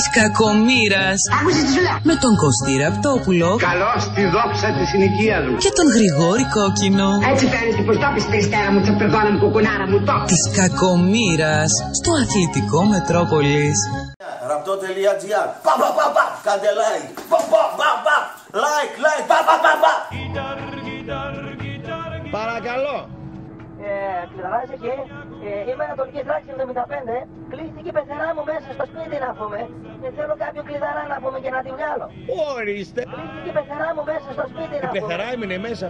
Της κακομήρας. Άκουσες τι σου λέω. Με τον Κωστή Ραπτόπουλο. Καλό στη δόξα της συνοικίας μου. Και τον Γρηγόρη Κόκκινο. Έτσι φαίνεται πως το πεις περιστέρα μου, τσαπερδόνα μου, κουκουνάρα μου, το. Της κακομήρας. Στο αθλητικό Μετρόπολης. Ραπτό.gr Πα πα πα πα Κάντε like Πα πα πα πα Like like Πα πα πα πα Παρακαλώ. Ε, κλειδαράζει εκεί. Ε, είμαι Ανατολική Δράξη 75. Κλείστηκε η πεθερά μου μέσα στο σπίτι να πούμε. Και θέλω κάποιο κλειδαρά να πούμε και να τη βγάλω. Ορίστε. Κλείστηκε η πεθερά μου μέσα στο σπίτι να Η πούμε. πεθερά έμεινε μέσα.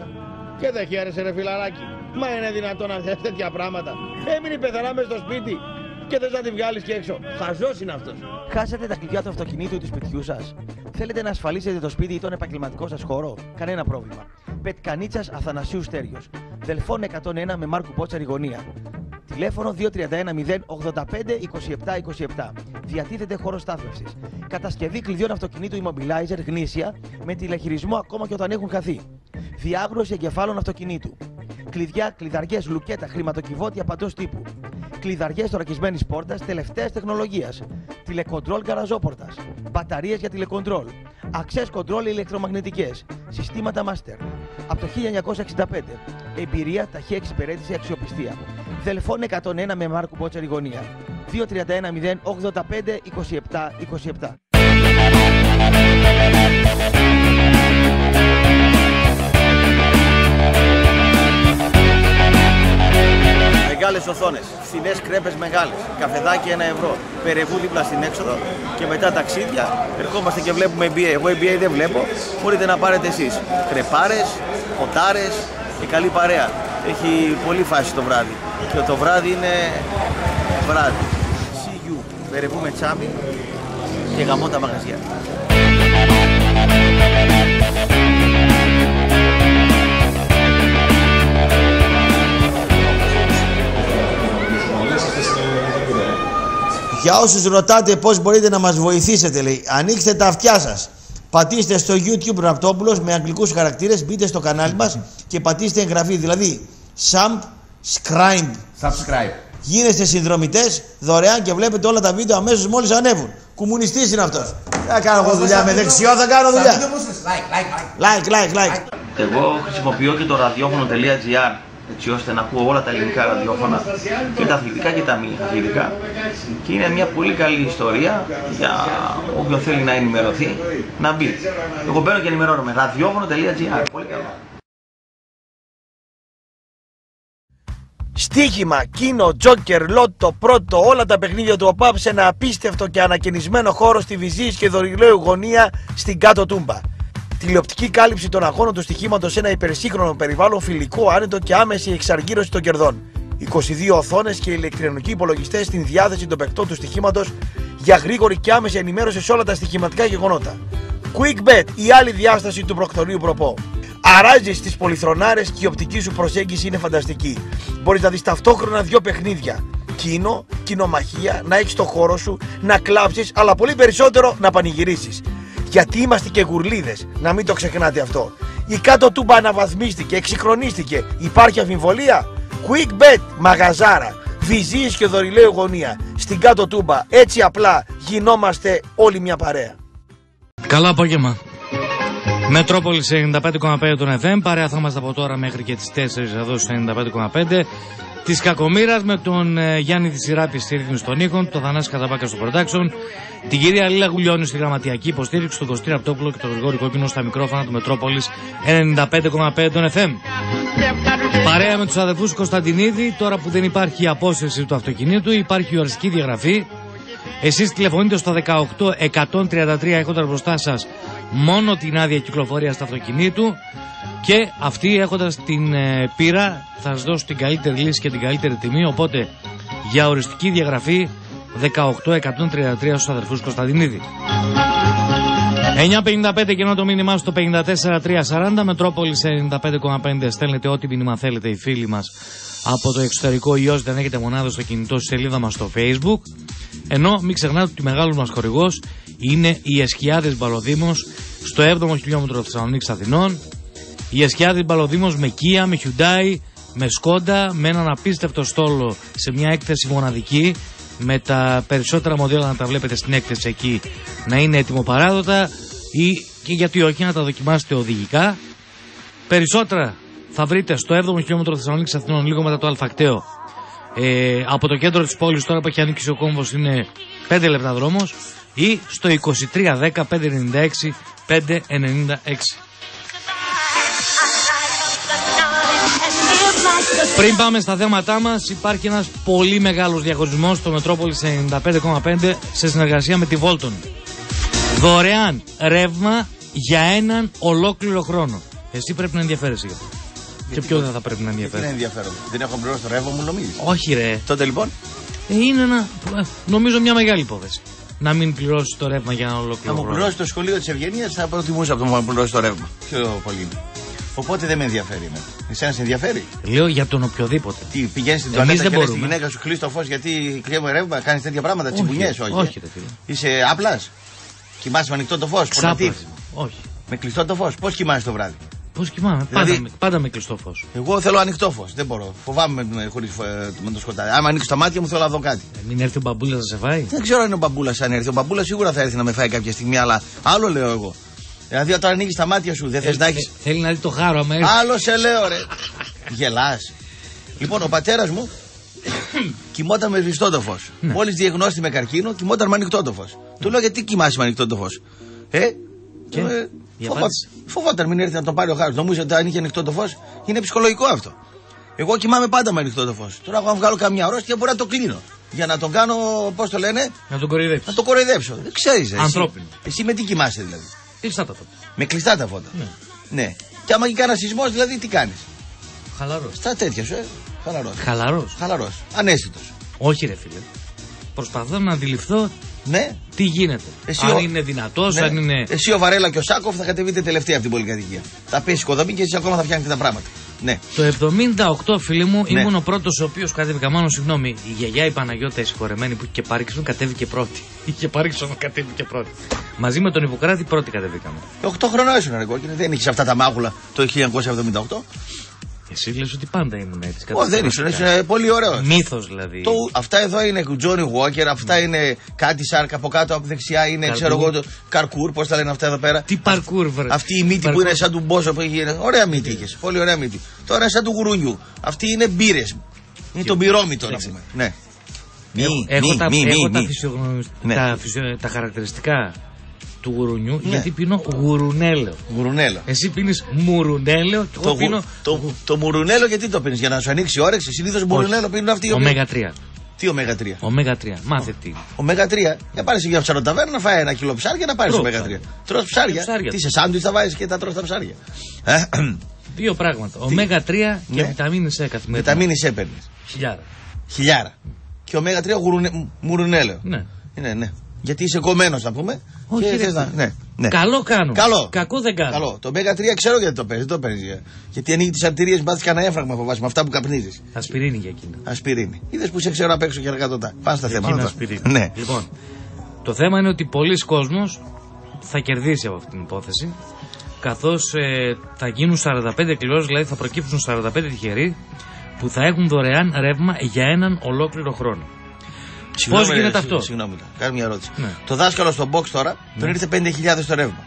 Και δεν χαίρεσε ρε φιλαράκι. Μα είναι δυνατόν να θες τέτοια πράγματα. Έμεινε η πεθερά μέσα στο σπίτι. Και θες να τη βγάλεις και έξω. Χαζός είναι αυτός. Χάσατε τα κλειδιά του αυτοκινήτου ή του σπιτιού σας; Θέλετε να ασφαλίσετε το σπίτι ή τον επαγγελματικό σας χώρο; Κανένα πρόβλημα. Πετκανίτσας Αθανασίου Στέριο. Δελφών 101 με Μάρκου Πότσαρη γωνία. Τηλέφωνο 231 085 27 27. Διατίθεται χώρος στάθμευσης. Κατασκευή κλειδιών αυτοκινήτου immobilizer γνήσια με τηλεχειρισμό ακόμα και όταν έχουν χαθεί. Διάγνωση εγκεφάλων αυτοκινήτου. Κλειδιά, κλειδαριές, λουκέτα, χρηματοκιβώτια παντό τύπου. Κλειδαριές θωρακισμένης πόρτας τελευταία τεχνολογίας. Τηλεκοντρόλ γαραζόπορτα. Μπαταρίες για τηλεκοντρόλ. Access control ηλεκτρομαγνητικές. Συστήματα master. Από το 1965. Εμπειρία, ταχεία εξυπηρέτηση, αξιοπιστία. Δελφών 101 με Μάρκου Μπότσαρη γωνία. 231 085 27 27. Μεγάλες οθόνες. Φθηνές κρέπες μεγάλες. Καφεδάκι 1 ευρώ. Περεβού δίπλα στην έξοδο. Και μετά ταξίδια. Ερχόμαστε και βλέπουμε NBA Εγώ NBA δεν βλέπω. Μπορείτε να πάρετε εσείς Κρεπάρες Ποτάρες Και καλή παρέα. Έχει πολύ φάση το βράδυ. Και το βράδυ είναι βράδυ. See you. Περεβού με τσάμι Και γαμώ τα μαγαζιά Για όσους ρωτάτε πώς μπορείτε να μας βοηθήσετε λέει, ανοίξτε τα αυτιά σας. Πατήστε στο YouTube Ραπτόπουλος με αγγλικούς χαρακτήρες, μπείτε στο κανάλι μας και πατήστε εγγραφή. Δηλαδή, subscribe. Subscribe. Γίνεστε συνδρομητές δωρεάν και βλέπετε όλα τα βίντεο αμέσως μόλις ανέβουν. Κουμουνιστής είναι αυτός. Θα κάνω εγώ δουλειά με δεξιό, θα κάνω δουλειά. Like, like, like. Like, like, like. Εγώ χρησιμοποιώ και το ραδιόφωνο.gr έτσι ώστε να ακούω όλα τα ελληνικά ραδιόφωνα και τα αθλητικά και τα μη αθλητικά και είναι μια πολύ καλή ιστορία για όποιον θέλει να ενημερωθεί να μπει. Εγώ μπαίνω και ενημερώνομαι. ραδιόφωνο.gr Πολύ καλό. Στίχημα, κίνο, τζόκερ, λότο, πρώτο, όλα τα παιχνίδια του ΟΠΑΠ σε ένα απίστευτο και ανακαινισμένο χώρο στη Βυζής και Δωρηλαίου γωνία στην κάτω τούμπα. Τηλεοπτική κάλυψη των αγώνων του στοιχήματος σε ένα υπερσύγχρονο περιβάλλον φιλικό, άνετο και άμεση εξαργύρωση των κερδών. 22 οθόνες και ηλεκτρονικοί υπολογιστές στην διάθεση των παιχτών του στοιχήματος για γρήγορη και άμεση ενημέρωση σε όλα τα στοιχηματικά γεγονότα. Quick Bet, η άλλη διάσταση του προκτορείου προπό. Αράζεις στι πολυθρονάρες και η οπτική σου προσέγγιση είναι φανταστική. Μπορείς να δεις ταυτόχρονα δύο παιχνίδια. Κίνο, κοινομαχία, να έχεις το χώρο σου, να κλάψεις, αλλά πολύ περισσότερο να πανηγυρίσεις. Γιατί είμαστε και γουρλίδες, να μην το ξεχνάτε αυτό. Η κάτω τούμπα αναβαθμίστηκε, εξυγχρονίστηκε. Υπάρχει αμφιβολία; Quick Bet, μαγαζάρα. Βυζής και δωρηλαίου γωνία. Στην κάτω τούμπα. Έτσι απλά γινόμαστε όλοι μια παρέα. Καλό απόγευμα. Μετρόπολης 95,5 των FM. Παρέα θα είμαστε από τώρα μέχρι και τις 4 εδώ στο 95,5. Της Κακομήρα με τον ε, Γιάννη Θησιράπη στη ρύθμιση των ήχων, τον Θανάση Καταβάκα στο production, την κυρία Λίλα Γουλιώνη στη γραμματιακή υποστήριξη, τον Κωστή Ραπτόπουλο και τον Γρηγόρη Κόκκινο στα μικρόφωνα του Μετρόπολης 95,5 των FM. Παρέα με τους αδερφούς Κωνσταντινίδη, τώρα που δεν υπάρχει η απόσυρση του αυτοκινήτου, υπάρχει η οριστική διαγραφή. Εσείς τηλεφωνείτε στο 18-133 έχοντας μπροστά σας μόνο την άδεια κυκλοφορίας του αυτοκινήτου και αυτοί έχοντας την ε, πείρα θα σας δώσουν την καλύτερη λύση και την καλύτερη τιμή. Οπότε για οριστική διαγραφή 18-133 στους αδερφούς Κωνσταντινίδη. 9.55 και ενώ το μήνυμά στο 54.340 Μετρόπολης 95,5 στέλνετε ό,τι μήνυμα θέλετε οι φίλοι μας από το εξωτερικό ή όσοι δεν έχετε μονάδα στο κινητό στη σελίδα μας στο facebook ενώ μην ξεχνάτε ότι μεγάλος μας χορηγός είναι οι Εσκιάδες Μπαλοδήμος στο 7ο χιλιόμετρο Θεσσαλονίκης Αθηνών οι Εσκιάδες Μπαλοδήμος με Kia, με Hyundai, με Skoda με έναν απίστευτο στόλο σε μια έκθεση μοναδική με τα περισσότερα μοντέλα να τα βλέπετε στην έκθεση εκεί να είναι έτοιμο παράδοτα ή και γιατί όχι να τα δοκιμάσετε οδηγικά. Περισσότερα θα βρείτε στο 7ο χιλιόμετρο Θεσσαλονίκης Αθηνών λίγο μετά το Αλφακτέο. Ε, από το κέντρο της πόλης τώρα που έχει ανοίξει ο κόμβος είναι 5 λεπτά δρόμος ή στο 2310 596 596. Πριν πάμε στα θέματά μας, υπάρχει ένας πολύ μεγάλος διαγωνισμό στο Μετρόπολης 95,5 σε συνεργασία με τη Volton. Δωρεάν ρεύμα για έναν ολόκληρο χρόνο. Εσύ πρέπει να ενδιαφέρεσαι γι' αυτό. Και ποιο δεν θα πρέπει να Γιατί ενδιαφέρει. είναι ενδιαφέρον; Δεν έχω πληρώσει το ρεύμα μου, νομίζει. Όχι, ρε. Τότε λοιπόν, Ε, είναι ένα. ε, Νομίζω μια μεγάλη υπόθεση. Να μην πληρώσει το ρεύμα για ένα να ολόκληρο μου χρόνο. πληρώσει το σχολείο της Ευγενίας, θα προτιμούσα από το να μου πληρώσει το ρεύμα. Πιο πολύ. Οπότε δεν με ενδιαφέρει. εμένα. Εσένα σε ενδιαφέρει; Λέω για τον οποιοδήποτε. Τι, πηγαίνεις στην Εμείς τουαλέτα δεν και λες στη μπορούμε. γυναίκα σου κλείσει το φως γιατί κρύβουμε ρεύμα, κάνεις τέτοια πράγματα, Όχι, τσιμπουνιές, ρε. όχι. Όχι, ε. ρε φίλε. Είσαι άπλα. Κοιμάσαι με ανοιχτό το φως. Ξάπλα. Όχι. Με κλειστό το φως. Πώς κοιμάσαι το βράδυ; Πώς κοιμάμαι; Δηλαδή- Πάντα, με, πάντα με κλειστό φως. Εγώ θέλω ανοιχτό φως. Δεν μπορώ. Φοβάμαι με, χωρίς, ε, με το σκοτάδι. Άμα ανοίξω τα μάτια μου θέλω να δω κάτι. μην έρθει ο μπαμπούλας να σε φάει; Δεν ξέρω αν είναι ο μπαμπούλας αν έρθει. Ο μπαμπούλας σίγουρα θα έρθει να με φάει κάποια στιγμή, αλλά άλλο λέω εγώ. Δηλαδή όταν ανοίγεις τα μάτια σου δεν θες να έχει. Θέλει να δει το χάρο άμα έρθει. Άλλο σε λέω, ρε. Γελάς. Λοιπόν, ο πατέρας μου κοιμόταν με σβηστό το φως. Ναι. Μόλις διαγνώστη με καρκίνο, κοιμόταν με ανοιχτό το φως. Του λέω γιατί κοιμάσαι με ανοιχτό το φως; Ε, Και; ε, Η φοβό- απάντηση; φοβόταν μην έρθει να τον πάρει ο χάρο. Νομίζω ότι αν είχε ανοιχτό το φως είναι ψυχολογικό αυτό. Εγώ κοιμάμαι πάντα με ανοιχτό το φως. Τώρα, εγώ αν βγάλω καμιά αρρώστια μπορεί να το κλείνω. Για να τον κάνω, πώς το λένε, Να τον κοροϊδέψεις. να το κοροϊδέψω. Δεν ξέρεις. Ανθρώπινο. Εσύ με τι κοιμάσαι δηλαδή. Κλειστά τα φώτα. Με κλειστά τα φώτα. Ναι. Ναι. Και άμα γίνει κανένα σεισμός, δηλαδή τι κάνεις; Χαλαρός. Στα τέτοια σου, ε. Χαλαρός. Χαλαρός. Χαλαρός. Ανέστητος. Όχι, ρε φίλε. Προσπαθώ να αντιληφθώ Ναι. τι γίνεται; Εσύ αν ο- είναι δυνατός, ναι. αν είναι. Εσύ ο Βαρέλα και ο Σάκοφ θα κατεβείτε τελευταία από την πολυκατοικία. Θα πέσει οικοδομή και εσύ ακόμα θα φτιάχνετε τα πράγματα. Ναι. Το 78, φίλε μου, Ναι. ήμουν ο πρώτος ο οποίος κατέβηκα. Μάλλον συγγνώμη, η γιαγιά η Παναγιώτα η συγχωρεμένη που είχε και Πάρκινσον κατέβηκε πρώτη. Είχε Πάρκινσον κατέβηκε πρώτη. Μαζί με τον Ιπποκράτη πρώτη κατεβήκαμε. 8 χρονών ήσουν ρε κόκκινε. Δεν είχες αυτά τα μάγουλα το 1978. Εσύ λες ότι πάντα ήμουν έτσι. Ω, δεν ήσουν. Είσαι πολύ ωραίος. Μύθος δηλαδή. Το, αυτά εδώ είναι Τζόνι Walker, αυτά είναι κάτι σάρκα από κάτω από δεξιά είναι Καρκούρ. ξέρω εγώ το καρκούρ, πώς τα λένε αυτά εδώ πέρα. Τι παρκούρ, βρε. Αυτή η μύτη που Παρκούρ. είναι σαν του Μπόσο που έχει. Ωραία μύτη είχες. Πολύ ωραία μύτη. Τώρα είναι σαν του γουρούνιου. Αυτή είναι μπύρες. Είναι το μπυρόμητο να πούμε. Ναι. Μη, Έχω, μη, τα, μη, έχω μη, τα, μη. φυσιογνω- Ναι. τα, φυσιο- τα χαρακτηριστικά του γουρουνιού Ναι. γιατί πίνω γουρουνέλαιο. Γουρουνέλο. Εσύ πίνεις μουρουνέλαιο και Το, εγώ γου- πίνω το, το μουρουνέλο γιατί το πίνεις, για να σου ανοίξει η όρεξη. Συνήθως μουρουνέλο πίνουν αυτοί οι οποίοι. ωμέγα 3. Τι ωμέγα 3. Ωμέγα 3. Μάθε τι. Ωμέγα 3. Για πάρεις σε μια ψαροταβέρνα να φάει ένα κιλό ψάρια να πάρεις Τρώω ωμέγα 3. ψάρια. Τρώ ψάρια. ψάρια. Τι σε σάντουιτς θα βάζεις και τα τρώ τα ψάρια. Ε, Δύο πράγματα. Ωμέγα 3 και Ναι. βιταμίνη C καθημερινά. Βιταμίνη έπαιρνε. Χιλιάρα. Χιλιάρα. Και ωμέγα 3 γουρουνε, μουρουνέλο. Ναι. Ναι, ναι. Γιατί είσαι κομμένος να πούμε. Όχι, και ρε, θες να- φίλε. ναι, ναι. Καλό κάνω. Καλό. Κακό δεν κάνω. Καλό. Το ωμέγα 3 ξέρω γιατί το παίζεις. Δεν το παίζεις. Γιατί ανοίγει τις αρτηρίες, μπάθει κανένα έφραγμα φοβάσαι με αυτά που καπνίζεις. Ασπιρίνη για εκείνα. Ασπιρίνη. Είδες που σε ξέρω απ' έξω και αργά τότε. Πάμε στα Εκείνα θέματα. ασπιρίνη. Ναι. Λοιπόν, το θέμα είναι ότι πολλοί κόσμος θα κερδίσει από αυτή την υπόθεση καθώς ε, θα γίνουν 45 κληρώσεις, δηλαδή θα προκύψουν 45 τυχεροί που θα έχουν δωρεάν ρεύμα για έναν ολόκληρο χρόνο. Συγγνώμη, Πώς ρε, γίνεται συ- αυτό; Συγγνώμη, κάνω μια ερώτηση. Ναι. Το δάσκαλο στο box τώρα τον ήρθε 5.000 το ρεύμα.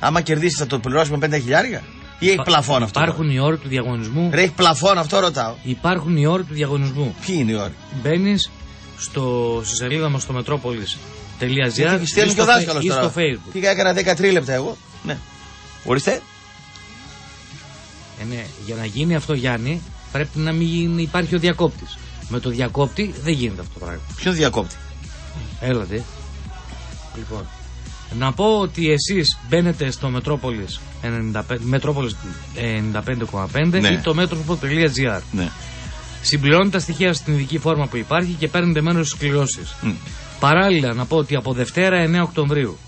Άμα κερδίσεις θα το πληρώσουμε 5 χιλιάρια ή έχει πλαφόν αυτό. Υπάρχουν οι όροι του διαγωνισμού. Ρε, έχει πλαφόν αυτό ρωτάω. Υπάρχουν οι όροι του διαγωνισμού. Ποιοι είναι οι όροι; Μπαίνεις στο, στη σελίδα μας στο metropolis.gr Γιατί ή, στέλνει και στο, ο δάσκαλο ή τώρα. στο facebook. Πήγα, έκανα 13 λεπτά εγώ. Ναι. Ορίστε. Ε, ναι, για να γίνει αυτό Γιάννη πρέπει να μην υπάρχει ο διακόπτης. Με το διακόπτη δεν γίνεται αυτό το πράγμα. Ποιος διακόπτη; Έλατε. Λοιπόν, να πω ότι εσείς μπαίνετε στο Metropolis 95, Metropolis 95,5 Ναι. ή το metropolis.gr. Ναι. Συμπληρώνετε τα στοιχεία στην ειδική φόρμα που υπάρχει και παίρνετε μέρος στις κληρώσεις. Παράλληλα, να πω ότι από Δευτέρα 9 Οκτωβρίου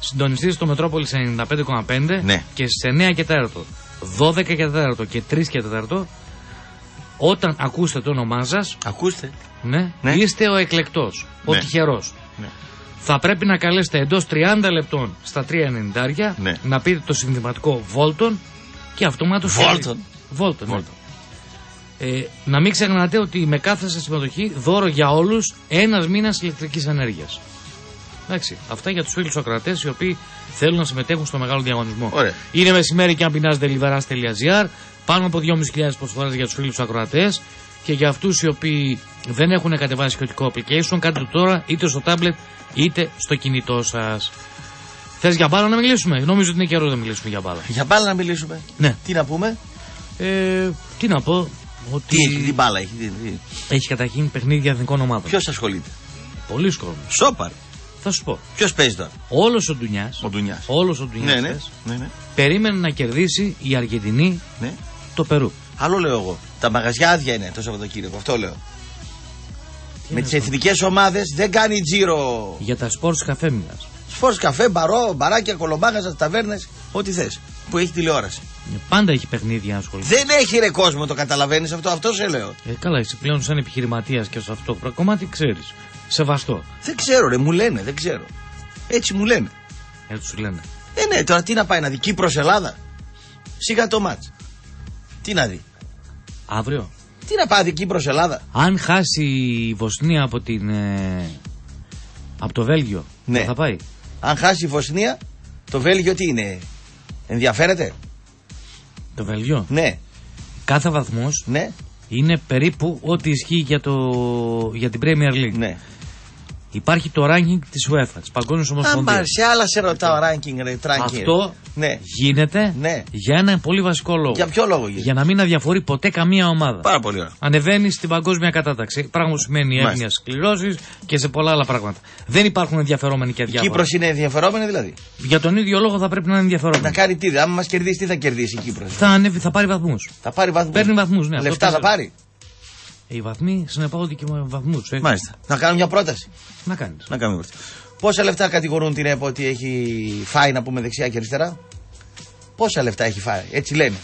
συντονιστείτε στο Metropolis 95,5 Ναι. και στις 9 και 4, 12 και 4 και 3 και 4, όταν ακούσετε το όνομά σας, Ακούστε. ναι, Ναι. είστε ο εκλεκτός, ο Ναι. τυχερός. Ναι. Θα πρέπει να καλέσετε εντός 30 λεπτών στα 3.90 Ναι. να πείτε το συνδυματικό Volton και αυτομάτως Volton. Volton. ναι. Volton. Ε, να μην ξεχνάτε ότι με κάθε σας συμμετοχή δώρο για όλους ένας μήνας ηλεκτρικής ενέργειας. Εντάξει, αυτά για τους φίλους ακροατές οι οποίοι θέλουν να συμμετέχουν στο μεγάλο διαγωνισμό. Ωραία. Είναι μεσημέρι και αν πεινάζετε liveras.gr πάνω από 2.500 προσφορές για τους φίλους ακροατές και για αυτούς οι οποίοι δεν έχουν κατεβάσει σχετικό application κάντε το τώρα είτε στο tablet είτε στο κινητό σας. Θες για μπάλα να μιλήσουμε, νομίζω ότι είναι καιρό να μιλήσουμε για μπάλα. Για μπάλα να μιλήσουμε. Ναι. Τι να πούμε; Ε, τι να πω, ότι Τι έχει, τι μπάλα έχει. Τι, τι. έχει καταρχήν παιχνίδια εθνικών ομάδων. Ποιος ασχολείται; Πολύ κόσμο. Σόπαρ. Θα σου πω. Ποιος παίζει τώρα; Όλος ο Ντουνιά. Ο Ντουνιάς. Όλος ο Ντουνιάς Ναι, ναι. χθες, ναι, ναι. περίμενε να κερδίσει η Αργεντινή ναι. το Περού. Άλλο λέω εγώ. Τα μαγαζιά άδεια είναι το Σαββατοκύριακο. Αυτό λέω. Με είναι τις εθνικές ομάδες δεν κάνει τζίρο. Για τα sports καφέ μιλάς. Σπορ καφέ, μπαρό, μπαράκια, κολομπάγαζα, ταβέρνες, ό,τι θες. Που έχει τηλεόραση. Ε, Πάντα έχει παιχνίδια να ασχοληθεί. Δεν έχει ρε κόσμο, το καταλαβαίνεις αυτό, αυτό σε λέω. Ε, καλά, εσύ πλέον σαν επιχειρηματίας και σε αυτό το κομμάτι ξέρεις. Σεβαστό. Δεν ξέρω, ρε, μου λένε, δεν ξέρω. Έτσι μου λένε. Έτσι σου λένε. Ε, ναι, τώρα τι να πάει να δει, Κύπρος Ελλάδα. Σιγά το μάτς. Τι να δει. Αύριο. Τι να πάει δει Κύπρος Ελλάδα. Αν χάσει η Βοσνία από την. Ε, από το Βέλγιο. Ναι. δεν Θα πάει. Αν χάσει η Βοσνία, το Βέλγιο τι είναι. Ενδιαφέρεται; Το Βέλγιο; Ναι, Κάθε βαθμός ναι, είναι περίπου ό,τι ισχύει για, το, για την Premier League. ναι. Υπάρχει το ranking της UEFA, της Παγκόσμιας Αν Ομοσπονδίας. πάρεις άλλα σε ρωτάω ranking, ρε, τράνκι. Αυτό Ναι. γίνεται Ναι. για ένα πολύ βασικό λόγο. Για ποιο λόγο γίνεται; Για να μην αδιαφορεί ποτέ καμία ομάδα. Πάρα πολύ ωραία. Ανεβαίνει στην παγκόσμια κατάταξη. Πράγμα που σημαίνει Μάλιστα. έγνοια σκληρώσεις και σε πολλά άλλα πράγματα. Δεν υπάρχουν ενδιαφερόμενοι και Η αδιάφοροι. Κύπρος είναι ενδιαφερόμενη δηλαδή; Για τον ίδιο λόγο θα πρέπει να είναι Να ενδιαφερόμενοι. κάνει τι, άμα μας κερδίσει, τι θα κερδίσει η Κύπρος; Θα ανέβει, θα πάρει βαθμούς. Θα πάρει βαθμούς. Παίρνει βαθμούς, ναι, αυτό Λεφτά θα πιστεύω. πάρει; Οι βαθμοί συνεπάγονται και με βαθμούς. Μάλιστα. Να κάνω μια πρόταση. Να κάνεις. Να κάνουμε πρόταση. Πόσα λεφτά κατηγορούν την ΕΠΟ ότι έχει φάει να πούμε δεξιά και αριστερά; Πόσα λεφτά έχει φάει, έτσι λένε.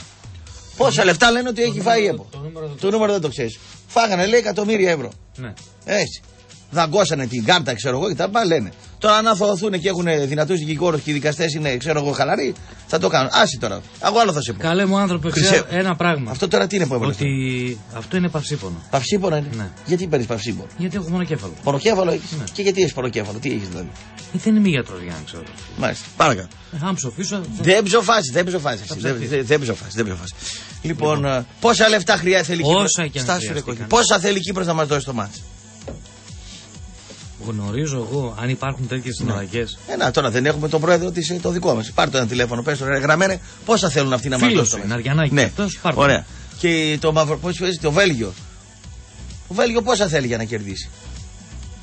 Πόσα λεφτά λένε ότι έχει φάει η ΕΠΟ; το νούμερο δεν Το νούμερο δεν το ξέρεις. Φάγανε λέει εκατομμύρια ευρώ. Ναι. Έτσι. Δαγκώσανε την κάρτα, ξέρω εγώ και τα πά λένε. Τώρα αν αθωωωθούν και έχουν δυνατούς δικηγόρους και οι δικαστές είναι, ξέρω εγώ, χαλαροί, θα το κάνουν. Άσε τώρα. Εγώ άλλο θα σε πω. Καλέ μου άνθρωπε, ξέρω Χρυσέ- ένα πράγμα. Αυτό τώρα τι είναι που έβαλε. Ότι αυτό είναι παυσίπονο. Παυσίπονα είναι; Ναι. Γιατί παίρνεις παυσίπονα. Γιατί έχω μονοκέφαλο. Πονοκέφαλο έχεις; Ναι. Και γιατί έχεις πονοκέφαλο, τι έχεις δηλαδή; Ε, Δεν είμαι γιατρός για να ξέρω. Μάλιστα. Παρακάτω. Ε, αν ψοφήσω. θα- Δεν ψοφάζει, δεν ψοφάζει. εσύ. Δεν ψοφείς. δεν- δεν ψοφάζει, δεν ψοφάζει. Λοιπόν, ε, πόσα λεφτά χρειάζεται η Κύπρος; Όσα και αν Στάσου, ρε, χρειαστήκαν. κόκκι. Πόσα θέλει η Κύπρος να μας δώσει το μάτι. Γνωρίζω εγώ αν υπάρχουν τέτοιες συναλλαγές. Ε, να, τώρα δεν έχουμε τον πρόεδρο της, το δικό μας. Πάρ το ένα τηλέφωνο, πες το ρε, γραμμένε, πόσα θέλουν αυτοί να μας Φίλος δώσουν. σου είναι, Αριανάκη, Ναι, αυτός, πάρ' το. ωραία. Και το μαύρο, πώς παίζει, το Βέλγιο. Το Βέλγιο πόσα θέλει για να κερδίσει;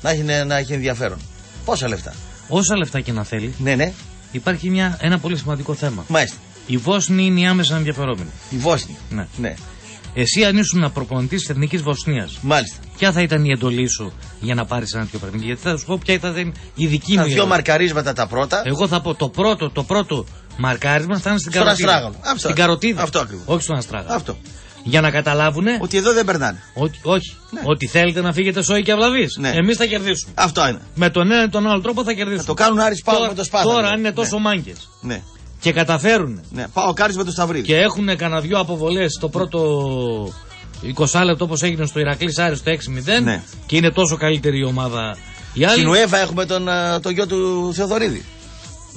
Να έχει, να έχει ενδιαφέρον. Πόσα λεφτά; Όσα λεφτά και να θέλει, Ναι, ναι, υπάρχει μια, ένα πολύ σημαντικό θέμα. μάλιστα. Οι Βόσνοι είναι οι άμεσα ενδιαφερόμενοι. Η Βόσνη. Ναι. Ναι, Εσύ, αν ήσουν προπονητής της Εθνικής Βοσνίας, μάλιστα. Ποια θα ήταν η εντολή σου για να πάρεις ένα τέτοιο παιχνίδι. Γιατί θα σου πω ποια ήταν η δική Τα μου. η δύο εντολή. μαρκαρίσματα τα πρώτα. Εγώ θα πω το πρώτο, το πρώτο μαρκάρισμα θα είναι στην Στον καροτίδα. Αστράγαλο. Αυτό. Στην καροτίδα. Αυτό ακριβώς. Όχι στον Αστράγαλο. Αυτό. Για να καταλάβουν Ότι εδώ δεν περνάνε. ότι, όχι, Ναι. ότι θέλετε να φύγετε σόι και αυλαβή. Ναι. Εμείς θα κερδίσουμε. Αυτό είναι. Με τον ένα ή τον άλλο τρόπο θα κερδίσουμε. Θα το κάνουν Άρης Πάο τώρα, με το Σπάθα. Τώρα, δηλαδή. αν είναι τόσο Ναι. μάγκες Ναι. και καταφέρουν ναι. Πάω Κάρις με το Σταυρίδη. και έχουν κανένα δυο αποβολές το πρώτο 20 λεπτό όπως έγινε στο Ηρακλής Άρη στο 6-0 Ναι. και είναι τόσο καλύτερη η ομάδα. Η άλλη Στην UEFA έχουμε τον, ε, το γιο του Θεοδωρίδη.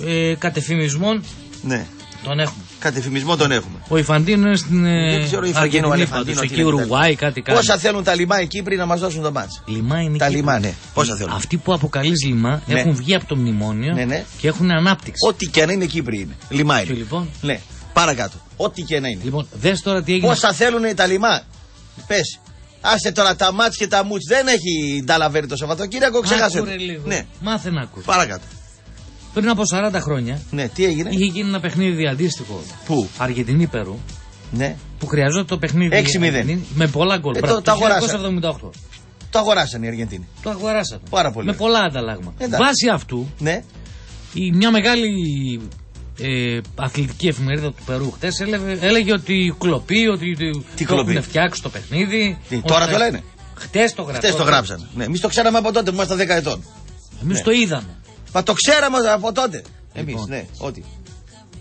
ε, κατεφημισμών Ναι. τον έχουμε. Κατεφημισμό τον έχουμε. Ο Ιφαντίνο είναι στην ε, Δεν ξέρω η Φραγκίνο Αργεντινή Αλεφαντίνο. πάντως, τι εκεί είναι Ουρουάη κτλ. κάτι κάνει. Πόσα θέλουν τα λιμά οι Κύπροι να μας δώσουν το μάτς; Λιμά είναι Τα εκεί. λιμά, ναι. Πόσα θέλουν; Αυτοί που αποκαλείς λιμά Ναι. έχουν βγει από το μνημόνιο Ναι, ναι. και έχουν ανάπτυξη. Ό,τι και να είναι Κύπροι είναι. Λιμά Και είναι. λοιπόν, Ναι. Παρακάτω. Ό,τι και να είναι. λοιπόν δες τώρα τι έγινε. Πόσα θέλουν τα λιμά; Πες. Άσε τώρα τα μάτς και τα μούτς. Δεν έχει νταλαβέρι το Σαββατοκύριακο, ξεχάσε. Άκουρε το. λίγο. Ναι. Μάθε να ακούς. Παρακάτω. Πριν από 40 χρόνια Ναι, τι έγινε; είχε γίνει ένα παιχνίδι αντίστοιχο. Πού; Αργεντινή-Περού. Ναι. Που χρειαζόταν το παιχνίδι. 6-0. Αργεντινή Με πολλά γκολ. Ε, Μπράβο, το- τα αγοράσα. 1978. Το αγοράσαν οι Αργεντίνοι. Το αγοράσατε. Πάρα πολύ Με ωραία. πολλά ανταλλάγματα. Εντάξει. Βάσει αυτού, Ναι. η, μια μεγάλη ε, αθλητική εφημερίδα του Περού χτες έλεγε, έλεγε ότι κλοπεί, ότι Τι το κλοπεί; έχουν φτιάξει το παιχνίδι. Τι, τώρα το λένε; Χτες το γράψαν. Χθε το γράψαν. Ναι. Εμείς το ξέραμε από τότε που ήμασταν 10 ετών. Εμείς Ναι. το είδαμε. Μα το ξέραμε από τότε. Εμείς, Λοιπόν. ναι, ότι.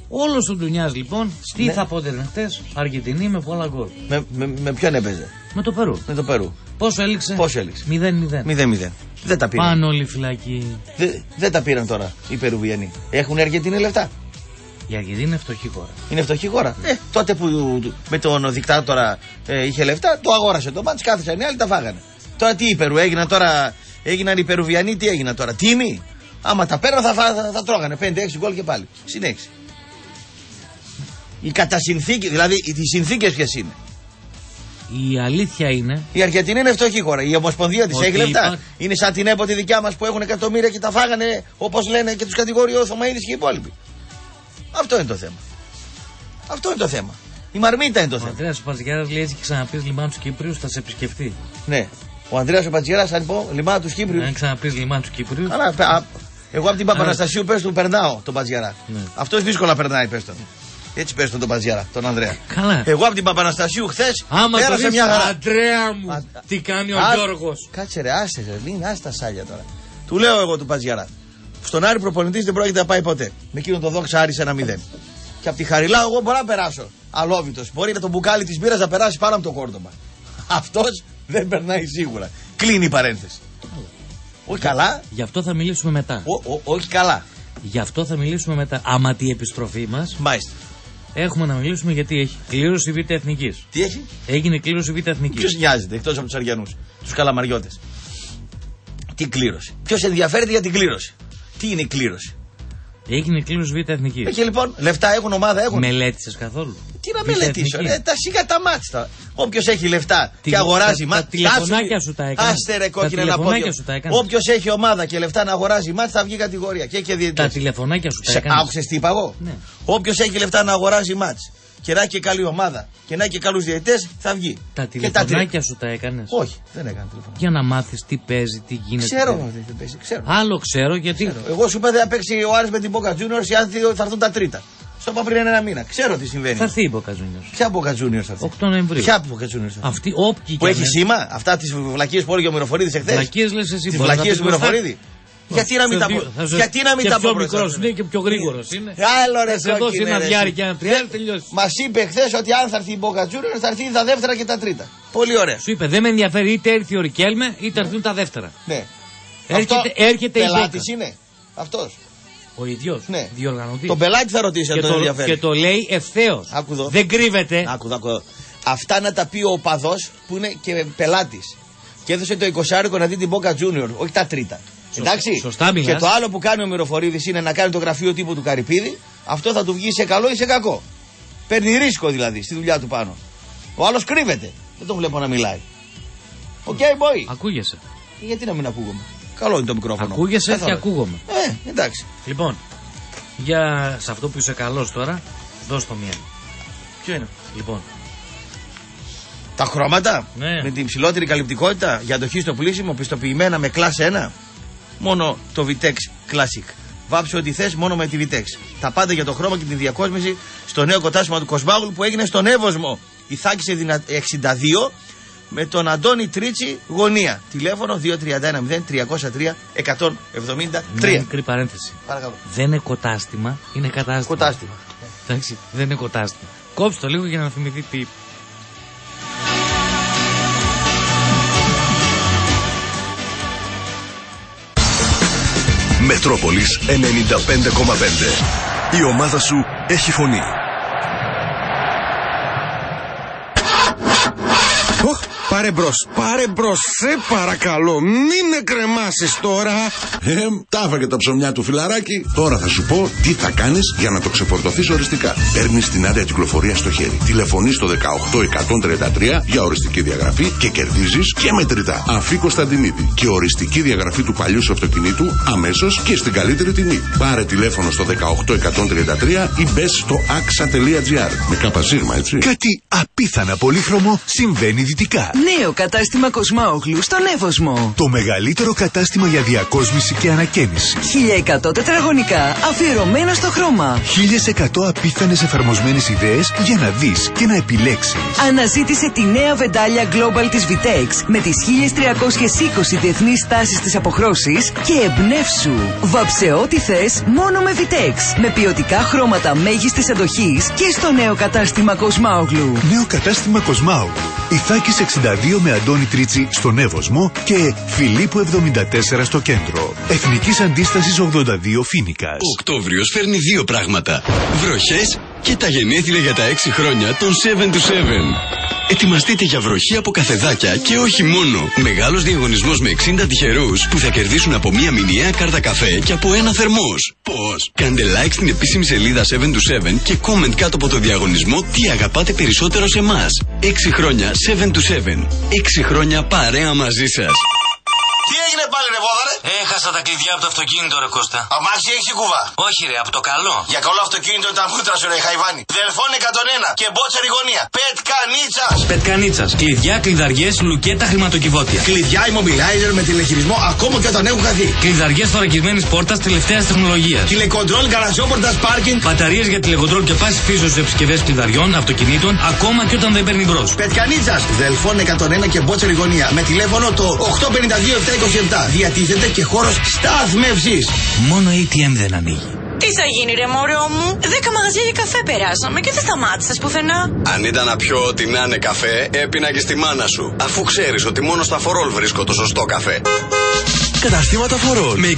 Όλος ο Ντουνιάς λοιπόν, τι Ναι. θα πότε χτες, Αργεντινή με πολλά γκολ. Με, με, με ποιον έπαιζε; Με το Περού. Με το Περού. Πόσο έληξε, Πόσο έληξε; 0-0. 0-0. Δεν τα πήραν. Πάνε όλοι οι φυλακοί. Δεν, δεν τα πήραν τώρα οι Περουβιανοί. Έχουν η Αργεντινή λεφτά; Η Αργεντινή είναι φτωχή χώρα. Είναι φτωχή χώρα. Ε, τότε που με τον δικτάτορα ε, είχε λεφτά, το αγόρασε το μάτς, κάθισαν οι άλλοι, τα φάγανε. Τώρα τι οι Περού, έγιναν τώρα, έγιναν οι Περουβιανοί, τι έγιναν τώρα, τίμοι. Άμα τα πέραν θα, θα, θα, θα τρώγανε 5-6 γκολ και πάλι. Συνέχισε. Η κατασυνθήκη, δηλαδή οι συνθήκες ποιες είναι; Η αλήθεια είναι Η Αργεντινή είναι φτωχή χώρα. Η Ομοσπονδία της Ότι έχει λεφτά. υπά- Είναι σαν την έποτη δικιά μας που έχουν εκατομμύρια και τα φάγανε όπως λένε και τους κατηγορεί ο Θωμαίδη και οι υπόλοιποι. Αυτό είναι το θέμα. Αυτό είναι το θέμα. Η μαρμίτα είναι το ο θέμα. Ανδρέας Παζιάρα λέει έτσι και ξαναπείς λιμάνι του Κύπριου, θα σε επισκεφτεί. Ναι. Ο Ανδρέας ο Πατζιέρα, αν πω, λιμάνα του Κύπριου. Αν ξαναπείς λιμάνι του Κύπριου, Αλλά, α, εγώ από την Παπαναστασίου πες του περνάω τον Πατζιέρα. Ναι. Αυτός δύσκολα περνάει, πες τον. Έτσι πες τον τον Πατζιέρα, τον Ανδρέα. καλά. Εγώ από την Παπαναστασίου χθες Άμα το πέρασα δεις, μια χαρά. Αντρέα μου, Α, τι κάνει ο Α, Γιώργος. Κάτσε ρε, άσε ρε, μην άσε τα σάλια τώρα. Του λέω εγώ του Πατζιάρα. Στον Άρη προπονητής δεν πρόκειται να πάει ποτέ. Με εκείνον το δόξα Άρης ένα μηδέν. Και από τη Χαριλά εγώ μπορώ να περάσω. Αλόβητος. Μπορεί να το μπουκάλι της μπύρας να περάσει πάνω από το κόρδωμα. Αυτός δεν περνάει σίγουρα. Κλείνει η παρένθεση. Όχι καλά. Γι' αυτό θα μιλήσουμε μετά. Ο, ο- όχι καλά. Γι' αυτό θα μιλήσουμε μετά. Άμα τη επιστροφή μας, Μάλιστα. έχουμε να μιλήσουμε γιατί έχει κλήρωση Β' Εθνικής. Τι έχει; Έγινε κλήρωση Β' Εθνικής. Ποιος νοιάζεται εκτός από τους Αριανούς, τους Καλαμαριώτες; Τι κλήρωση. Ποιος ενδιαφέρεται για την κλήρωση; Τι είναι η κλήρωση; Έγινε κλήρωση Β' Εθνικής. Έχει λοιπόν λεφτά έχουν, ομάδα έχουν. Μελέτησες καθόλου; Τι να Β' μελετήσω, Εθνικής. ρε, τα σιγά τα μάτια. Όποιος έχει λεφτά Τι- και αγοράζει τα- μάτια. τα τηλεφωνάκια σου τα έκανες. Άστε ρε Τα κόκκινα να πω. τηλεφωνάκια σου τα έκανες. Όποιος έχει ομάδα και λεφτά να αγοράζει μάτια θα βγει κατηγορία. Και έχει και Τα διαιτητές. τηλεφωνάκια σου τα Σε- έκανες. Άκουσες τι είπα εγώ; Ναι. Όποιος έχει λεφτά να αγοράζει μάτς και να έχει και καλή ομάδα και να έχει και καλούς διαιτητές θα βγει. Τα Και τρία. τηλεφωνάκια σου τα έκανες; Όχι, δεν έκανε τηλεφωνάκια. Για να μάθεις τι παίζει, τι γίνεται. Ξέρω, τι- δεν δεν παίζει, ξέρω. Άλλο ξέρω γιατί. Ξέρω. Εγώ σου είπα δεν θα παίξει ο Άρης με την Boca Juniors εάν θα έρθουν τα τρίτα. Στο είπα πριν ένα μήνα. Ξέρω τι συμβαίνει. Θα έρθει η Μποκαζούνιο. Ποια Boca Juniors θα έρθει; 8 Νοεμβρίου. Ποια Boca Juniors θα έρθει; Αυτή, όποιοι Που έχει σήμα, αυτά τις βλακίες που έλεγε ο Μυροφορίδη εχθές; Βλακίες λες εσύ. Τις μπορείς να βλακίες πεις του μπροστά. Μυροφορίδη. Γιατί να μην τα πω. Θα σου- Γιατί να μην και τα πω πιο μπροστά μικρός του. είναι και πιο γρήγορος είναι. Άλλο ρε Θα σε δώσει κόκκινε, ένα ρε, διάρκεια, εσύ. ένα τριάρι, τελειώσει. Μας είπε χθες ότι αν θα έρθει η Boca Juniors θα έρθει τα δεύτερα και τα τρίτα. Πολύ ωραία. Σου είπε δεν με ενδιαφέρει είτε έρθει ο Ρικέλμε είτε έρθουν τα δεύτερα. Ναι. Έρχεται, έρχεται η Πελάτης Μπόκα. είναι. Αυτός. Ο ίδιος. Ναι. Διοργανωτής. Τον πελάτη θα ρωτήσει αν και, τον το, ενδιαφέρει. και το λέει ευθέως. Άκου εδώ. Δεν κρύβεται. Άκου, άκου εδώ. Αυτά να τα πει ο παδό που είναι και πελάτης. Και έδωσε το 20 να δει την Boca Junior, όχι τα τρίτα. Σωστά- Εντάξει. σωστά μιλάς. Και το άλλο που κάνει ο Μυροφορίδης είναι να κάνει το γραφείο τύπου του Καρυπίδη. Αυτό θα του βγει σε καλό ή σε κακό. Παίρνει ρίσκο δηλαδή στη δουλειά του πάνω. Ο άλλος κρύβεται. Δεν τον βλέπω να μιλάει. OK, boy. Ακούγεσαι. Γιατί να μην ακούγομαι; Καλό είναι το μικρόφωνο. Ακούγεσαι Καθόλου. και ακούγομαι. Ε, εντάξει. Λοιπόν, για σε αυτό που είσαι καλός τώρα, δώσ' το μία. Ποιο είναι; Λοιπόν, Τα χρώματα Ναι. με την υψηλότερη καλυπτικότητα για αντοχή στο πλύσιμο, πιστοποιημένα με κλάση 1. Μόνο το Vitex Classic. Βάψε ό,τι θες μόνο με τη Vitex. Τα πάντα για το χρώμα και τη διακόσμηση στο νέο κοτάσμα του Κοσμάγουλ που έγινε στον Εύωσμο. Η Θάκη δυνα... 62 με τον Αντώνη Τρίτσι γωνία. Τηλέφωνο 2310 303 173. μια μικρή παρένθεση. Παρακαλώ. Δεν είναι κοτάστημα, είναι κατάστημα. Κοτάστημα. Εντάξει, δεν είναι κοτάστημα. Κόψτε το λίγο για να θυμηθεί τι Μετρόπολης 95,5. Η ομάδα σου έχει φωνή. Πάρε μπρος, πάρε μπρος, σε παρακαλώ, μην εκρεμάσει τώρα. Ε, τα έφαγε τα ψωμιά του φιλαράκι. Τώρα θα σου πω τι θα κάνεις για να το ξεφορτωθείς οριστικά. Παίρνεις την άδεια κυκλοφορία στο χέρι. Τηλεφωνείς στο 18133 για οριστική διαγραφή και κερδίζεις και μετρητά. Αφή Κωνσταντινίδη και οριστική διαγραφή του παλιού σου αυτοκινήτου αμέσως και στην καλύτερη τιμή. Πάρε τηλέφωνο στο 18133 ή μπες στο axa.gr. Με κάπα σίγμα, έτσι. Κάτι απίθανα πολύχρωμο συμβαίνει δυτικά. Νέο κατάστημα Κοσμάογλου στον Εύωσμο. Το μεγαλύτερο κατάστημα για διακόσμηση και ανακαίνιση. 1100 τετραγωνικά αφιερωμένα στο χρώμα. 1100 απίθανες εφαρμοσμένες ιδέες για να δεις και να επιλέξεις. Αναζήτησε τη νέα βεντάλια Global της Vitex με τις 1320 διεθνείς τάσεις της αποχρώσης και εμπνεύσου. Βάψε ό,τι θες μόνο με Vitex. Με ποιοτικά χρώματα μέγιστης αντοχής και στο νέο κατάστημα Κοσμάογλου. Νέο κατάστημα Κοσμάου. Ιθάκης 62 με Αντώνη Τρίτσι στον Εύωσμο και Φιλίππου 74 στο κέντρο. Εθνικής Αντίστασης 82 Φίνικας. Ο Οκτώβριος φέρνει δύο πράγματα. Βροχές και τα γενέθλια για τα 6 χρόνια των 7 to 7. Ετοιμαστείτε για βροχή από καφεδάκια και όχι μόνο. Μεγάλος διαγωνισμός με 60 τυχερούς που θα κερδίσουν από μία μηνιαία κάρτα καφέ και από ένα θερμός. Πώς; Κάντε like στην επίσημη σελίδα 7 to 7 και comment κάτω από το διαγωνισμό τι αγαπάτε περισσότερο σε εμάς. 6 χρόνια 7 to 7. 6 χρόνια παρέα μαζί σας. Τι έγινε πάλι ρε βόδαρε. Έχασα τα κλειδιά από το αυτοκίνητο, ρε Κώστα. Αμάξι έχει κουβά. Όχι, ρε, από το καλό. Για καλό αυτοκίνητο ήταν μούτρα σου, ρε Χαϊβάνι. Δελφών 101 και μπότσερ γωνία. Πετκανίτσας. Πετκανίτσας. Κλειδιά, κλειδαριές, λουκέτα, χρηματοκιβώτια. Κλειδιά immobilizer με τηλεχειρισμό ακόμα και όταν έχουν χαθεί. Κλειδαριές θωρακισμένης πόρτας τελευταίας τεχνολογίας. Τηλεκοντρόλ γαραζόπορτα πάρκινγκ. Μπαταρίες για τηλεκοντρόλ και πάση φύσεως επισκευές κλειδαριών, αυτοκινήτων, ακόμα και όταν δεν παίρνει μπρος. Πετκανίτσας. Δελφών 101 και μπότσερ γωνία. Με τηλέφωνο το 852 27 διατίθεται και χώρος στάθμευσης. Μόνο ATM δεν ανοίγει. Τι θα γίνει, ρε μωρό μου; Δέκα μαγαζιά για καφέ περάσαμε και δεν σταμάτησες πουθενά. Αν ήταν να πιω ό,τι να είναι καφέ, έπεινα και στη μάνα σου. Αφού ξέρεις ότι μόνο στα φορόλ βρίσκω το σωστό καφέ. Καταστήματα Φορόλ. Με 29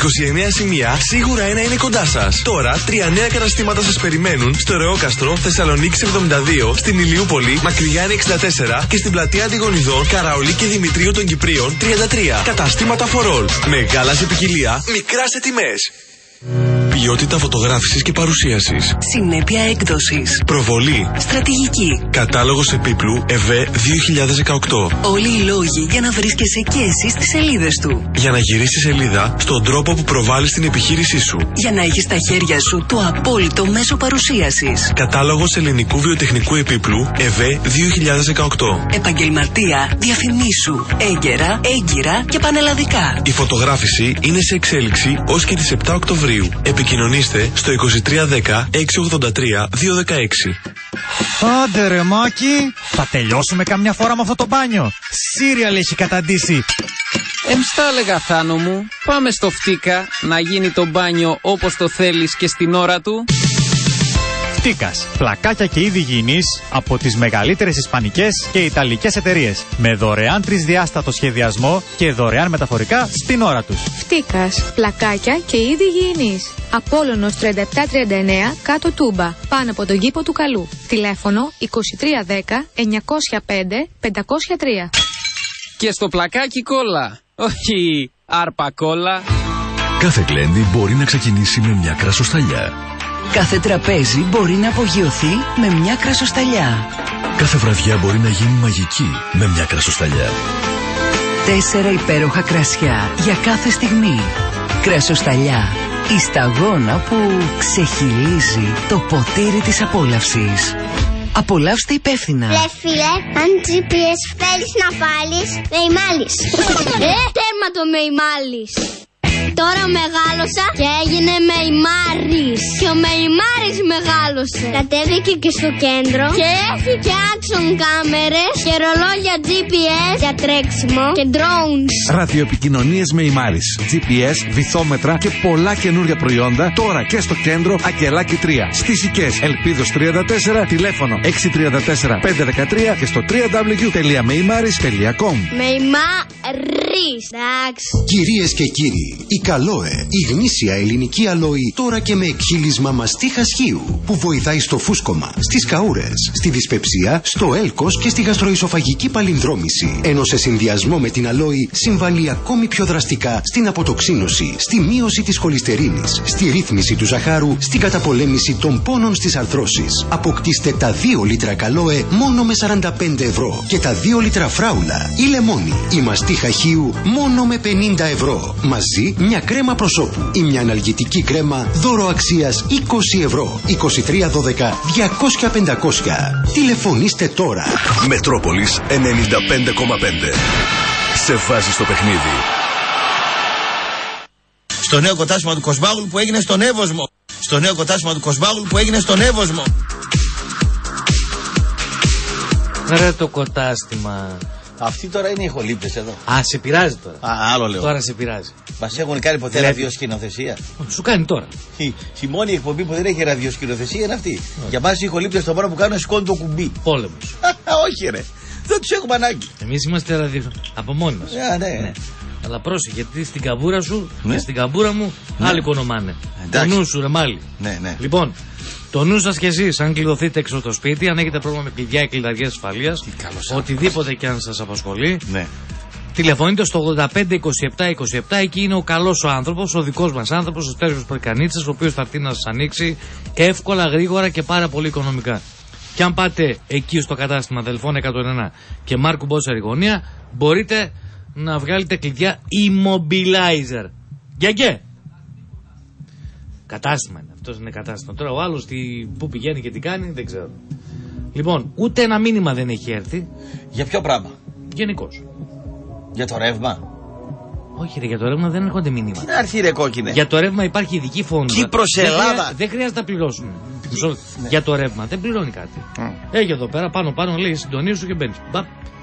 σημεία, σίγουρα ένα είναι κοντά σας. Τώρα, τρία νέα καταστήματα σας περιμένουν στο Ρεόκαστρο, Θεσσαλονίκης 72, στην Ηλιούπολη, Μακριγιάννη 64 και στην πλατεία Αντιγονιδών, Καραολί και Δημητρίου των Κυπρίων 33. Καταστήματα Φορόλ. Μεγάλας σε ποικιλία, μικράς σε τιμέ. Ποιότητα φωτογράφησης και παρουσίασης. Συνέπεια έκδοσης. Προβολή. Στρατηγική. Κατάλογος επίπλου ΕΒΕ 2018. Όλοι οι λόγοι για να βρίσκεσαι και εσύ στις σελίδες του. Για να γυρίσεις τη σελίδα στον τρόπο που προβάλλεις την επιχείρησή σου. Για να έχεις στα χέρια σου το απόλυτο μέσο παρουσίασης. Κατάλογος ελληνικού βιοτεχνικού επίπλου ΕΒΕ 2018. Επαγγελματία, διαφημίσου. Έγκαιρα, έγκυρα και πανελλαδικά. Η φωτογράφηση είναι σε εξέλιξη ως και τις 7 Οκτωβρίου. Επικοινωνήστε στο 2310 683 216. Άντε ρε Μάκη, θα τελειώσουμε καμιά φορά με αυτό το μπάνιο. Σύριαλ έχει καταντήσει. Εμστά έλεγα Θάνο μου, πάμε στο φτύκα να γίνει το μπάνιο όπως το θέλεις και στην ώρα του. Φτύκας. Πλακάκια και είδη υγιεινής από τις μεγαλύτερες ισπανικές και ιταλικές εταιρείες. Με δωρεάν τρισδιάστατο σχεδιασμό και δωρεάν μεταφορικά στην ώρα τους. Φτύκας. Πλακάκια και είδη υγιεινής. Απόλλωνος 3739 κάτω Τούμπα. Πάνω από τον κήπο του Καλού. Τηλέφωνο 2310 905 503. Και στο πλακάκι κόλλα. Όχι άρπα κόλλα. Κάθε γλέντι μπορεί να ξεκινήσει με μια κρασοσταλιά. Κάθε τραπέζι μπορεί να απογειωθεί με μια κρασοσταλιά. Κάθε βραδιά μπορεί να γίνει μαγική με μια κρασοσταλιά. Τέσσερα υπέροχα κρασιά για κάθε στιγμή. Κρασοσταλιά. Η σταγόνα που ξεχυλίζει το ποτήρι της απόλαυσης. Απολαύστε υπεύθυνα. Ρε φίλε, αν GPS θέλεις να βάλεις, με ημάλεις. ε, τέρμα το με ημάλεις. Τώρα μεγάλωσα και έγινε Μεϊμάρης. Και ο Μεϊμάρης μεγάλωσε. Κατέβηκε και στο κέντρο και έχει και action κάμερες και ρολόγια GPS για τρέξιμο και drones. Ραδιοεπικοινωνίες Μεϊμάρης. GPS, βυθόμετρα και πολλά καινούργια προϊόντα τώρα και στο κέντρο Ακελάκι 3. Στις Οικές Ελπίδος 34, τηλέφωνο 634 513 και στο www.meimaris.com Μεϊμάρης. Εντάξει. Κυρίες και κύριοι, η Καλόε, η γνήσια ελληνική αλόη, τώρα και με εκχύλισμα μαστίχα χείου, που βοηθάει στο φούσκωμα, στις καούρες, στη δυσπεψία, στο έλκος και στη γαστροϊσοφαγική παλινδρόμηση. Ενώ σε συνδυασμό με την αλόη συμβάλλει ακόμη πιο δραστικά στην αποτοξίνωση, στη μείωση της χολυστερίνης, στη ρύθμιση του ζαχάρου, στην καταπολέμηση των πόνων στις αρθρώσεις. Αποκτήστε τα 2 λίτρα καλόε μόνο με 45 ευρώ και τα 2 λίτρα φράουλα ή λεμόνι. Η μαστίχα χείου μόνο με 50 ευρώ. Μαζί με Μια κρέμα προσώπου ή μια αναλγητική κρέμα δώρο αξίας 20 ευρώ. 23 12 200 500. Τηλεφωνήστε τώρα. Μετρόπολης 95,5. Σε βάζει στο παιχνίδι. Στο νέο κοτάσμα του Κοσμάγουλου που έγινε στον Εύωσμο. Στο νέο κοτάσμα του Κοσμάγουλου που έγινε στον Εύωσμο. Ρε το κοτάστημα. Αυτοί τώρα είναι οι ηχολήπτες εδώ. Α, σε πειράζει τώρα. Α, άλλο λέω. Τώρα σε πειράζει. Μας έχουν κάνει ποτέ Βλέπει. ραδιοσκηνοθεσία. Σου κάνει τώρα. Η, η μόνη εκπομπή που δεν έχει ραδιοσκηνοθεσία είναι αυτή. Για μας οι ηχολήπτες το μόνο που κάνουν είναι σκόνη το κουμπί. Πόλεμος. Όχι, ρε. Δεν τους έχουμε ανάγκη. Εμείς είμαστε ραδιο... από μόνοι μας. Α, ναι. Αλλά πρόσεχε, γιατί στην καμπούρα σου Ναι. και στην καμπούρα μου Ναι. άλλοι κονομάνε. Το Εντάξει. νου σου, ρε μάλι. Ναι, ναι. Λοιπόν, το νου σας κι εσείς, αν κλειδωθείτε έξω από το σπίτι, αν έχετε πρόβλημα με κλειδιά ή κλειδαριέ ασφαλείας, οτιδήποτε και αν σας απασχολεί, Ναι. τηλεφωνείτε στο 85 27 27. Εκεί είναι ο καλός ο άνθρωπος, ο δικός μας άνθρωπος, ο Στέργιο Πρικανίτσα, ο οποίος θα έρθει να σας ανοίξει εύκολα, γρήγορα και πάρα πολύ οικονομικά. Και αν πάτε εκεί στο κατάστημα Δελφών 101 και Μάρκου Μπόσερ γωνία, μπορείτε να βγάλετε κλειδιά immobilizer. Γκέγκε! Κατάστημα είναι. Αυτός είναι κατάστημα. Τώρα ο άλλος πού πηγαίνει και τι κάνει δεν ξέρω. Λοιπόν, ούτε ένα μήνυμα δεν έχει έρθει. Για ποιο πράγμα; Γενικώς. Για το ρεύμα; Όχι, ρε, για το ρεύμα δεν έρχονται μηνύματα. Τι έρθει ρε κόκκινε. Για το ρεύμα υπάρχει ειδική φωνή. Κύπρος, Δεν χρειά- Ελλάδα. Δεν χρειάζεται να πληρώσουν. Μισό λεπτό. Για το ρεύμα δεν πληρώνει κάτι. Έχει εδώ πέρα πάνω πάνω λέει συντονίζει σου και μπαίνεις.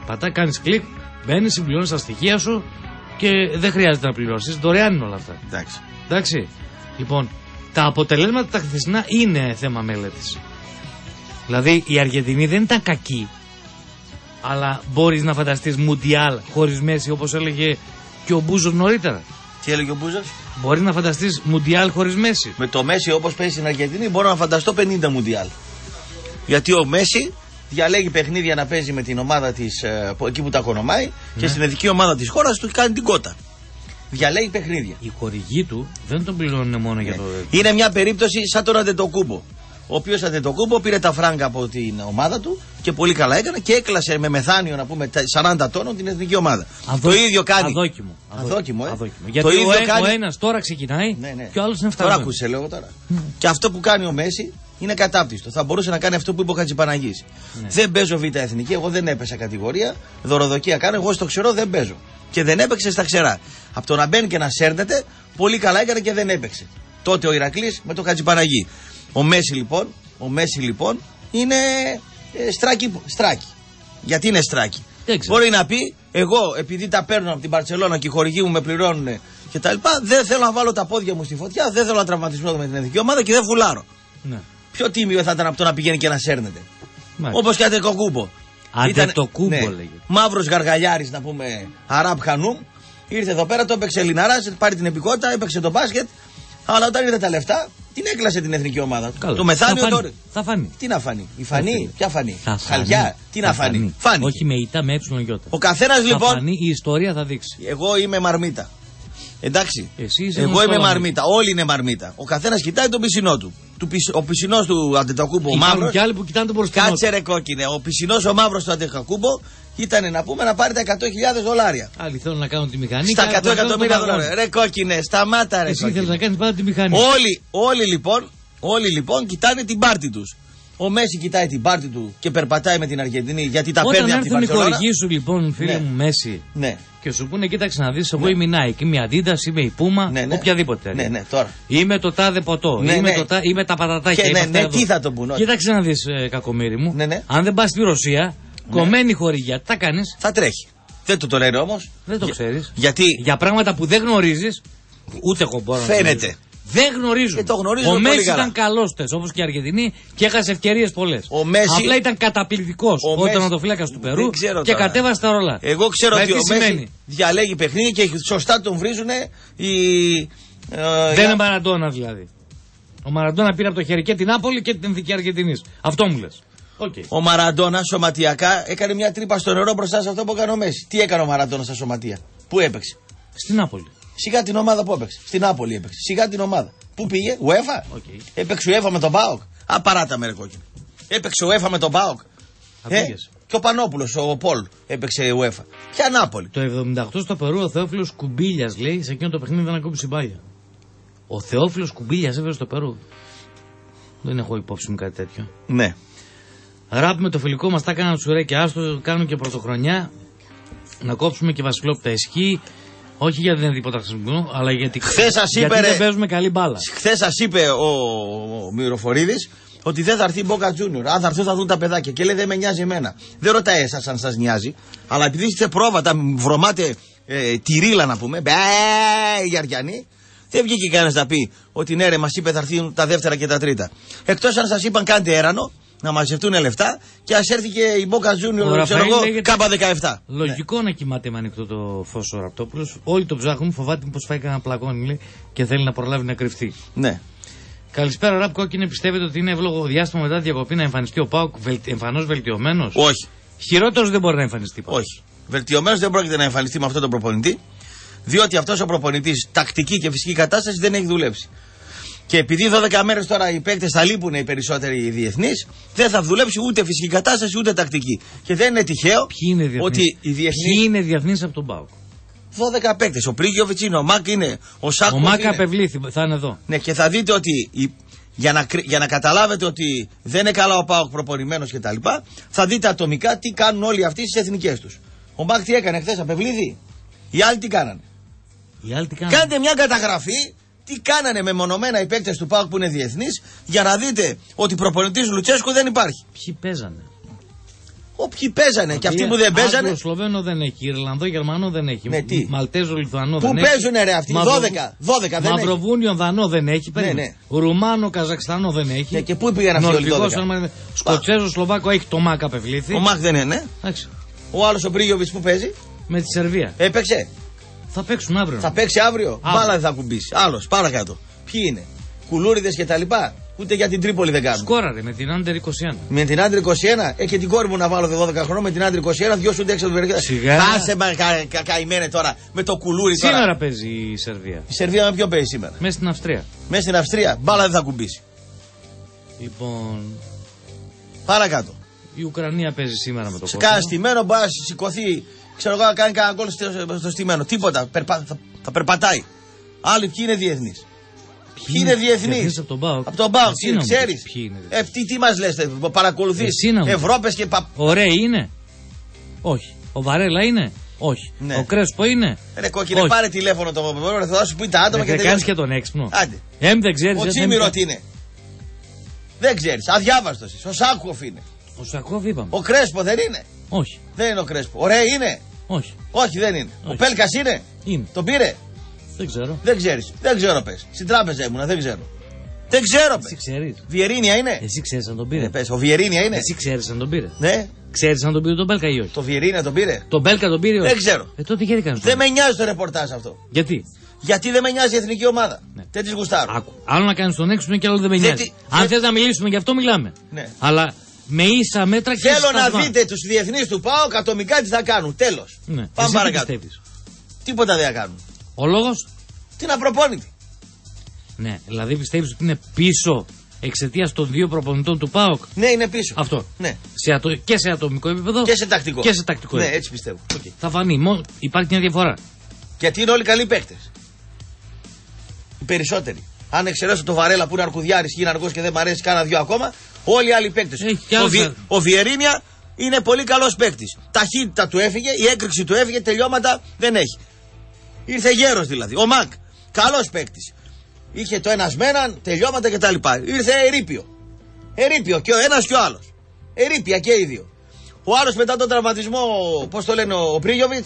Πατά, κάνεις κλικ, μπαίνεις, συμπληρώνεις τα στοιχεία σου και δεν χρειάζεται να πληρώσεις. Δωρεάν είναι όλα αυτά. Εντάξει. Εντάξει. Λοιπόν, τα αποτελέσματα τα χθεσινά είναι θέμα μελέτης. Δηλαδή η Αργεντινή δεν ήταν κακή. Αλλά μπορείς να φανταστείς Μουντιάλ χωρίς Μέση όπως έλεγε και ο Μπούζο νωρίτερα. Τι έλεγε ο Μπούζος; Μπορείς να φανταστείς Μουντιάλ χωρίς Μέση. Με το Μέση όπως παίζει στην Αργεντινή μπορώ να φανταστώ 50 Μουντιάλ. Γιατί ο Μέση διαλέγει παιχνίδια να παίζει με την ομάδα της εκεί που τα κονομάει και στην εθνική ομάδα της χώρας του κάνει την κότα. Διαλέγει παιχνίδια. Οι χορηγοί του δεν τον πληρώνουν μόνο για το. Είναι μια περίπτωση σαν τον Αντετοκούμπο. Ο οποίος Αντετοκούμπο πήρε τα φράγκα από την ομάδα του και πολύ καλά έκανε και έκλασε με μεθάνιο να πούμε τα 40 τόνων την εθνική ομάδα. Αδό- Το ίδιο κάνει. Αδόκιμο. Αδόκιμο, ε. Αδόκιμο. Γιατί το ίδιο ο, ε- κάνει. ο ένας τώρα ξεκινάει Ναι, ναι. και ο άλλος είναι Τώρα φτασμένο. ακούσε λέω τώρα. Και αυτό που κάνει ο Μέση είναι κατάπτυστο. Θα μπορούσε να κάνει αυτό που είπε ο Χατζηπαναγής. Ναι. Δεν παίζω β' εθνική, εγώ δεν έπεσα κατηγορία. Δωροδοκία κάνω, εγώ στο ξερό δεν παίζω. Και δεν έπαιξε στα ξερά. Από το να μπαίνει και να σέρνεται, πολύ καλά έκανε και δεν έπαιξε. Τότε ο Ηρακλής με το Χατζηπαναγή. Ο Μέση λοιπόν, ο Μέση λοιπόν είναι ε, στράκι, στράκι. Γιατί είναι στράκι; Δεν ξέρω. Μπορεί να πει, εγώ επειδή τα παίρνω από την Παρσελώνα και οι χορηγοί μου με πληρώνουν και τα λοιπά, δεν θέλω να βάλω τα πόδια μου στη φωτιά, δεν θέλω να τραυματισμό με την εθνική ομάδα και δεν φουλάρω. Ναι. Πιο τίμιο θα ήταν από το να πηγαίνει και να σέρνεται. Μάλιστα. Όπως και Αντετοκούμπο. Αντετοκούμπο ναι, λέγεται. Μαύρος γαργαλιάρης, να πούμε, Αράπ Χανούμ. Ήρθε εδώ πέρα, το έπαιξε Ελληναρά, πάρει την επικότητα, έπαιξε το μπάσκετ. Αλλά όταν ήρθε τα λεφτά, την έκλασε την εθνική ομάδα. Καλά. Το μεθάνιο θα φανεί. τώρα. Θα φανεί. Τι να φανεί, η φανή, φανεί. ποια φανή; Θα Χαλιά, φανεί. τι Θα να φανεί. Φάνηκε. Όχι με ητά με έψιλον γιώτα. Ο καθένας Θα λοιπόν. φανεί, η ιστορία θα δείξει. Εγώ είμαι μαρμίτα. Εντάξει. Εσύ είσαι Εγώ γνωστό είμαι μαρμίτα. μαρμίτα. Όλοι είναι μαρμίτα. Ο καθένας κοιτάει τον πισινό του. του πισ- ο πισινός του Αντετοκούμπο, ο Υπάρχουν μαύρος. και άλλοι που κοιτάνε τον μπροστινό. Κάτσε ρε κόκκινε. Ο πισινός ο μαύρος του Αντετοκούμπο ήταν να πούμε να πάρει τα 100.000 δολάρια. Άλλοι θέλουν να κάνουν τη μηχανή. Στα και 100 άλλοι να κάνουν εκατομμύρια τον δολάρια. αγώνα. Ρε κόκκινε, σταμάτα ρε Εσύ κόκκινε. θέλεις να κάνεις πάντα τη μηχανή. Όλοι, όλοι λοιπόν, όλοι λοιπόν κοιτάνε την πάρτη τους. Ο Μέση κοιτάει την πάρτη του και περπατάει με την Αργεντινή γιατί τα Όταν παίρνει από την έρθουν οι Παρσελόνα. χορηγοί σου λοιπόν, φίλε Ναι. μου, Μέση, Ναι. Και σου πούνε, κοίταξε να δεις, εγώ είμαι η Nike, είμαι η Adidas, είμαι η Puma, Ναι, ναι. οποιαδήποτε. Ναι, ναι, τώρα. Είμαι το τάδε ποτό, Ναι, είμαι, ναι. το τα, είμαι τα πατατάκια. Και είμαι ναι, αυτά ναι, εδώ. τι θα τον πούνε, όχι. Κοίταξε να δεις, ε, κακομίρι μου. Ναι, ναι. Αν δεν πας στη Ρωσία, κομμένη χορηγιά, τι θα κάνεις. Θα τρέχει. Δεν το το λένε όμως. Δεν το ξέρεις. Γιατί Για πράγματα που δεν γνωρίζεις, ούτε εγώ μπορώ να το Φαίνεται. Γνωρίζω. Δεν γνωρίζουν. Ε, το γνωρίζουν ο πολύ Μέση καλά. ήταν καλός όπως και η Αργεντινή και έχασε ευκαιρίες πολλές. Ο Μέση- Απλά ήταν καταπληκτικός Ο ο Μέση- τερματοφύλακας του Περού Δεν ξέρω και τώρα. κατέβασε τα ρολά. Εγώ ξέρω Δηλαδή, ότι τι ο Μέση σημαίνει; διαλέγει παιχνίδι και σωστά τον βρίζουν οι. ε, Δεν οι- είναι Μαραντόνα δηλαδή. Ο Μαραντόνα πήρε από το χέρι και την Άπολη και την Εθνική Αργεντινής. Αυτό μου λες. Okay. Ο Μαραντόνα σωματιακά έκανε μια τρύπα στο νερό μπροστά σε αυτό που έκανε ο Μέση. Τι έκανε ο Μαραντόνα στα σωματεία; Πού έπαιξε; Στην Άπολη. Σιγά την ομάδα που έπαιξε. Στην Άπολη έπαιξε. Σιγά την ομάδα. Πού πήγε, UEFA. Okay. Έπαιξε UEFA με τον Μπάοκ. Α, παράτα με ρε κόκκινο. Έπαιξε UEFA με τον Μπάοκ. Θα πήγες. και Και ο Πανόπουλος, ο Πολ, έπαιξε UEFA. Ποια Νάπολη. Το 78 στο Περού ο Θεόφιλος Κουμπίλιας λέει σε εκείνο το παιχνίδι δεν ακούμπησε μπάλια. Ο Θεόφιλος Κουμπίλιας έφερε στο Περού. Δεν έχω υπόψη μου κάτι τέτοιο. Ναι. Ραπ με το φιλικό μας τα έκαναν τσουρέκια. Άστο, κάνουν και πρωτοχρονιά. Να κόψουμε και βασιλόπιτα ισχύει. Όχι γιατί δεν είναι τίποτα χρησιμοποιούν, αλλά γιατί, Χθες σας είπε, γιατί ρε. δεν παίζουμε καλή μπάλα. Χθες σας είπε ο, ο Μυροφορίδης ότι δεν θα έρθει η Μπόκα Τζούνιορ. Αν θα έρθουν θα δουν τα παιδάκια. Και λέει δεν με νοιάζει εμένα. Δεν ρωτάει εσάς αν σας νοιάζει. Αλλά επειδή είστε πρόβατα, βρωμάτε ε, τη ρίλα να πούμε. Μπε, οι Αριανοί. Δεν βγήκε κανένας να πει ότι ναι, ρε, μας είπε θα έρθουν τα δεύτερα και τα τρίτα. Εκτός αν σας είπαν κάντε έρανο να μαζευτούν λεφτά και ας έρθει και η Μπόκα Ο Τζούνιορ, ξέρω Ραφαήλ εγώ, λέγεται- κάμπα 17. Λογικό να κοιμάται με ανοιχτό το φως ο Ραπτόπουλος. Όλοι το ψάχνουν, φοβάται πω φάει κανένα πλακόνι λέει, και θέλει να προλάβει να κρυφτεί. Ναι. Καλησπέρα, Ραπ Κόκκινε. Πιστεύετε ότι είναι εύλογο διάστημα μετά τη διακοπή να εμφανιστεί ο Πάουκ εμφανώς βελτιωμένος; Όχι. Χειρότερος δεν μπορεί να εμφανιστεί. Πάουκ. Όχι. Βελτιωμένος δεν πρόκειται να εμφανιστεί με αυτόν τον προπονητή, διότι αυτός ο προπονητής τακτική και φυσική κατάσταση δεν έχει δουλέψει. Και επειδή 12 μέρες τώρα οι παίκτες θα λείπουν οι περισσότεροι διεθνείς, δεν θα δουλέψει ούτε φυσική κατάσταση ούτε τακτική. Και δεν είναι τυχαίο Ποιοι είναι διεθνείς; ότι οι διεθνεί. Ποιοι είναι διεθνείς από τον Πάουκ. 12 παίκτες. Ο Πρίγιοβιτς είναι, ο Μάκ είναι, ο Σάκο Ο Μάκα είναι. απευλήθη, θα είναι εδώ. Ναι, και θα δείτε ότι η- για, να, κρι- για να καταλάβετε ότι δεν είναι καλά ο Πάοκ προπονημένος κτλ., θα δείτε ατομικά τι κάνουν όλοι αυτοί στις εθνικές τους. Ο Μάκ τι έκανε χθες, απευλήθη. Οι άλλοι τι κάνανε; Οι άλλοι τι κάνουν. Κάντε μια καταγραφή τι κάνανε μεμονωμένα οι παίκτες του Πάοκ που είναι διεθνείς για να δείτε ότι προπονητής Λουτσέσκου δεν υπάρχει. Ποιοι παίζανε; Όποιοι παίζανε και αυτοί που δεν παίζανε. Άγγλο, Σλοβαίνο δεν έχει. Ιρλανδό, Γερμανό δεν έχει. Ναι, τι; Μαλτέζο, Λιθουανό Πού δεν έχει. παίζουνε, ρε, αυτοί; 12, 12 δεν έχει. Μαυροβούνιο, Δανό δεν έχει. Ναι, περίμενε. Ρουμάνο, Καζακστανό δεν έχει. Ναι, και πού πήγαν αυτοί όλοι οι Νορβηγός, 12? όνομα- Σκοτσέζο, Σλοβάκο έχει το Μάκα απευλήθη. Ο Μάκ δεν είναι, ναι. Εντάξει. Ο άλλος ο Πρίγιοβιτ που παίζει; Με τη Σερβία. Έπαιξε; Θα παίξουν αύριο. Θα παίξει αύριο. Αύριο. Μπάλα δεν θα κουμπίσει. Άλλος, παρακάτω. Ποιοι είναι; Κουλούριδες και τα λοιπά. Ούτε για την Τρίπολη δεν κάνουν. Σκόραρε με την Άντερ 21. Με την άντρη 21, έχει και την κόρη μου να βάλω 12 χρόνια με την άντρη 21, δυο σου έξω από την Σιγά. Άσε μα κα, κα, καημένε τώρα με το κουλούρι τώρα. Σήμερα παίζει η Σερβία. Η Σερβία με ποιο παίζει σήμερα; Μέσα στην Αυστρία. Μέσα στην Αυστρία. Μπάλα δεν θα κουμπίσει. Λοιπόν, Παρακάτω. η Ουκρανία παίζει σήμερα με το Σε κόσμο. κάνα στημένο μπορεί να σηκωθεί, ξέρω εγώ, να κάνει κανένα γκολ στο, στο στημένο. Τίποτα. Περπα, θα, θα περπατάει. Άλλοι ποιοι είναι διεθνείς; Ποιοι είναι διεθνείς; διεθνείς από τον ΠΑΟΚ. Από τον Πάοκ, Εσύ να μου ξέρεις. πεις ποιοι είναι Ε, τι, τι μας λες, παρακολουθείς Εσύ να μου πεις. Ευρώπες και πα... Ωραία είναι; Όχι. Ο Βαρέλα είναι; Όχι. Ναι. Ο Κρέσπο είναι; Ρε κόκκινε, Όχι. πάρε τηλέφωνο το παπαδόρο, θα σου πει τα άτομα Δεν και κάνεις τελειώσει. και τον έξυπνο. Άντε. Εμ δεν ξέρεις. Ο Τσίμηρο τι είναι. Δεν ξέρεις. Αδιάβαστος είσαι. Ο Σάκοφ είναι. Ο Σακόβ είπαμε. Ο Κρέσπο δεν είναι. Όχι. Δεν είναι ο Κρέσπο. Ωραία είναι. Όχι. Όχι δεν είναι. Ο Πέλκας είναι. Είναι. Τον πήρε. Δεν ξέρω. Δεν ξέρεις. Δεν ξέρω πες. Στην τράπεζα ήμουνα, δεν ξέρω. Δεν ξέρω πες. Εσύ ξέρεις. Βιερίνια είναι. Εσύ ξέρεις αν τον πήρε. Ε, πες, ο Βιερίνια είναι. Εσύ ξέρεις αν τον πήρε. Ναι. Ξέρεις αν τον πήρε τον Μπέλκα ή όχι. Το Βιερίνια τον πήρε. Τον Μπέλκα τον πήρε ή όχι. Δεν ξέρω. Ε, τότε γιατί κάνεις Δεν με νοιάζει το ρεπορτάζ αυτό. Γιατί; Γιατί δεν με νοιάζει η εθνική ομάδα. Δεν τη γουστάρω. Άκου. Άλλο να κάνεις τον έξυπνο και άλλο δεν με Δεν νοιάζει. τι- Αν δεν- θες να μιλήσουμε γι' αυτό μιλάμε. Ναι. Αλλά με ίσα μέτρα και Θέλω να σταθμά. δείτε τους διεθνείς του ΠΑΟ ατομικά τι θα κάνουν. Τέλος. Ναι. Πάμε Εσύ τι παρακάτω. πιστεύεις; Τίποτα δεν θα κάνουν. Ο λόγος; Τι να προπόνητη. Ναι. Δηλαδή πιστεύεις ότι είναι πίσω εξαιτίας των δύο προπονητών του ΠΑΟΚ; Ναι, είναι πίσω. Αυτό. Ναι. Σε ατο... Και σε ατομικό επίπεδο Και σε τακτικό. και σε τακτικό Ναι, επίπεδο. έτσι πιστεύω. Οκ. Θα φανεί. Μο... Υπάρχει μια διαφορά. Γιατί είναι όλοι καλοί παίκτες. Οι περισσότεροι. Αν εξαιρέσω το Βαρέλα που είναι αρκουδιάρης και είναι αργός και δεν μ' αρέσει, κάνα δύο ακόμα, όλοι οι άλλοι παίκτες. κι Ο, άλλους Βι... α- ο Βιερίνια είναι πολύ καλός παίκτης. Ταχύτητα του έφυγε, η έκρηξη του έφυγε, τελειώματα δεν έχει. Ήρθε γέρος δηλαδή. Ο Μακ, καλός παίκτης. Είχε το ένας με έναν, τελειώματα κτλ. Ήρθε ερήπιο. Ερήπιο και ο ένας και ο άλλος. Ερήπια και οι δύο. Ο άλλος μετά τον τραυματισμό, πώς το λένε, ο Πρίγιοβιτ,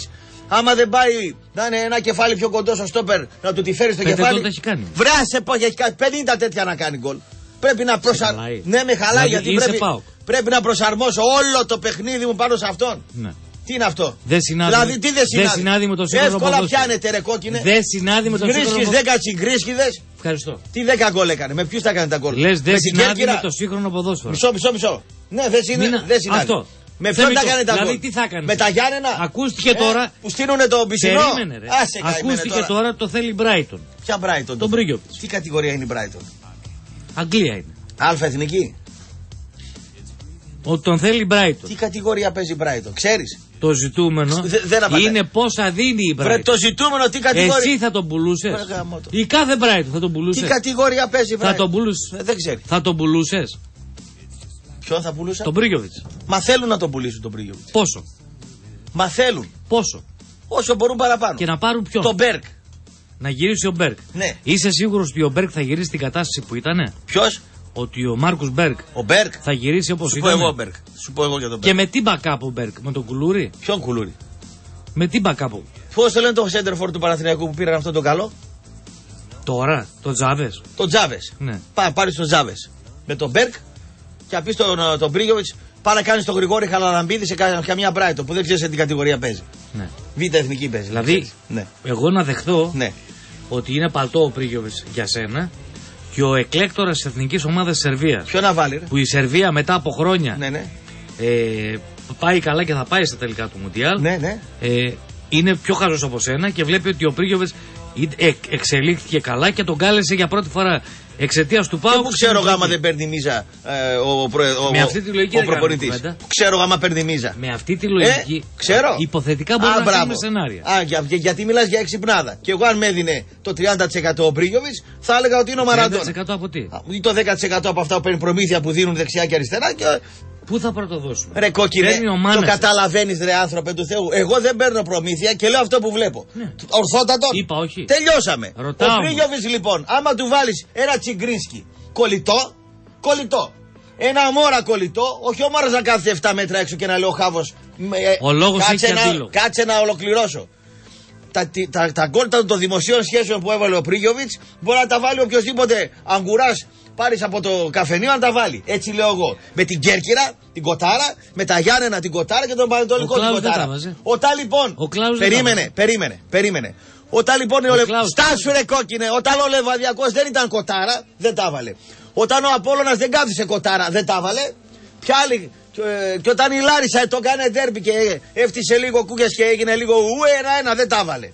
άμα δεν πάει να είναι ένα κεφάλι πιο κοντό στο στόπερ να του τη φέρει στο Πέντε κεφάλι. γκολ τα έχει κάνει. Βράσε πω έχει κάνει 50 τέτοια να κάνει γκολ. Πρέπει να προσαρμόσω. χαλάει. Ναι, με χαλάει Δηλαδή, γιατί είσαι πρέπει, ΠΑΟΚ. πρέπει να προσαρμόσω όλο το παιχνίδι μου πάνω σε αυτόν. Ναι. Τι είναι αυτό; Δεν συνάδει, Δηλαδή, τι δεν συνάδει; συνάδει με το σύγχρονο Εύκολα ποδόσφαιρο. πιάνετε, ρε κόκκινε. Δεν συνάδει με το Βρίσκει σύγχρονο 10 τσιγκρίσκιδε. Ευχαριστώ. Τι 10 γκολ έκανε, με ποιους θα έκανε τα γκολ; Λες, Με δεν την συνάδει Κέρκυρα. με το σύγχρονο ποδόσφαιρο. Μισό, μισό, μισό. Ναι, δεν συνάδει. Μην- δεν συνάδει. αυτό. Με ποιον Θεμητό. τα έκανε τα γκολ. Δηλαδή, τι θα έκανες. Με τα Γιάννενα. Ακούστηκε τώρα- Που στείλουνε το πισινό. Περίμενε, ρε. Άσε καημένε Ακούστηκε τώρα. το θέλει Brighton. Ποια Brighton. Τον Πρίγιοβιτ. Τι κατηγορία είναι η Brighton; Αγγλία είναι. Αλφα εθνική. Ότι τον θέλει η Brighton. Τι κατηγορία παίζει η Brighton, ξέρεις; Το ζητούμενο Δε- δεν απαντάει. είναι πόσα δίνει η Βρε, Brighton. το ζητούμενο τι κατηγορία. Εσύ θα τον πουλούσες; Βρε, γαμώτο. Η κάθε Brighton θα τον πουλούσες; Τι κατηγορία παίζει η Brighton. Θα τον πουλούσες; Ε, Δεν ξέρει. Θα τον πουλούσες; Ποιον θα πουλούσα; Τον Πρίγιοβιτς. Μα θέλουν να τον πουλήσουν τον Πρίγιοβιτς. Πόσο; Μα θέλουν. Πόσο; Όσο μπορούν παραπάνω. Και να πάρουν ποιον; Τον Μπεργκ. Να γυρίσει ο Μπεργκ. Ναι. Είσαι σίγουρος ότι ο Μπεργκ θα γυρίσει στην κατάσταση που ήταν. Ποιος; Ότι ο Μάρκους Μπεργκ Ο Μπεργκ. θα γυρίσει όπως Σου πω ήταν. εγώ Μπεργκ. Σου πω εγώ για τον Και Μπεργκ. με τι backup ο Μπέρκ, με τον κουλούρι. Ποιον κουλούρι. Με τι backup; Πώς το λένε το Σέντερφορ του Παναθηναϊκού που πήραν αυτό το καλό; Τώρα, το Τζάβες. Το Τζάβες. Ναι. Πά, πάρεις τον Τζάβες. Με τον Μπέρκ και να πει τον, ε, τον Πρίγιοβιτ πάει να κάνει τον Γρηγόρη Χαλαλαμπίδη σε κα- καμία Μπράιτο που δεν ξέρεις σε τι κατηγορία παίζει. Ναι. Β' εθνική παίζει. Δηλαδή, ξέρεις. ναι. εγώ να δεχθώ Ναι. ότι είναι παλτό ο Πρίγιοβιτ για σένα και ο εκλέκτορας της εθνικής ομάδας Σερβίας. Ποιο να βάλει, ρε; Που η Σερβία μετά από χρόνια Ναι, ναι. ε, πάει καλά και θα πάει στα τελικά του Μουντιάλ. Ναι, ναι. Ε, είναι πιο χαζό από σένα και βλέπει ότι ο Πρίγιοβιτ εξελίχθηκε καλά και τον κάλεσε για πρώτη φορά εξαιτίας του Πάου. Και πού ξέρω γάμα δεν παίρνει μίζα ε, ο, ο, προε- ο, Με αυτή τη λογική ο δεν κάνουμε προπονητής. κουβέντα. Ξέρω γάμα παίρνει μίζα. Με αυτή τη λογική. Ε, ξέρω. Υποθετικά μπορούμε Α, να μπράβο. κάνουμε σενάρια. Α, για, για- γιατί μιλάς για εξυπνάδα. Και εγώ αν με έδινε το 30% ο Μπρίγιοβιτς, θα έλεγα ότι είναι ο Μαραντόνα. 30% από τι; Ή το 10% από αυτά που παίρνει προμήθεια που δίνουν δεξιά και αριστερά. Και... Πού θα πρωτοδώσουμε. Ρε κόκκινε, Παίρνει ο το Μάνας. καταλαβαίνεις ρε άνθρωπε του Θεού. Εγώ δεν παίρνω προμήθεια και λέω αυτό που βλέπω. Ναι. Ορθότατο. Είπα όχι. Τελειώσαμε. Ρωτάω ο όμως. Πρίγιοβιτ λοιπόν, άμα του βάλεις ένα τσιγκρίνσκι κολλητό, κολλητό. Ένα μόρα κολλητό, όχι ο μόρας να κάθεται 7 μέτρα έξω και να λέει ο χάβος. Ο λόγος έχει να, αντίλογο. κάτσε να ολοκληρώσω. Τα, τι- τα, τα γκολ των δημοσίων σχέσεων που έβαλε ο Πρίγιοβιτς μπορεί να τα βάλει οποιοδήποτε αγκουράς πάρεις από το καφενείο να τα βάλει. Έτσι λέω εγώ. Με την Κέρκυρα, την Κοτάρα, με τα Γιάννενα την Κοτάρα και τον Πανετολικό Ο την Κλάους δεν Κοτάρα. τα βάζε. Όταν λοιπόν. Ο Κλάους δεν τα περίμενε, βάζε. περίμενε, περίμενε. Όταν λοιπόν ο, Ο Λε... Κλάους- Στάσου ρε κόκκινε, όταν ο Λεβαδιακός δεν ήταν κοτάρα, δεν τα έβαλε. Όταν ο Απόλλωνας δεν κάθισε κοτάρα, δεν τα έβαλε. Ποια άλλη. Και, ε, και όταν η Λάρισα το έκανε τέρπι και έφτιασε λίγο κούκες και έγινε λίγο ου ένα-ένα, δεν τα έβαλε.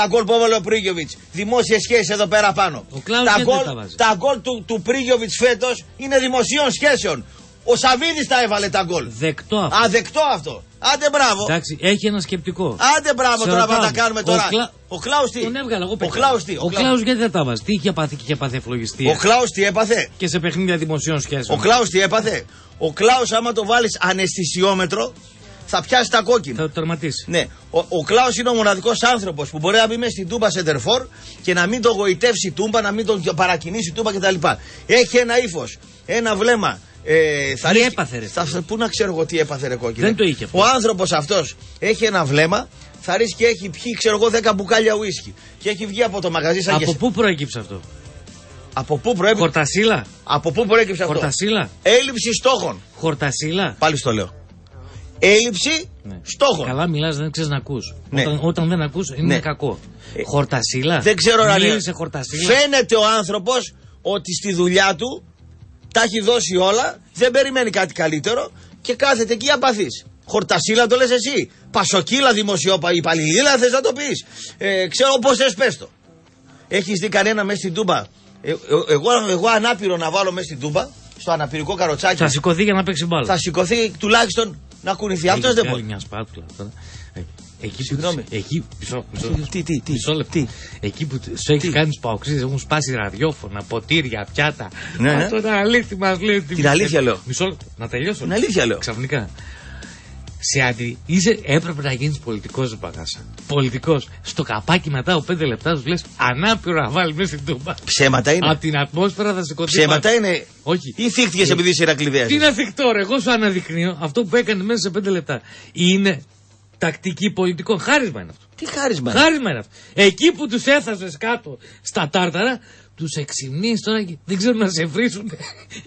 Τα γκολ που έβαλε ο Πρίγιοβιτς. Δημόσιες σχέσεις εδώ πέρα πάνω. Ο Κλάους τα γιατί γκολ, δεν τα βάζει. τα γκολ του, του Πρίγιοβιτς φέτος είναι δημοσίων σχέσεων. Ο Σαββίδης τα έβαλε τα γκολ. Δεκτό αυτό. Αδεκτό αυτό. Άντε μπράβο. Εντάξει, έχει ένα σκεπτικό. Άντε μπράβο Σε τώρα ρωτάω. να τα κάνουμε Ο τώρα. Κλα- Ο Κλάους τι. Τον έβγαλα εγώ Ο παιδιά. Κλάους τι. Ο Κλάου γιατί δεν τα βάζει; Τι είχε πάθει και είχε πάθει ευλογιστία; Ο Κλάους τι έπαθε; Και σε παιχνίδια δημοσίων Ο σχέσεων. Κλάους τι έπαθε; Ο Κλάους, άμα το βάλεις αναισθησιόμετρο, θα πιάσει τα κόκκινα. Θα το τερματίσει. Ναι. Ο, ο Κλάου είναι ο μοναδικός άνθρωπος που μπορεί να μπει μέσα στην τούμπα σε τερφόρ και να μην τον γοητεύσει η τούμπα, να μην τον παρακινήσει η τούμπα κτλ. Έχει ένα ύφος, ένα βλέμμα. Ε, θα Τι ρίξει- έπαθε, ρε. Θα, πού να ξέρω εγώ τι έπαθε, ρε κόκκινε. Δεν το είχε αυτό. Ο άνθρωπος αυτός έχει ένα βλέμμα, θα ρίξει και έχει πιει, ξέρω εγώ, 10 μπουκάλια ουίσκι. Και έχει βγει από το μαγαζί σαν και Από σε- πού προέκυψε αυτό; Από πού προέκυψε. Χορτασίλα. Από πού προέκυψε αυτό; Χορτασίλα. Έλλειψη στόχων. Χορτασίλα. Πάλι στο λέω. Έλλειψη στόχων. Καλά μιλάς, δεν ξέρεις να ακούς. Ναι. Όταν, όταν δεν ακούς είναι Ναι. κακό. Χορτασίλα. Δεν ξέρω να λέει. Μίλησε χορτασίλα. Φαίνεται ο άνθρωπος ότι στη δουλειά του τα έχει δώσει όλα, δεν περιμένει κάτι καλύτερο και κάθεται εκεί απαθής. Χορτασίλα το λες εσύ. Πασοκύλα δημοσιόπα υπαλληλίλα θες να το πεις. Ε, ξέρω πώς θες πες το. Έχεις δει κανένα μέσα στην τούμπα; Ε, ε, εγώ, εγώ ανάπηρο να βάλω μέσα στην τούμπα, στο αναπηρικό καροτσάκι. Θα σηκωθεί για να παίξει μπάλα. θα σηκωθεί τουλάχιστον να κουνηθεί. Αυτός Έχει δεν βγάλει μπορεί. μια σπάτουλα τώρα. Ε, Εκεί που, Συγγνώμη. εκεί, μισό, μισό, Τι, τι, τι. μισό λεπτό. Εκεί που σου έχει κάνει τους παοξίδες, έχουν σπάσει ραδιόφωνα, ποτήρια, πιάτα. Ναι, ναι. Αυτό είναι αλήθεια, μας λέει. Την αλήθεια λέω. Μισό λεπτό, να τελειώσω. Την αλήθεια λέω. Ξαφνικά. Σε αντι... Είσαι, έπρεπε να γίνεις πολιτικός, ρε Παγάσα. Πολιτικός. Στο καπάκι μετά από πέντε λεπτά σου λες ανάπηρο να βάλει μέσα στην τούμπα. Ψέματα είναι. Από την ατμόσφαιρα θα σηκωθεί. Ψέματα πάνω. είναι. Όχι. Ή θύχτηκες επειδή είσαι Ηρακλειδέας; Τι είναι θυκτό, ρε. Εγώ σου αναδεικνύω αυτό που έκανε μέσα σε πέντε λεπτά. Είναι τακτική πολιτικών. Χάρισμα είναι αυτό. Τι χάρισμα. είναι; Χάρισμα είναι αυτό. Εκεί που τους έθασε κάτω στα τάρταρα, τους εξυμνείς τώρα και δεν ξέρουν να σε βρίσουν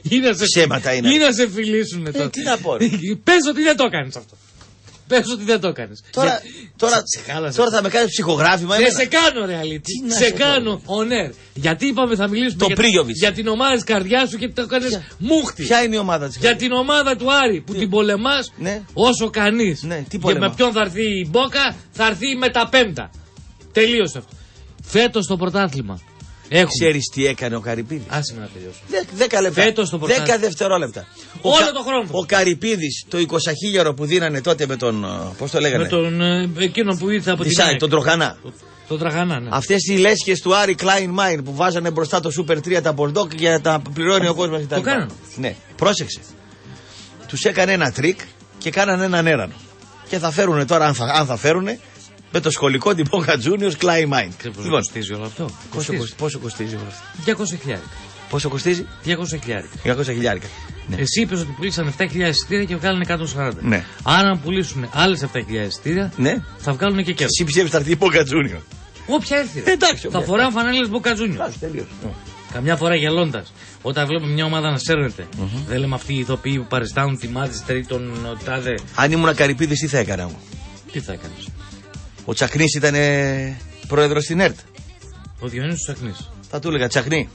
ή να σε, Ψέματα είναι. ή να σε φιλήσουν τώρα. Ε, τι να πω, ρε. Πες ότι δεν το έκανε αυτό. Πες ότι δεν το έκανε. Τώρα, τώρα, τώρα θα με κάνεις ψυχογράφημα. Δεν εμένα. σε κάνω ρε αλήτη. Τι να Σε σε κάνω on air. Γιατί είπαμε θα μιλήσουμε Το για, Πρίγιοβιτς. για την ομάδα της καρδιάς σου και το έκανε μούχτης. Ποια είναι η ομάδα της Για την ομάδα του Άρη που την πολεμάς Ναι. όσο κανείς. Ναι, τι και πολεμά. με ποιον θα έρθει η Μπόκα, θα έρθει με τα πέμπτα. Τελείωσε αυτό. Φέτος το πρωτάθλημα. Έχουμε. Ξέρεις τι έκανε ο Καρυπίδης; Άσε με να τελειώσω. 10 λεπτά. Φέτος το πορτάζ. 10 δευτερόλεπτα. Όλο Κα- το χρόνο. Ο Καρυπίδης, το 20 που δίνανε τότε με τον. Πώς το λέγανε; Με τον ε, εκείνο που ήρθε από Τη την Σάι, ΑΕΚ. τον Τροχανά. Τον Τραχανά, ναι. Αυτές οι λέσχες του Άρη Κλάιν Μάιν που βάζανε μπροστά το Super 3 τα Bulldog για να τα πληρώνει ο κόσμος κτλ. Το κάνανε. Ναι, πρόσεξε. Τους έκανε ένα τρίκ και κάνανε έναν έρανο. Και θα φέρουν τώρα, αν θα, αν θα φέρουν, με το σχολικό την Boca Juniors Klein Mind. Ξέρεις πόσο Λοιπόν, κοστίζει όλο αυτό; πόσο, Κοστίζει. κοσ- πόσο κοστίζει όλο αυτό; 200 χιλιάρικα. Πόσο κοστίζει; 200 χιλιάρικα. 200 χιλιάρικα. Ναι. Εσύ είπες ότι πουλήσαν 7.000 εισιτήρια και βγάλουν 140. Ναι. Άρα, αν πουλήσουν άλλες 7.000 εισιτήρια, Ναι. θα βγάλουν και κέρδο. Εσύ πιστεύει θα έρθει η Boca Junior. Όποια έρθει. ρε. Εντάξει, Θα όποια. φοράω φανέλες Μποκατζούνιο. τελείωσε. Καμιά φορά γελώντας, όταν βλέπουμε μια ομάδα να σέρνεται, δεν λέμε αυτοί οι ηθοποιοί που παριστάνουν τη μάθηση τρίτον τάδε. Αν ήμουν Καρυπίδης, τι θα έκανα εγώ; Τι θα έκανες; Ο Τσακνή ήταν πρόεδρος στην ΕΡΤ. Ο Διονύσης Σαχνή. Θα του έλεγα Τσακνή.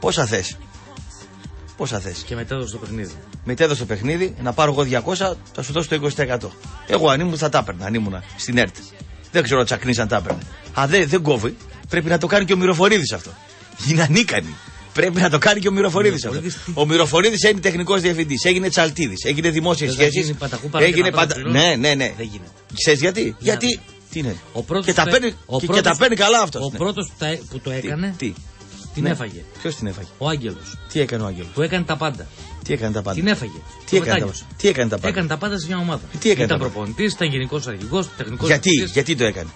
Πόσα θες; Πόσα θες; Και μετά έδωσε το παιχνίδι. Μετέδωσε το παιχνίδι, να πάρω εγώ 200, θα σου δώσω το 20%. Εγώ αν ήμουν θα τα έπαιρνα, αν ήμουν στην ΕΡΤ. Δεν ξέρω ο Τσακνή αν τα έπαιρνε. Αν δεν, δεν κόβει, πρέπει να το κάνει και ο Μυροφορίδη αυτό. Είναι ανίκανη. Πρέπει να το κάνει και ο Μυροφορίδη αυτό. Ο Μυροφορίδη έγινε τεχνικός διευθυντής, έγινε τσαλτίδης, έγινε δημόσιες Δεν θα σχέσεις. γίνει παταχού παρά και Έγινε να παντα... παίρνει Ναι, πληρώνει. ναι, ναι. Δεν γίνεται. Ξέρεις γιατί; Γιατί. Τι είναι; Ο πρώτος Και τα που- παίρνει, ο και, πρώτος- και τα παίρνει καλά αυτός. Ο πρώτος που, τα- που το έκανε Τι; την Ναι. έφαγε. Ποιος την έφαγε; Ο Άγγελος. Τι έκανε ο Άγγελος; Του έκανε τα πάντα. Τι έκανε τα πάντα; Την έφαγε. Τι Το έκανε, τα... μετάνιωσε. τι έκανε τα πάντα; Έκανε τα πάντα σε μια ομάδα. Τι έκανε Ήταν τα πάντα; προπονητής, ήταν γενικός αρχηγός, τεχνικός Γιατί, γιατί το έκανε;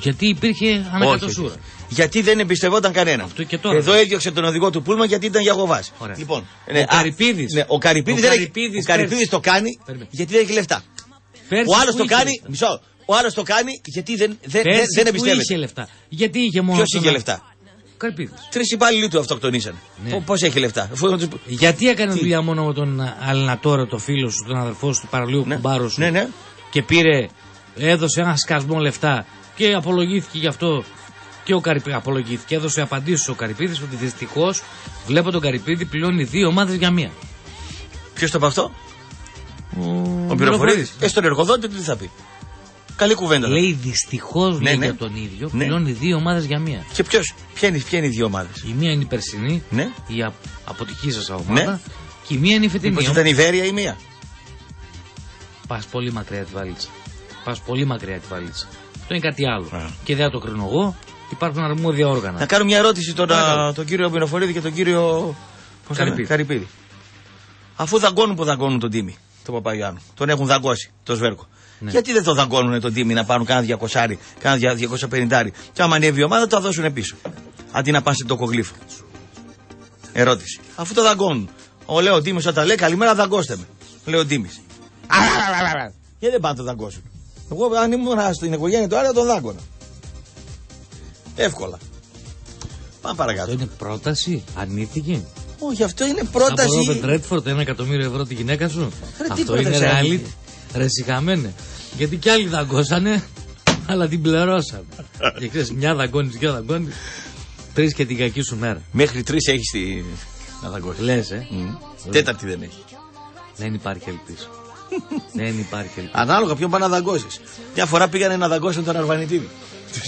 γιατί υπήρχε ανακατοσούρα. όχι. Γιατί δεν εμπιστευόταν κανένα. και τώρα. Εδώ έδιωξε τον οδηγό του Πούλμα γιατί ήταν Γιαγοβά. Ωραία. Λοιπόν, Ο Καρυπίδης. Ναι, ο Καρυπίδης Ο δεν έχει- Καρυπίδης ο Καρυπίδης πέρσι. το κάνει Περίμενε. γιατί δεν έχει λεφτά. Πέρσι Ο άλλος που το είχε κάνει. λεφτά. Μισό. Ο άλλος το κάνει γιατί δεν, δεν, δεν, Πέρσι δεν που εμπιστεύεται. είχε λεφτά. Γιατί είχε μόνο. Ποιος τον- είχε λεφτά; Καρυπίδης. Τρεις υπάλληλοι του αυτοκτονήσαν. Ναι. Πώς έχει λεφτά; Αφού τους- Γιατί έκανε δουλειά μόνο με τον Αλνατόρα, το φίλο σου, τον αδερφό σου, του παραλίου κουμπάρου σου. Ναι, ναι. Και πήρε, έδωσε ένα σκασμό λεφτά και απολογήθηκε γι' αυτό. Και ο Καρυπίδη απολογήθηκε, έδωσε απαντήσεις ο Καρυπίδης ότι δυστυχώς βλέπω τον Καρυπίδη πληρώνει δύο ομάδες για μία. Ποιος το είπε αυτό; Ο, Ο πληροφορήτη. Ε, στον εργοδότη του τι θα πει. Καλή κουβέντα. Λέει δυστυχώς Ναι, λέει ναι. για τον ίδιο Ναι. πληρώνει δύο ομάδες για μία. Και ποιος, ποια είναι, ποια είναι οι δύο ομάδες; Η μία είναι η περσινή, Ναι. η α- αποτυχή σας ομάδα. Ναι. Και η μία είναι η φετινή. Μήπω ήταν η Βέρεια ή μία; Πας πολύ μακριά τη βαλίτσα. Πας πολύ μακριά τη βαλίτσα. Αυτό είναι κάτι άλλο. Και δεν θα το κρίνω εγώ. Υπάρχουν αρμόδια όργανα. Να κάνω μια ερώτηση τον, Παρακαλώ. α, τον κύριο Μινοφορίδη και τον κύριο πώς το λένε, Καρυπίδη. Καρυπίδη. Αφού δαγκώνουν που δαγκώνουν τον Τίμη, τον Παπαγιάννου, τον έχουν δαγκώσει, τον Σβέρκο. Ναι. Γιατί δεν τον δαγκώνουν τον Τίμη να πάρουν κάνα 200, κάνα 250. Και άμα ανέβει η ομάδα, το θα δώσουν πίσω. Αντί να πάνε στην τοκογλύφο. Ερώτηση. Αφού το δαγκώνουν. Ο λέω Τίμης όταν λέει καλημέρα, δαγκώστε με. Λέω Τίμης. Γιατί δεν πάνε να τον δαγκώσουν. Εγώ αν ήμουν στην οικογένεια του Άρη θα τον δάγκωνα. Εύκολα. Πάμε παρακάτω. Αυτό είναι πρόταση, αρνήθηκε. Όχι, αυτό είναι πρόταση. Από Ρόμπερτ Ρέτφορντ, ένα εκατομμύριο ευρώ τη γυναίκα σου. Ρε, τι Αυτό είναι πρόταση reality. αρνήθηκε. Ρε συχαμένε. Γιατί κι άλλοι δαγκώσανε, αλλά την πληρώσανε. και ξέρεις, μια δαγκώνεις, δυο δαγκώνεις. Τρεις και την κακή σου μέρα. Μέχρι τρεις έχεις τη. Να δαγκώσεις. Λες, ε. Τέταρτη δεν έχει. Δεν υπάρχει ελπίς. Δεν υπάρχει ελπίς. Ανάλογα ποιον πάνε να δαγκώσεις. Μια φορά πήγανε να δαγκώσουν τον Αρβανιτίδη.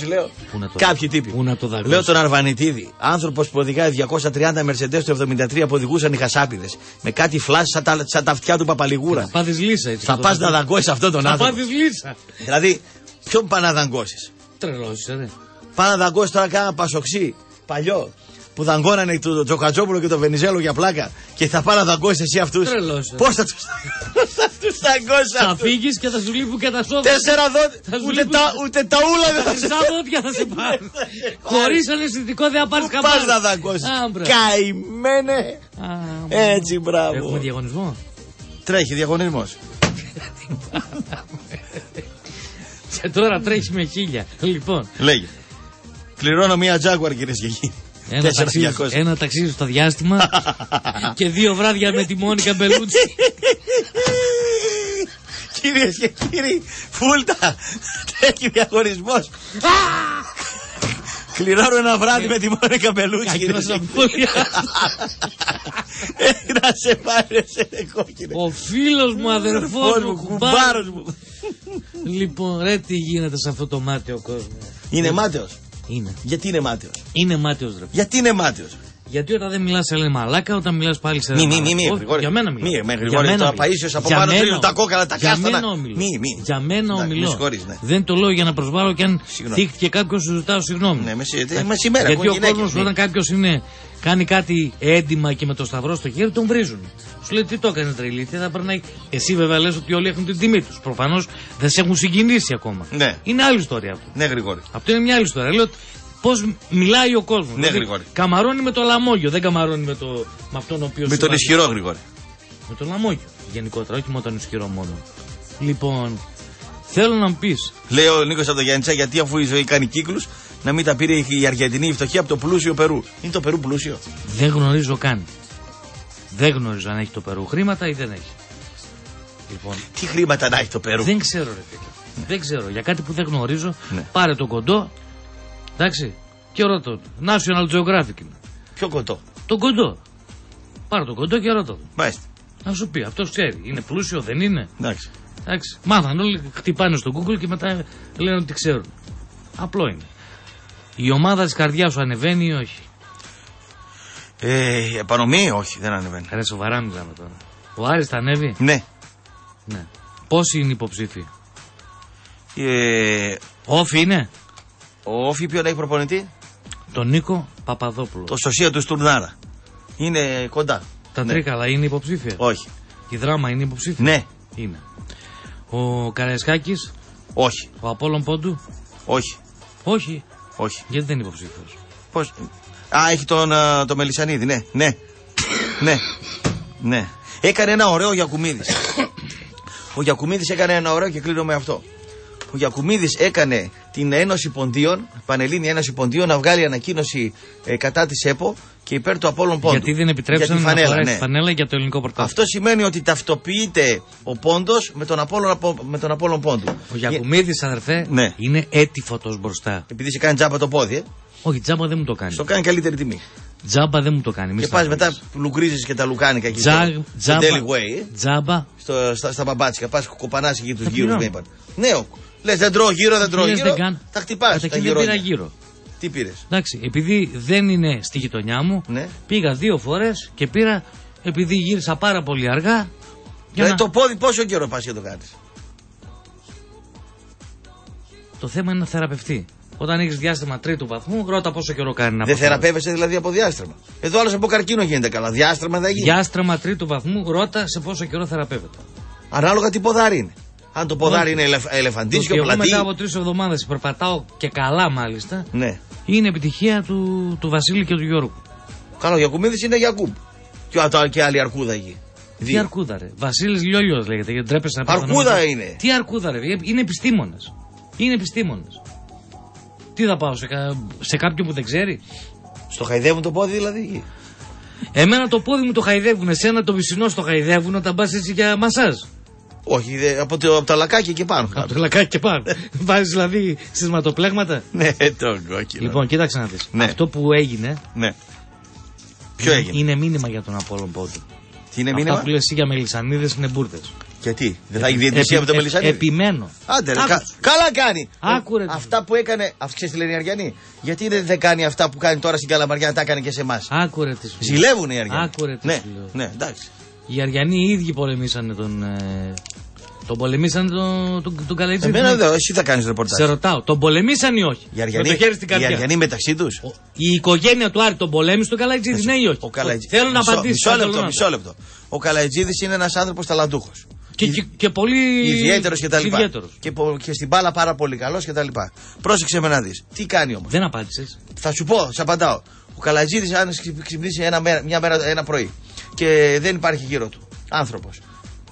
Του λέω; Πού να το Κάποιοι τύποι. Πού να το δαγκώσει. Λέω τον Αρβανιτίδη, άνθρωπος που οδηγάει 230 Mercedes το 73 που οδηγούσαν οι χασάπιδε. Με κάτι φλάς σαν τα, σαν τα αυτιά του Παπαλιγούρα. Θα πάθεις λύσα έτσι. Θα πας να δαγκώσεις αυτόν τον Θα άνθρωπο. πάθεις λύσα. Δηλαδή, ποιον πάνε να δαγκώσεις; Τρελός είσαι, ρε. Πάνε να δαγκώσεις τώρα κάνα πασοξί παλιό που δαγκώνανε τον Τζοκατζόπουλο και τον Βενιζέλο για πλάκα και θα πάνε να δαγκώσει εσύ αυτούς. Τρελός, ε. Πώς θα του τους δαγκώσει Θα αυτούς. φύγεις και θα σου λείπουν και τα σώματα. Τέσσερα Θα δόντια. σου Ούτε λείπουν- τα, ούτε τα ούλα δεν θα σε Σαν δόντια θα σε πάρουν. Χωρίς αναισθητικό δεν θα πάρεις Πού καμπάνα. πας να δαγκώσεις; Άμπρα. Καημένε. Α, Έτσι, μπράβο. Έχουμε διαγωνισμό; Τρέχει διαγωνισμός. Και τώρα τρέχει με χίλια. Λοιπόν, Λέγε. Πληρώνω μία Jaguar κυρίες και κύριοι. Ένα Τέσσερα ταξίδι, διακόσια. ένα ταξίδι στο διάστημα και δύο βράδια με τη Μόνικα Μπελούτσι. Κυρίες και κύριοι, φούλτα. Τρέχει διαγωνισμό. Κληρώνω ένα βράδυ με τη Μόνικα Μπελούτσι. κυρίες Κακός και απώλεια. κύριοι. Να σε πάρει σε κόκκινο. Ο φίλος μου, αδερφός Αδερφός μου, μου, κουμπάρος κουμπάρος μου. Λοιπόν, ρε τι γίνεται σε αυτό το μάτιο κόσμο. Είναι μάταιος. Είναι. Γιατί είναι μάταιος; Είναι μάταιος ρε. Γιατί είναι μάταιος; Γιατί όταν δεν μιλάς σε λένε μαλάκα, όταν μιλάς πάλι σε Μη, λένε μη, μη, μη, μαλάκα. Γρηγόρη. Για μένα μιλάς. Μη, με Γρηγόρη, το Παΐσιος από πάνω τρίζουν τα κόκαλα, τα Για κάστανα. μένα ομιλώ. Μη, μη. Για μένα Εντάξει, με ομιλώ. συγχωρείς, ναι. Δεν το λέω για να προσβάλλω και αν Συγγνώμη. θύχτηκε κάποιος, σου ζητάω συγγνώμη. Ναι, με συ- με σήμερα, Γιατί έχουν ο γυναίκες, κόσμος ναι. όταν κάποιος είναι, κάνει κάτι έντιμα και με το σταυρό στο χέρι, τον βρίζουν. Σου λέει τι το έκανες τρελή, θα περνάει. Εσύ βέβαια λες ότι όλοι έχουν την τιμή τους. Προφανώς δεν σε έχουν συγκινήσει ακόμα. Ναι. Είναι άλλη ιστορία αυτό. Ναι, Γρηγόρη. Αυτό είναι μια άλλη ιστορία. Λέω πώς μιλάει ο κόσμος. Ναι, Γρηγόρη. Καμαρώνει με το λαμόγιο, δεν καμαρώνει με, το, με αυτόν ο οποίος. Με τον ισχυρό Γρηγόρη. Με τον λαμόγιο. Γενικότερα, όχι με τον ισχυρό μόνο. Λοιπόν, θέλω να μου πεις. Λέει ο Νίκος από το Γιάννητσα, γιατί αφού η ζωή κάνει κύκλους, να μην τα πήρε η Αργεντινή η φτωχή από το πλούσιο Περού. Είναι το Περού πλούσιο. Δεν γνωρίζω καν. Δεν γνωρίζω αν έχει το Περού χρήματα ή δεν έχει. Λοιπόν, Τι χρήματα να έχει το Περού; δεν ξέρω ρε φίλε. Δεν ξέρω. Για κάτι που δεν γνωρίζω, Ναι. πάρε τον κοντό. Εντάξει. Και ρώτα τον. National Geographic είναι. Ποιο κοντό; Τον κοντό. Πάρε τον κοντό και ρώτα τον. Μάλιστα. Να σου πει, αυτός ξέρει. Είναι πλούσιο, δεν είναι; Εντάξει. Εντάξει. Μάθαν όλοι, χτυπάνε στο Google και μετά λένε ότι ξέρουν. Απλό είναι. Η ομάδα της καρδιάς σου ανεβαίνει ή όχι; Ε, επανομή, όχι, δεν ανεβαίνει. Ρε, σοβαρά μιλάμε τώρα. Ο Άρης θα ανέβει; Ναι. Ναι. Πόσοι είναι υποψήφοι; Ε, Όφη είναι; Ο Όφη ποιον έχει προπονητή; Τον Νίκο Παπαδόπουλο. Το σωσία του Στουρνάρα. Είναι κοντά. Τα Ναι. τρίκαλα είναι υποψήφια; Όχι. Η δράμα είναι υποψήφια; Ναι. Είναι. Ο Καραϊσκάκης; Όχι. Ο Απόλλων Πόντου; Όχι. Όχι. Όχι. Γιατί δεν είναι υποψήφιος; Πώς; Α, έχει τον, α, το Μελισανίδη, ναι. Ναι. ναι. Ναι. Έκανε ένα ωραίο Γιακουμίδης. Ο Γιακουμίδης έκανε ένα ωραίο και κλείνω με αυτό. Ο Γιακουμίδης έκανε την Ένωση Ποντίων, Πανελλήνια Ένωση Ποντίων, να βγάλει ανακοίνωση ε, κατά της ΕΠΟ και υπέρ του Απόλλων Πόντου. Γιατί δεν επιτρέψαν Για τη να φανέλα, φορέσει ναι. φανέλα για το ελληνικό πρωτάθλημα. Αυτό σημαίνει ότι ταυτοποιείται ο Πόντος με τον Απόλλων, Απο- με τον Απόλλων Πόντου. Ο Γιακουμίδης, αδερφέ, Ναι. είναι έτυφωτο μπροστά. Επειδή σε κάνει τζάμπα το πόδι, ε, Όχι, τζάμπα δεν μου το κάνει. στο κάνει καλύτερη τιμή. Τζάμπα δεν μου το κάνει. μη Και πας σταυρώνεις. μετά λουκρίζεις και τα λουκάνικα εκεί Τζα- στο, στο τζάμπα, Daily Way. ε. τζάμπα. στο, στα, στα μπαμπάτσικα. Πας κοπανάς εκεί τους Τα γύρους πληρώνω. με είπαν. Ναι, λες δεν τρώω γύρω, δεν τρώω Λες, γύρω. δεν κάνω. Τα χτυπάς. Τα Καταρχήν δεν πήρα γύρω. γύρω. Τι πήρες; Εντάξει, επειδή δεν είναι στη γειτονιά μου, Ναι. πήγα δύο φορές και πήρα, επειδή γύρισα πάρα πολύ αργά. Για Δηλαδή να... το πόδι πόσο καιρό πας και το κάνεις; Το θέμα είναι να θεραπευτεί. Όταν έχεις διάστημα τρίτου βαθμού, ρώτα πόσο καιρό κάνει να Δεν αποθεραπευτεί. θεραπεύεσαι δηλαδή από διάστρεμα. Εδώ άλλος από καρκίνο γίνεται καλά. Διάστρεμα δεν γίνει. Διάστρεμα τρίτου βαθμού, ρώτα σε πόσο καιρό θεραπεύεται. Ανάλογα τι ποδάρι είναι. Αν το ποδάρι Όχι. είναι ελεφ, Το ελεφαντήσιο, ότι εγώ πλατή. μετά από τρεις εβδομάδες περπατάω και καλά μάλιστα, Ναι. είναι επιτυχία του, του Βασίλη και του Γιώργου. Καλό, ο Γιακουμίδης είναι Γιακούμπ. Και, ο- και άλλη αρκούδα εκεί. Τι Δύο. αρκούδα, ρε. Βασίλης Λιόλιος λέγεται, γιατί ντρέπεσαι να πεις το Αρκούδα όνομα του. είναι. Τι αρκούδα, ρε. Είναι επιστήμονες. Είναι επιστήμονες. Τι θα πάω σε, κα... σε κάποιον που δεν ξέρει; Στο χαϊδεύουν το πόδι δηλαδή. Εμένα το πόδι μου το χαϊδεύουν, εσένα το βυσινό στο χαϊδεύουν όταν πας έτσι για μασάζ. Όχι, δε, από, το, από τα λακάκια και πάνω. Από το λακάκι και πάνω. Βάζεις δηλαδή συσματοπλέγματα. ναι, το κόκκινο. Λοιπόν, κοίταξε να δεις. Ναι. Αυτό που έγινε. Ναι. Ποιο έγινε; Είναι μήνυμα για τον Απόλλων Πόντου. Τι είναι Αυτά μήνυμα. που λες εσύ για μελισανίδες είναι μπουρδες. Γιατί, δεν θα έχει διαιτησία Επι- με το ε- Μελισανίδη; Επιμένω. Άντε, ρε, Άκουσε. κα- καλά κάνει. Άκουρε Ε, τι αυτά που έκανε. Αυτή ξέρεις τι λένε οι Αριανοί. Γιατί δεν, δεν κάνει αυτά που κάνει τώρα στην Καλαμαριά, τα έκανε και σε εμάς; Άκουρε τις σου λέω. Ζηλεύουν οι Αριανοί. Άκουρε τις ναι, σου λέω. ναι, εντάξει. Οι Αριανοί οι ίδιοι πολεμήσανε τον. Ε, τον πολεμήσανε τον, τον, τον Καλαϊτζή. Εμένα εδώ, εσύ θα κάνεις ρεπορτάζ. Σε ρωτάω, τον πολεμήσαν ή όχι; Οι Αριανοί, Με το χέρι στην οι καρδιά. Αριανοί μεταξύ τους. Η οικογένεια του Άρη τον πολέμησε τον Καλαϊτζίδη, ναι ή όχι; Ο Καλαϊτζή- Θέλω να Μισό- απαντήσει. Μισό λεπτό, μισό λεπτό. Ο Καλαϊτζίδης είναι ένας άνθρωπος ταλαντούχος. Και, και, και πολύ. Ιδιαίτερος και τα λοιπά. ιδιαίτερος. Και, πο- και στην μπάλα πάρα πολύ καλός και τα λοιπά. Πρόσεξε με να δεις. Τι κάνει όμως; Δεν απάντησες. Θα σου πω, σε απαντάω. Ο Καλατζίδη, αν ξυ- ξυπνήσει ένα μέρα, μια μέρα, ένα πρωί και δεν υπάρχει γύρω του άνθρωπος.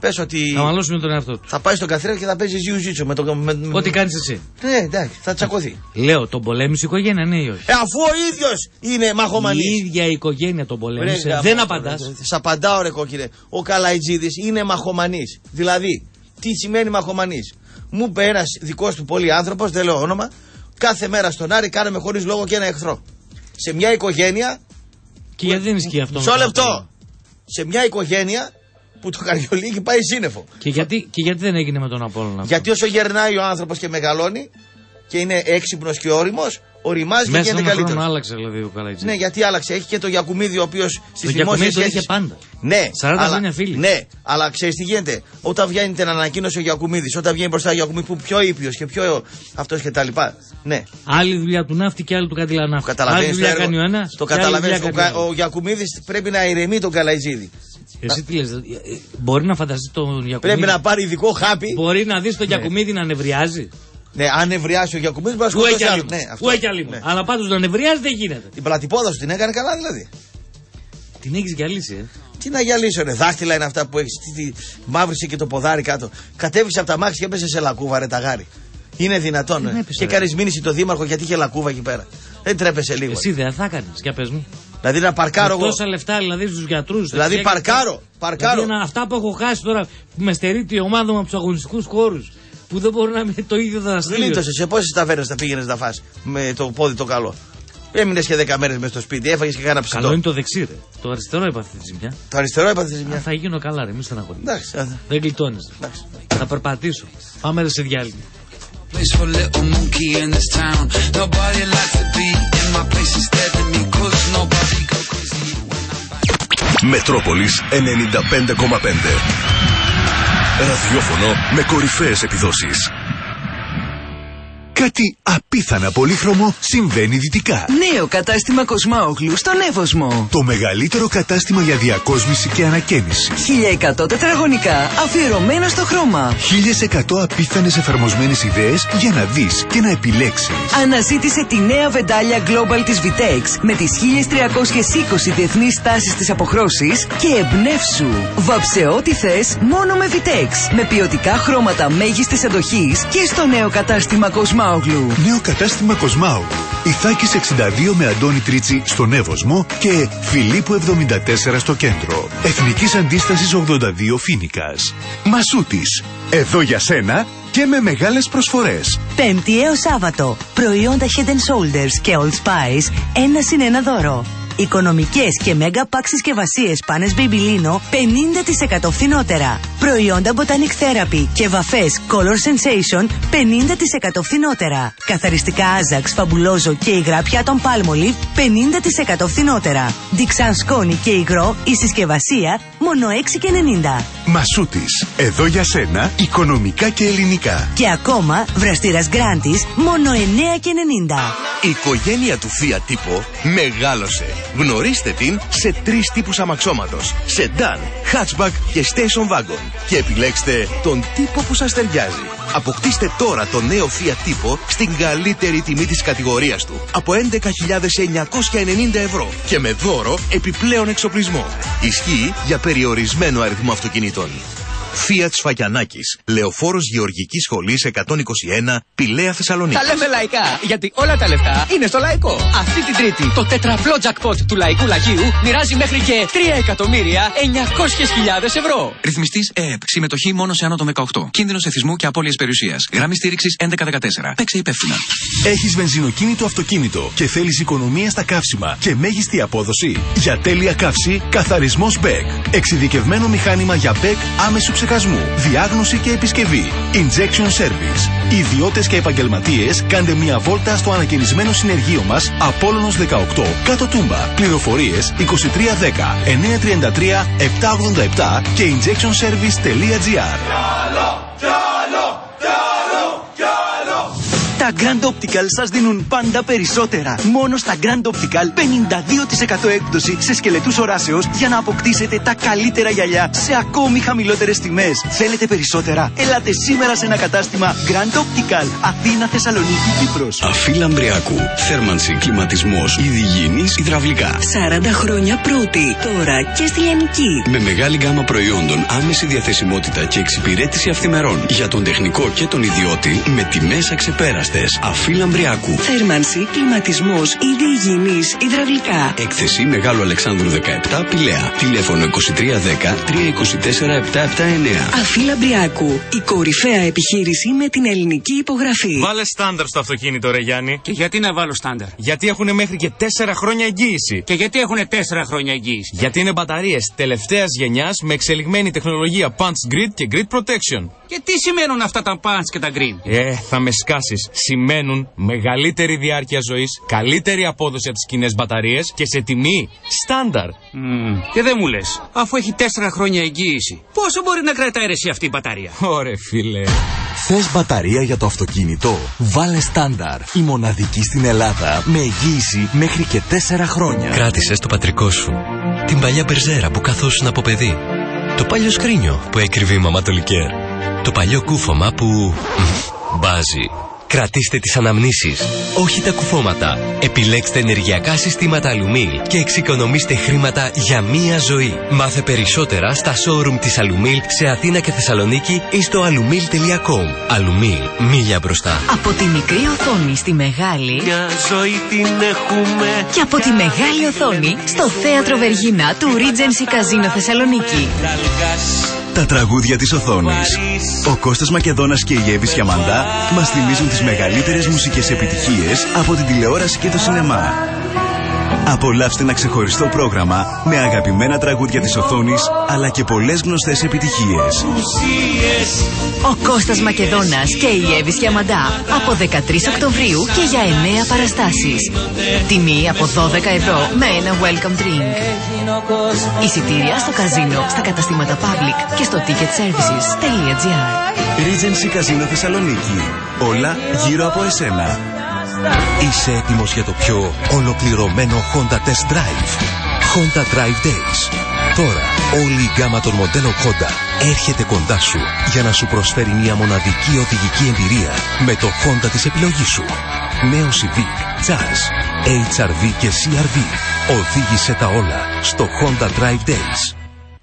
Πες ότι. Θα μαλώσουμε τον εαυτό τους. Θα πάει στον καθρέφτη και θα παίζει ζύου ζίτσο με το. Με, με- Ό,τι κάνεις εσύ. Ναι, εντάξει, θα τσακωθεί. Λέω, τον πολέμησε η οικογένεια, ναι ή όχι; Ε, αφού ο ίδιος είναι μαχομανής. Η ίδια η οικογένεια τον πολέμησε. Δεν απαντάς. Σ' απαντάω, ρε κόκκινε. Ο Καλαϊτζίδης είναι μαχομανής. Δηλαδή, τι σημαίνει μαχομανής; Μου είπε ένα δικός του πολύ άνθρωπος, δεν λέω όνομα, κάθε μέρα στον Άρη κάναμε χωρίς λόγο και ένα εχθρό. Σε μια οικογένεια. Και γιατί δεν ισχύει αυτό. Μισό με τον λεπτό. Απόλλωνα. Σε μια οικογένεια που το καριολίκι πάει σύννεφο. Και γιατί, και γιατί δεν έγινε με τον Απόλλωνα. αυτό; Γιατί όσο γερνάει ο άνθρωπος και μεγαλώνει, και είναι έξυπνος και όριμος, οριμάζει και Μέσα γίνεται ένα χρόνο καλύτερο. άλλαξε δηλαδή ο Καλαϊτζή. Ναι, γιατί άλλαξε. Έχει και το Γιακουμίδη ο οποίος στι Το δημόσιε Γιακουμίδη το σχέσει. είχε πάντα. Ναι, 40 αλλά, χρόνια φίλοι. Ναι, αλλά ξέρεις τι γίνεται. Όταν βγαίνει την ανακοίνωση ο Γιακουμίδης, όταν βγαίνει μπροστά ο Γιακουμίδης που πιο ήπιος και πιο αυτός και τα λοιπά. Ναι, Άλλη δουλειά του ναύτη και άλλη του κατηλανάφτη. Άλλη καταλαβαίνεις. δουλειά κάνει ο ένας. Το καταλαβαίνεις. Ο, Κα- ο Γιακουμίδης πρέπει να ηρεμεί τον Καλαϊτζίδη. Εσύ τι λες, ε, ε, μπορεί να φανταστείς τον Γιακουμίδη; Πρέπει να πάρει ειδικό χάπι. Μπορεί να δεις τον Γιακουμίδη να νευριάζει; Ναι, αν νευριάσει ο Γιακουμίδης, μπορεί να Ου έχει σκοτώσει άλλη. άλλο. Ναι, αυτό. Ου έχει άλλη. Ναι. Αλλά πάντως να νευριάζει δεν γίνεται. Την πλατυπόδα σου την έκανε καλά δηλαδή. Την έχεις γυαλίσει, ε. Τι να γυαλίσω, ρε. Δάχτυλα είναι αυτά που έχεις. Τι, τι, μαύρισε και το ποδάρι κάτω. Κατέβησε από τα μάξι και έπεσε σε λακκούβα, ρε ταγάρι. Είναι δυνατόν. Δεν ε. έπεσε, και ρε. κάνεις μήνυση το δήμαρχο γιατί είχε λακκούβα εκεί πέρα. Δεν τρέπεσε λίγο. Εσύ δεν θα κάνεις, για πες μου. Δηλαδή να παρκάρω Με εγώ. τόσα λεφτά δηλαδή στους γιατρούς. Δηλαδή παρκάρω, παρκάρω. Δηλαδή, αυτά που έχω χάσει τώρα που με στερείται η ομάδα μου από τους αγωνιστικούς χώρους που δεν μπορούν να είναι το ίδιο δραστήριο. Γλίτωσε. Σε πόσες ταβέρνες θα πήγαινες να φας με το πόδι το καλό. Έμεινες και 10 μέρες μες στο σπίτι, έφαγες και κάνα ψητό. Καλό είναι το δεξί, ρε. Το αριστερό έπαθε τη ζημιά. Το αριστερό έπαθε τη ζημιά. Α, θα γίνω καλά, ρε. Μη στεναχωρείς. Εντάξει. α, Δεν γλιτώνεις. Θα περπατήσω. Πάμε ρε σε διάλειμμα. Place for little monkey in this town. Nobody likes to be in my place instead of me, cause nobody go crazy. Μετρόπολης 95,5 Ραδιόφωνο με κορυφαίες επιδόσεις Κάτι απίθανα πολύχρωμο συμβαίνει δυτικά. Νέο κατάστημα Κοσμάογλου στον Εύωσμο. Το μεγαλύτερο κατάστημα για διακόσμηση και ανακαίνιση. 1100 τετραγωνικά αφιερωμένα στο χρώμα. 1100 απίθανες εφαρμοσμένες ιδέες για να δεις και να επιλέξεις. Αναζήτησε τη νέα βεντάλια Global της Vitex με τις 1320 διεθνείς στάσεις της αποχρώσης και εμπνεύσου. Βάψε ό,τι θες μόνο με Vitex. Με ποιοτικά χρώματα μέγιστης εντοχής και στο νέο κατάστημα Κοσμάογλου. Νέο κατάστημα Κοσμάου. Ιθάκης 62 με Αντώνη Τρίτσι στον Εύωσμο και Φιλίππου 74 στο κέντρο. Εθνικής Αντίστασης 82 Φίνικας. Μασούτης. Εδώ για σένα και με μεγάλες προσφορές. Πέμπτη έως Σάββατο. Προϊόντα Head and Shoulders και Old Spice, ένα συν ένα δώρο. Οικονομικές και Mega Pack συσκευασίες πάνες Babyliно 50% φθηνότερα. Προϊόντα Botanic Therapy και βαφές Color Sensation 50% φθηνότερα. Καθαριστικά Ajax, Fabuloso και υγρά πιάτων Palmolive 50% φθηνότερα. Dixan σκόνη και υγρό η συσκευασία μόνο 6,90. Μασούτης. Εδώ για σένα οικονομικά και ελληνικά. Και ακόμα βραστήρας Γκράντης μόνο 9,90. Η οικογένεια του Fiat Tipo μεγάλωσε. Γνωρίστε την σε τρεις τύπους αμαξώματος. Sedan, hatchback και station wagon. Και επιλέξτε τον τύπο που σας ταιριάζει. Αποκτήστε τώρα το νέο Fiat Tipo στην καλύτερη τιμή της κατηγορίας του. Από 11.990 ευρώ. Και με δώρο επιπλέον εξοπλισμό. Ισχύει για περιορισμένο αριθμό αυτοκινήτων. Fiat Σφακιανάκης. Λεωφόρος Γεωργικής Σχολής 121, Πηλαία Θεσσαλονίκη. Τα λέμε λαϊκά, γιατί όλα τα λεφτά είναι στο λαϊκό. Αυτή την Τρίτη, το τετραπλό jackpot του λαϊκού λαγίου μοιράζει μέχρι και 3 εκατομμύρια 900.000 ευρώ. Ρυθμιστής ΕΕΠ. Συμμετοχή μόνο σε άνω των 18. Κίνδυνο εθισμού και απώλειες περιουσίας. Γραμμή στήριξης 1114. Παίξε υπεύθυνα. Έχεις βενζινοκίνητο αυτοκίνητο και θέλεις οικονομία στα καύσιμα και μέγιστη απόδοση; Για τέλεια καύση, καθαρισμός BEC. Εξειδικευμένο μηχάνημα για BEC άμεσου ψεκασμού, διάγνωση και επισκευή. Injection Service. Ιδιώτες και επαγγελματίες, κάντε μια βόλτα στο ανακαινισμένο συνεργείο μας Απόλλωνος 18, κάτω Τούμπα. Πληροφορίες 2310 933 787 και injectionservice.gr. Τα Grand Optical σας δίνουν πάντα περισσότερα. Μόνο στα Grand Optical 52% έκπτωση σε σκελετούς οράσεως για να αποκτήσετε τα καλύτερα γυαλιά σε ακόμη χαμηλότερες τιμές. Θέλετε περισσότερα; Ελάτε σήμερα σε ένα κατάστημα Grand Optical. Αθήνα, Θεσσαλονίκη, Κύπρος. Αφή Λαμπριακού. Θέρμανση, κλιματισμός, υγιεινής, υδραυλικά. 40 χρόνια πρώτη. Τώρα και στη Λιανική. Με μεγάλη γκάμα προϊόντων, άμεση διαθεσιμότητα και εξυπηρέτηση αυθημερών. Για τον τεχνικό και τον ιδιώτη, με τιμές αξεπέραστες. Αφή Λαμπριακού. Θέρμανση, κλιματισμός, είδη υγιεινής, υδραυλικά. Έκθεση Μεγάλου Αλεξάνδρου 17 Πηλαία. Τηλέφωνο 2310 324 779. Αφή Λαμπριακού. Η κορυφαία επιχείρηση με την ελληνική υπογραφή. Βάλε στάνταρ στο αυτοκίνητο, ρε Γιάννη. Και γιατί να βάλω στάνταρ; Γιατί έχουν μέχρι και 4 χρόνια εγγύηση. Και γιατί έχουν 4 χρόνια εγγύηση; Γιατί είναι μπαταρίες τελευταίας γενιάς με εξελιγμένη τεχνολογία Punch Grid και Grid Protection. Και τι σημαίνουν αυτά τα punch και τα green. Ε, θα με σκάσεις. Σημαίνουν μεγαλύτερη διάρκεια ζωής, καλύτερη απόδοση από τις κοινές μπαταρίες και σε τιμή στάνταρ. Μμμ. Και δεν μου λες, αφού έχει τέσσερα χρόνια εγγύηση, πόσο μπορεί να κρατάει ρε εσύ αυτή η μπαταρία; Ωρε φίλε. Θες μπαταρία για το αυτοκίνητο; Βάλε στάνταρ. Η μοναδική στην Ελλάδα με εγγύηση μέχρι και 4 χρόνια. Κράτησες το πατρικό σου. Την παλιά μπερζέρα που καθόσουν από παιδί. Το παλιό σκρίνιο που έκρυβε η μαμά το λικέρ. Το παλιό κούφωμα που. μ, μπάζει. Κρατήστε τις αναμνήσεις, όχι τα κουφώματα. Επιλέξτε ενεργειακά συστήματα Αλουμίλ και εξοικονομήστε χρήματα για μία ζωή. Μάθε περισσότερα στα showroom της Αλουμίλ σε Αθήνα και Θεσσαλονίκη ή στο alumil.com. Αλουμίλ, μίλια μπροστά. Από τη μικρή οθόνη στη μεγάλη Μια ζωή την έχουμε. και από τη μεγάλη οθόνη στο Θέατρο Βεργίνα του Regency Casino Θεσσαλονίκη. Τα τραγούδια της οθόνης. Ο Κώστας Μακεδόνας και η Εύη Σιαμαντά μας θυμίζουν τις μεγαλύτερες μουσικές επιτυχίες από την τηλεόραση και το σινεμά. Απολαύστε ένα ξεχωριστό πρόγραμμα με αγαπημένα τραγούδια της οθόνης αλλά και πολλές γνωστές επιτυχίες. Ο Κώστας Μακεδόνας και η Εύη Σιαμαντά από 13 Οκτωβρίου και για 9 παραστάσεις. Τιμή από 12 ευρώ με ένα welcome drink. Εισιτήρια στο καζίνο, στα καταστήματα public και στο ticketservices.gr Regency Casino Θεσσαλονίκη. Όλα γύρω από εσένα. Είσαι έτοιμος για το πιο ολοκληρωμένο Honda Test Drive. Honda Drive Days. Τώρα όλη η γκάμα των μοντέλων Honda έρχεται κοντά σου για να σου προσφέρει μια μοναδική οδηγική εμπειρία με το Honda της επιλογής σου. Νέο Civic, Jazz, HRV και CRV. Οδήγησε τα όλα στο Honda Drive Days.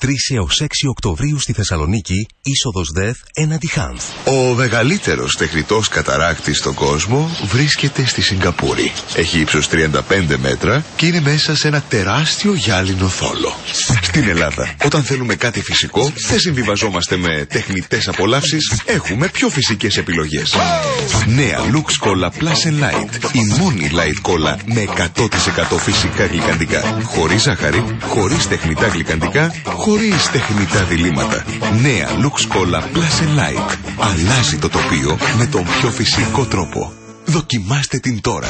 3 έως 6 Οκτωβρίου στη Θεσσαλονίκη, είσοδος ΔΕΘ έναντι Χάνθ. Ο μεγαλύτερος τεχνητός καταράκτης στον κόσμο βρίσκεται στη Σιγκαπούρη. Έχει ύψος 35 μέτρα και είναι μέσα σε ένα τεράστιο γυάλινο θόλο. Στην Ελλάδα, όταν θέλουμε κάτι φυσικό, δεν συμβιβαζόμαστε με τεχνητές απολαύσεις, έχουμε πιο φυσικές επιλογές. Νέα Lux Cola Plus and Light. Η μόνη light cola με 100% φυσικά γλυκαντικά. Χωρίς ζάχαρη, χωρίς τεχνητά γλυκαντικά, χωρίς τεχνητά διλήμματα. Νέα Lux Cola Plus and Light. Αλλάζει το τοπίο με τον πιο φυσικό τρόπο. Δοκιμάστε την τώρα.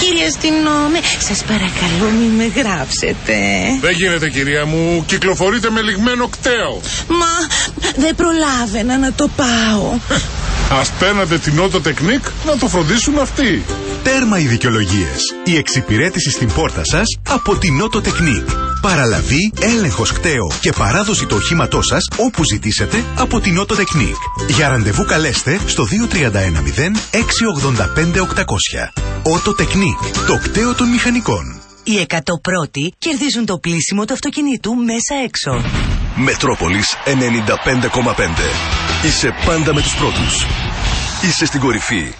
Κύριε αστυνόμε, σας παρακαλώ μην με γράψετε. Δεν γίνεται κυρία μου, κυκλοφορείτε με λιγμένο κταίο. Μα δεν προλάβαινα να το πάω. Ας παίρνατε την Auto Technique να το φροντίσουν αυτοί. Τέρμα οι δικαιολογίες. Η εξυπηρέτηση στην πόρτα σας από την Auto Technique. Παραλαβή, έλεγχος κταίο και παράδοση του οχήματό σας όπου ζητήσετε από την Auto Technique. Για ραντεβού καλέστε στο 2310 685 800. Auto Technique. Το κταίο των μηχανικών. Οι 101 πρώτοι κερδίζουν το πλήσιμο του αυτοκινήτου μέσα έξω. Μετρόπολης 95,5. Είσαι πάντα με τους πρώτους. Είσαι στην κορυφή.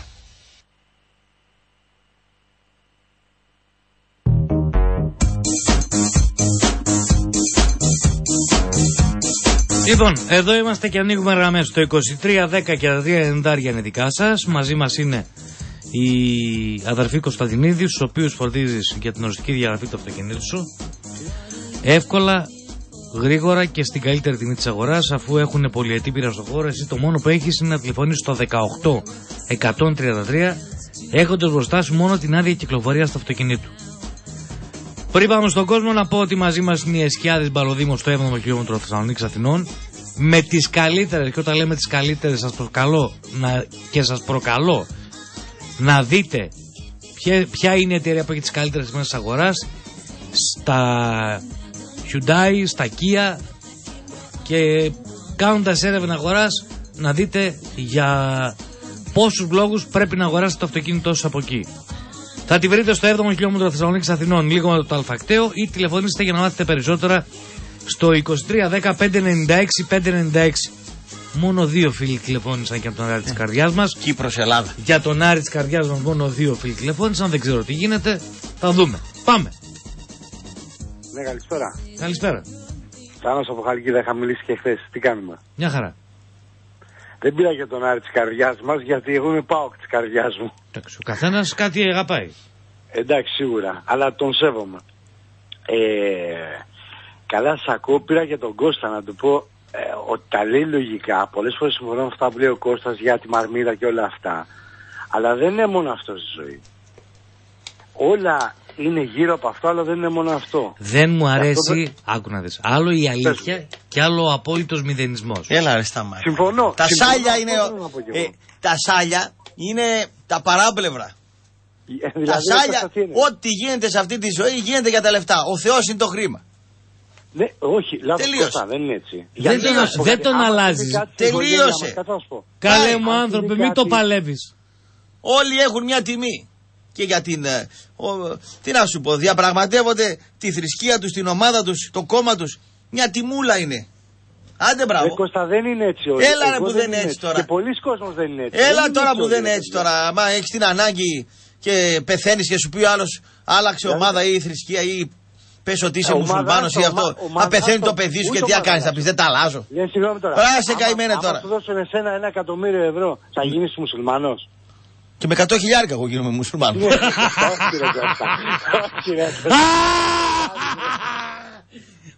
Λοιπόν, εδώ είμαστε και ανοίγουμε γραμμές. Το 2310 και τα 390 είναι δικά σας. Μαζί μας είναι η αδερφή Κωνσταντινίδης, στου οποίου φροντίζεις για την οριστική διαγραφή του αυτοκινήτου σου. Εύκολα, γρήγορα και στην καλύτερη τιμή της αγοράς, αφού έχουν πολυετή πείρα στο χώρο. Εσύ το μόνο που έχεις είναι να τηλεφωνήσει στο 18 133, έχοντας μπροστά σου μόνο την άδεια κυκλοφορίας του αυτοκινήτου. Πριν πάμε στον κόσμο, να πω ότι μαζί μας είναι η Εσκιάδης Μπαλοδήμος στο 7ο χιλιόμετρο Θεσσαλονίκη Αθηνών. Με τις καλύτερες, και όταν λέμε τις καλύτερες, σας προκαλώ να, και σας προκαλώ να δείτε ποια, ποια είναι η εταιρεία που έχει τις καλύτερες τιμέ της αγοράς στα Hyundai, στα Kia και κάνοντας έρευνα αγοράς να δείτε για πόσους λόγου πρέπει να αγοράσετε το αυτοκίνητό σας από εκεί. Θα τη βρείτε στο 7ο χιλιόμετρο Θεσσαλονίκης Αθηνών, λίγο με το Αλφακτέο, ή τηλεφωνήστε για να μάθετε περισσότερα στο 2310 596 596. Μόνο δύο φίλοι τηλεφώνησαν και από τον Άρη της καρδιάς μας. Κύπρος Ελλάδα. Για τον Άρη της καρδιάς μας, μόνο δύο φίλοι τηλεφώνησαν. Δεν ξέρω τι γίνεται. Θα δούμε. Πάμε. Ναι, καλησπέρα. Καλησπέρα. Θάνος από Χαλκίδα, είχα μιλήσει και χθες. Τι κάνουμε; Μια χαρά. Δεν πήρα για τον Άρη της καρδιάς μας, γιατί εγώ είμαι πάω της καρδιάς μου. Εντάξει, ο καθένας κάτι αγαπάει. Εντάξει, σίγουρα, αλλά τον σέβομαι. Ε, καλά, σ' ακούω, πήρα για τον Κώστα να του πω ε, ότι τα λέει λογικά. Πολλές φορές συμφωνώ με αυτά που λέει ο Κώστας για τη μαρμίδα και όλα αυτά. Αλλά δεν είναι μόνο αυτό στη ζωή. Όλα είναι γύρω από αυτό, αλλά δεν είναι μόνο αυτό. Δεν μου Και αυτό αρέσει, άκου να δεις, άλλο η αλήθεια και άλλο ο απόλυτος μηδενισμός. Έλα ρε σταμάτη. Συμφωνώ. Τα Συμφωνώ, σάλια αυτό είναι, θέλω να πω κι εγώ. ε, τα σάλια είναι τα παράπλευρα. Ε, τα δηλαδή, σάλια, αυτό τι είναι. ό,τι γίνεται σε αυτή τη ζωή γίνεται για τα λεφτά. Ο Θεός είναι το χρήμα. Ναι, όχι, λάθος Τελείωσε. Κώστα, δεν είναι έτσι. Δεν Γιατί τον- να σου πω δεν κάτι, τον άμα αλλάζεις. συμβεί κάτι στην οικογένεια Τελείωσε. μας, κάτω να σου πω. Καλέ Πάει, μου αν άνθρωπε, συμβεί μην το κάτι- παλεύεις. Όλοι έχουν μια τιμή. Και για την. ε, ο- τι να σου πω, διαπραγματεύονται τη θρησκεία τους, την ομάδα τους, το κόμμα τους. Μια τιμούλα είναι. Άντε μπράβο. Ρε Κώστα, δεν είναι έτσι όλοι. Έλα, ρε, Εγώ που δεν είναι έτσι τώρα. Και πολλοί κόσμος δεν είναι έτσι. Έλα Δεν τώρα έτσι που δεν όλοι, είναι ρε έτσι παιδιά. τώρα. Άμα έχεις την ανάγκη και πεθαίνεις και σου πει ο άλλος άλλαξε ομάδα ή θρησκεία ή πες ότι είσαι Ε, ομάδα, μουσουλμάνος ή ομα- αυτό. ομάδα, Αν πεθαίνει το αυτό. παιδί σου Ούτε και τι να ομάδα, κάνεις, θα πεις δεν τα αλλάζω. Λέει, συγγνώμη τώρα. Άσε Άμα- καημένε άμα τώρα. σου δώσουν εσένα ένα εκατομμύριο ευρώ, θα γίνεις μουσουλμάνος; Και με 100 χιλιάρικα εγώ γίνομαι μουσουλμάνος. Ναι, Όχι, ρε Κώστα. Όχι, ρε Κώστα.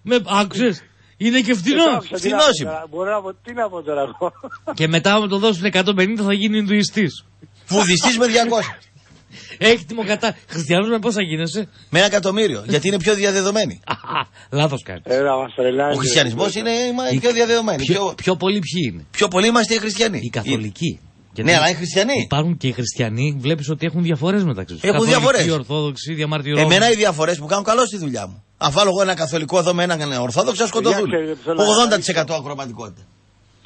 Με άκουσες, είναι και φτηνό. Ε, άκουσα, τι να πω Φτηνός τώρα, Μπορώ να πω, τι να πω τώρα εγώ. Και μετά άμα το δώσουν 150 θα γίνει Ινδουιστής. Βουδιστή με 200. Έκτιμο κατά. Χριστιανός με πόσα γίνεσαι; Με ένα εκατομμύριο. Γιατί είναι πιο διαδεδομένη. Λάθος κάνεις. Έλα, μας τρελάζει. Ο χριστιανισμός είναι μα, πιο διαδεδομένη. Πιο, Πιο, πιο πολλοί ποιοι είναι; πιο πολλοί είμαστε οι χριστιανοί. Οι καθολικοί. Γιατί Ναι, αλλά οι χριστιανοί. Υπάρχουν και οι χριστιανοί, βλέπεις ότι έχουν διαφορές μεταξύ τους. Έχουν διαφορές. Οι Ορθόδοξοι, διαμαρτυρόμενοι. Εμένα οι διαφορές μου κάνουν καλό στη δουλειά μου. Αν βάλω εγώ ένα καθολικό εδώ με έναν Ορθόδοξο, θα σκοτωθούν. Παιδιά, ξέρετε, θέλω να 80% ακροματικότητα.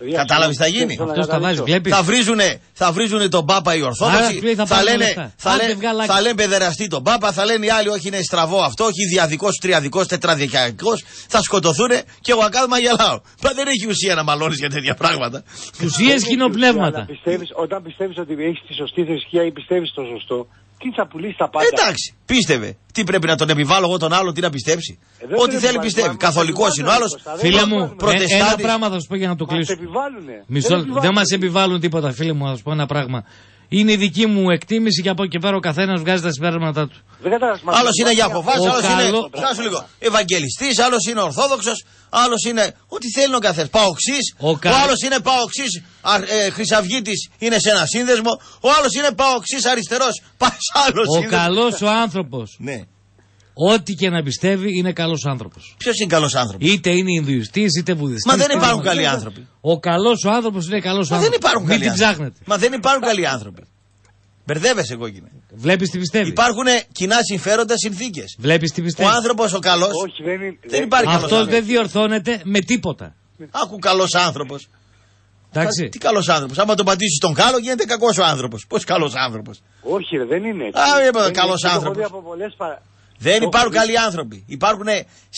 Παιδιά, Κατάλαβες τι θα θέλω- γίνει; θέλω να Αυτός τα βάζει, καταλήξω. βλέπεις. Θα βρίζουνε, θα βρίζουνε τον Πάπα οι Άρα, Ορθόδοξοι. λέει, θα θα, πάρουν λένε, λεφτά. θα, Άντε, λένε, βγάλα- θα λένε παιδεραστή τον Πάπα, θα λένε οι άλλοι όχι είναι στραβό αυτό, όχι διαδικός, τριαδικός, τετραδικιακός. Θα σκοτωθούν και εγώ ακάδημα γελάω. Μα δεν έχει ουσία να μαλώνεις για τέτοια πράγματα. Ουσίες Αλλά κοινοπνεύματα. πιστεύεις, όταν πιστεύεις ότι έχεις τη σωστή θρησκεία ή πιστεύεις το σωστό, τι θα πουλήσει τα πάντα. Εντάξει, πίστευε. Τι πρέπει να τον επιβάλλω εγώ τον άλλο, τι να πιστέψει. Ε, δεν Ό,τι τον θέλει επιβάλλει, πιστεύει. μα- Καθολικός μας είναι ο άλλος. επιβάλλουν, Φίλε δεν μου, επιβάλλουν. ε, ένα Προτεστάντης. πράγμα θα σου πω για να το Μας κλείσω. επιβάλλουνε. Μισό, Δεν δεν επιβάλλουν. μας επιβάλλουν τίποτα, φίλε μου, να σου πω ένα πράγμα. Είναι η δική μου εκτίμηση και από εκεί και πέρα ο καθένας βγάζει τα συμπέρασματά του. Δεν κατάλαβες, μας Άλλος είναι για επιβάλλουν. αποφάσει, Ο άλλος είναι. καλό- Κάτσε λίγο. Ευαγγελιστής, άλλος είναι Ορθόδοξος, άλλος είναι. Ό,τι θέλει ο καθένας. Παοξής, Ο ο, κα- άλλος είναι παοξής, ε, Χρυσαυγήτης είναι σε ένα σύνδεσμο, ο άλλος είναι παοξής αριστερός, πας άλλος Ο καλός ο άνθρωπος, Ναι. Ό,τι και να πιστεύει, είναι καλός άνθρωπος. Ποιος είναι καλός άνθρωπος; Είτε είναι Ινδουιστής είτε Βουδιστής. Μα δεν υπάρχουν καλοί άνθρωποι. Ο καλός ο άνθρωπος είναι καλός άνθρωπο. Μα δεν υπάρχουν Μην καλοί την άνθρωποι. ψάχνετε. Μα δεν υπάρχουν καλοί άνθρωποι. Μπερδεύεσαι εγώ γίνε. Βλέπεις τι πιστεύεις. Υπάρχουν κοινά συμφέροντα συνθήκες. Βλέπεις τι Ο πιστεύει. άνθρωπος ο καλός. Όχι, δεν είναι. Δεν υπάρχει καλός Αυτό άνθρωπος. δεν διορθώνεται με τίποτα. Άκου καλός άνθρωπος. Εντάξει. Τι καλός άνθρωπος. Άμα τον πατήσεις τον κάλο γίνεται κακός ο άνθρωπος. Πώς καλός άνθρωπος. Όχι, ρε, δεν είναι έτσι. Α, είπα, Δεν είναι καλός έτσι, το έχω άνθρωπος. δει από πολλές παρα- Δεν Το υπάρχουν έχω δει. καλοί άνθρωποι. Υπάρχουν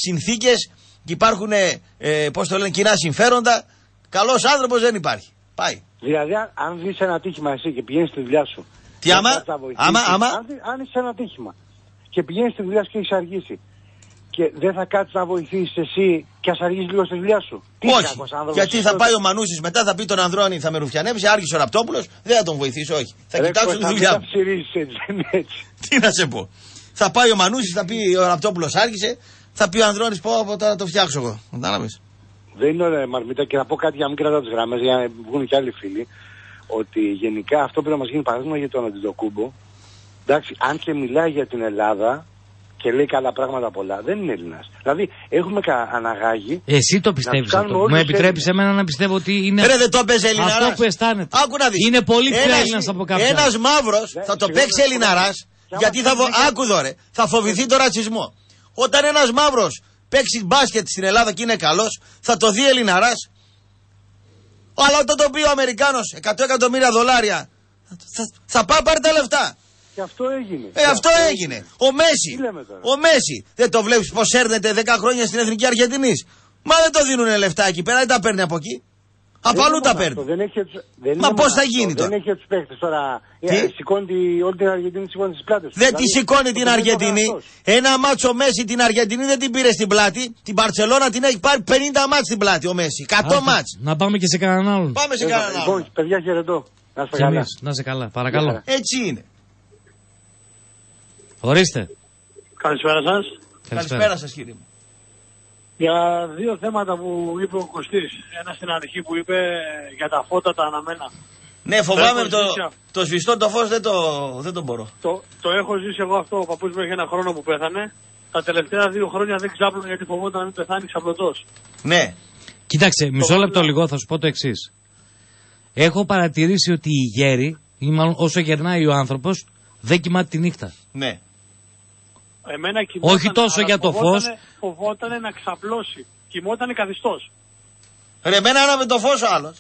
συνθήκες και υπάρχουν, ε, πώς το λένε, κοινά συμφέροντα. Καλός άνθρωπος δεν υπάρχει. Πάει. Δηλαδή, αν, αν δεις ένα τύχημα εσύ και πηγαίνεις στη δουλειά σου. Τι δεν άμα; κάτσεις να βοηθήσεις. Άμα, άμα; Αν, δει- αν είσαι ένα τύχημα και πηγαίνεις στη δουλειά σου και έχεις αργήσει και δεν θα κάτσεις να βοηθήσεις εσύ και ας αργήσεις λίγο στη δουλειά σου. Τι όχι. κακός άνθρωπος Γιατί είσαι, θα τότε. πάει ο Μανούσης μετά, θα πει τον Ανδρώνη, θα με ρουφιανέψεις, άργησε ο Ραπτόπουλος. Δεν θα τον βοηθήσω, όχι. Θα Ρε, κοιτάξω τη Κώστα, δουλειά μην μου. τα ψηρίζεις έτσι, δεν είναι έτσι. Τι να σε πω. Θα πάει ο Μανούσης, θα πει ο Ραπτόπουλος άργησε, θα πει ο Ανδρώνης, πω από τώρα το φτιάξω εγώ. Κατάλαβε. Δεν είναι ωραία, Μαρμίτα, και να πω κάτι για να μην κρατάω τις γραμμέ, για να βγουν και άλλοι φίλοι. Ότι γενικά αυτό πρέπει να μας γίνει παράδειγμα για τον Αντιτοκούμπο. Εντάξει, αν και μιλάει για την Ελλάδα και λέει καλά πράγματα πολλά, δεν είναι Έλληνας. Δηλαδή, έχουμε κα- αναγάγει. Εσύ το να πιστεύεις τους κάνουμε αυτό. όλους Μου επιτρέπεις Έλληνες. εμένα να πιστεύω ότι είναι. Ρε δεν το παίζει Ελληναράς. Αυτό που αισθάνεται. Άκου να δεις. Είναι πολύ πιο Ένας- Έλληνας από κάποιον. Ένας μαύρος Ναι, θα το συγγνώμη, παίξει να πω Ελληναράς κάτι. Γιατί θα, άμα φο... θέλει- άκου εδώ, ρε, θα φοβηθεί το ρατσισμό. Όταν ένας μαύρος παίξει μπάσκετ στην Ελλάδα και είναι καλός θα το δει Ελληναράς. Αλλά όταν το πει ο Αμερικάνος 100 εκατομμύρια δολάρια θα, θα πάει πάρει τα λεφτά. Και αυτό έγινε. Ε, Και αυτό έγινε. Ο Μέση. Τι λέμε τώρα; Ο Μέση. Δεν το βλέπεις πω έρνεται 10 χρόνια στην εθνική Αργεντινής. Μα δεν το δίνουν λεφτά εκεί πέρα, δεν τα παίρνει από εκεί. Από Δεν αλλού είναι τα μόνο παίρνει. αυτό, Δεν έχει τους- δεν Μα είναι πώς μόνο θα αυτό. γίνει τώρα; Δεν έχει τους παίχτες τώρα. Τι; Ε, σηκώνει τη- όλη την Αργεντινή, σηκώνει τις πλάτες. Δεν τη σηκώνει την Αργεντινή. Ένα μάτσο Μέση την Αργεντινή δεν την πήρε στην πλάτη. Την Παρσελώνα την έχει πάρει 50 μάτς στην πλάτη ο Μέση. 100 Άντε, μάτς. Να πάμε και σε κανέναν άλλον. Πάμε σε κανέναν άλλο. Λοιπόν, παιδιά, χαιρετώ. Να είστε Και καλά. εμείς. Να σε καλά. Παρακαλώ. Γεια Έτσι είναι. Ορίστε. Καλησπέρα σας. Καλησπέρα σας κύριε μου. Για δύο θέματα που είπε ο Κωστής. Ένα στην αρχή που είπε για τα φώτα τα αναμένα. Ναι, φοβάμαι έχω το, ζήσει- το σβηστό το φως δεν το, δεν το μπορώ. Το, το έχω ζήσει εγώ αυτό. Ο παππούς μου έχει ένα χρόνο που πέθανε. Τα τελευταία δύο χρόνια δεν ξάπλωνε γιατί φοβόταν να μην πεθάνει ξαπλωτός. Ναι. Κοίταξε, μισό λεπτό λίγο θα σου πω το εξής. Έχω παρατηρήσει ότι οι γέροι, ή μάλλον όσο γερνάει ο άνθρωπος, δεν κοιμάται τη νύχτα. Ναι. Εμένα κοιμόταν, Όχι τόσο αλλά για το φοβότανε- φως. Φοβότανε να ξαπλώσει. Κοιμόταν καθιστός. Ρε, εμένα άναβε το φως ο άλλος.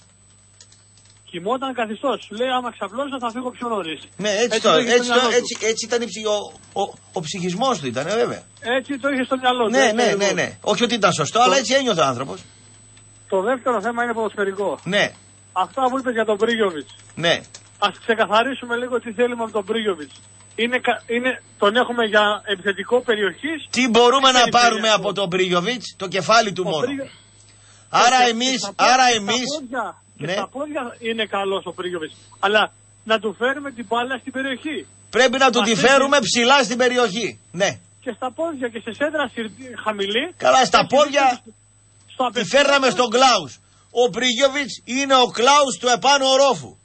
Κοιμόταν καθιστός. Σου λέει άμα ξαπλώσω θα φύγω πιο νωρίς. Ναι, έτσι, το, είχε στο έτσι, το, μυαλό του. έτσι, έτσι ήταν η ψυχ- ο, ο, ο ψυχισμός του ήταν, βέβαια. Έτσι το είχε στο μυαλό του. Ναι, έτσι ναι, εγώ. ναι, ναι. Όχι ότι ήταν σωστό, αλλά έτσι ένιωθε ο άνθρωπος. Το δεύτερο θέμα είναι ποδοσφαιρικό. Ναι, Αυτά που είπες για τον Μπρίγιοβιτς. ναι. Α ξεκαθαρίσουμε λίγο τι θέλουμε από τον Μπρίγιοβιτς. Είναι, κα- είναι, τον έχουμε για επιθετικό περιοχής. Τι μπορούμε να πάρουμε από τον Μπρίγιοβιτς, το κεφάλι του μόνο. Άρα εμείς, άρα εμείς, Και Ναι. στα πόδια είναι καλός ο Μπρίγιοβιτ. Αλλά να του φέρουμε την μπάλα στην περιοχή. πρέπει να του τη Μας φέρουμε έχει- ψηλά στην περιοχή. Ναι. Και στα πόδια και σε σέντρα συρτή- χαμηλή. Καλά, στα έχει πόδια δείξει στο τη απευθεία- φέρναμε στον Κλάους. Ο Μπρίγιοβιτς είναι ο Κλάους του επάνω ορόφου.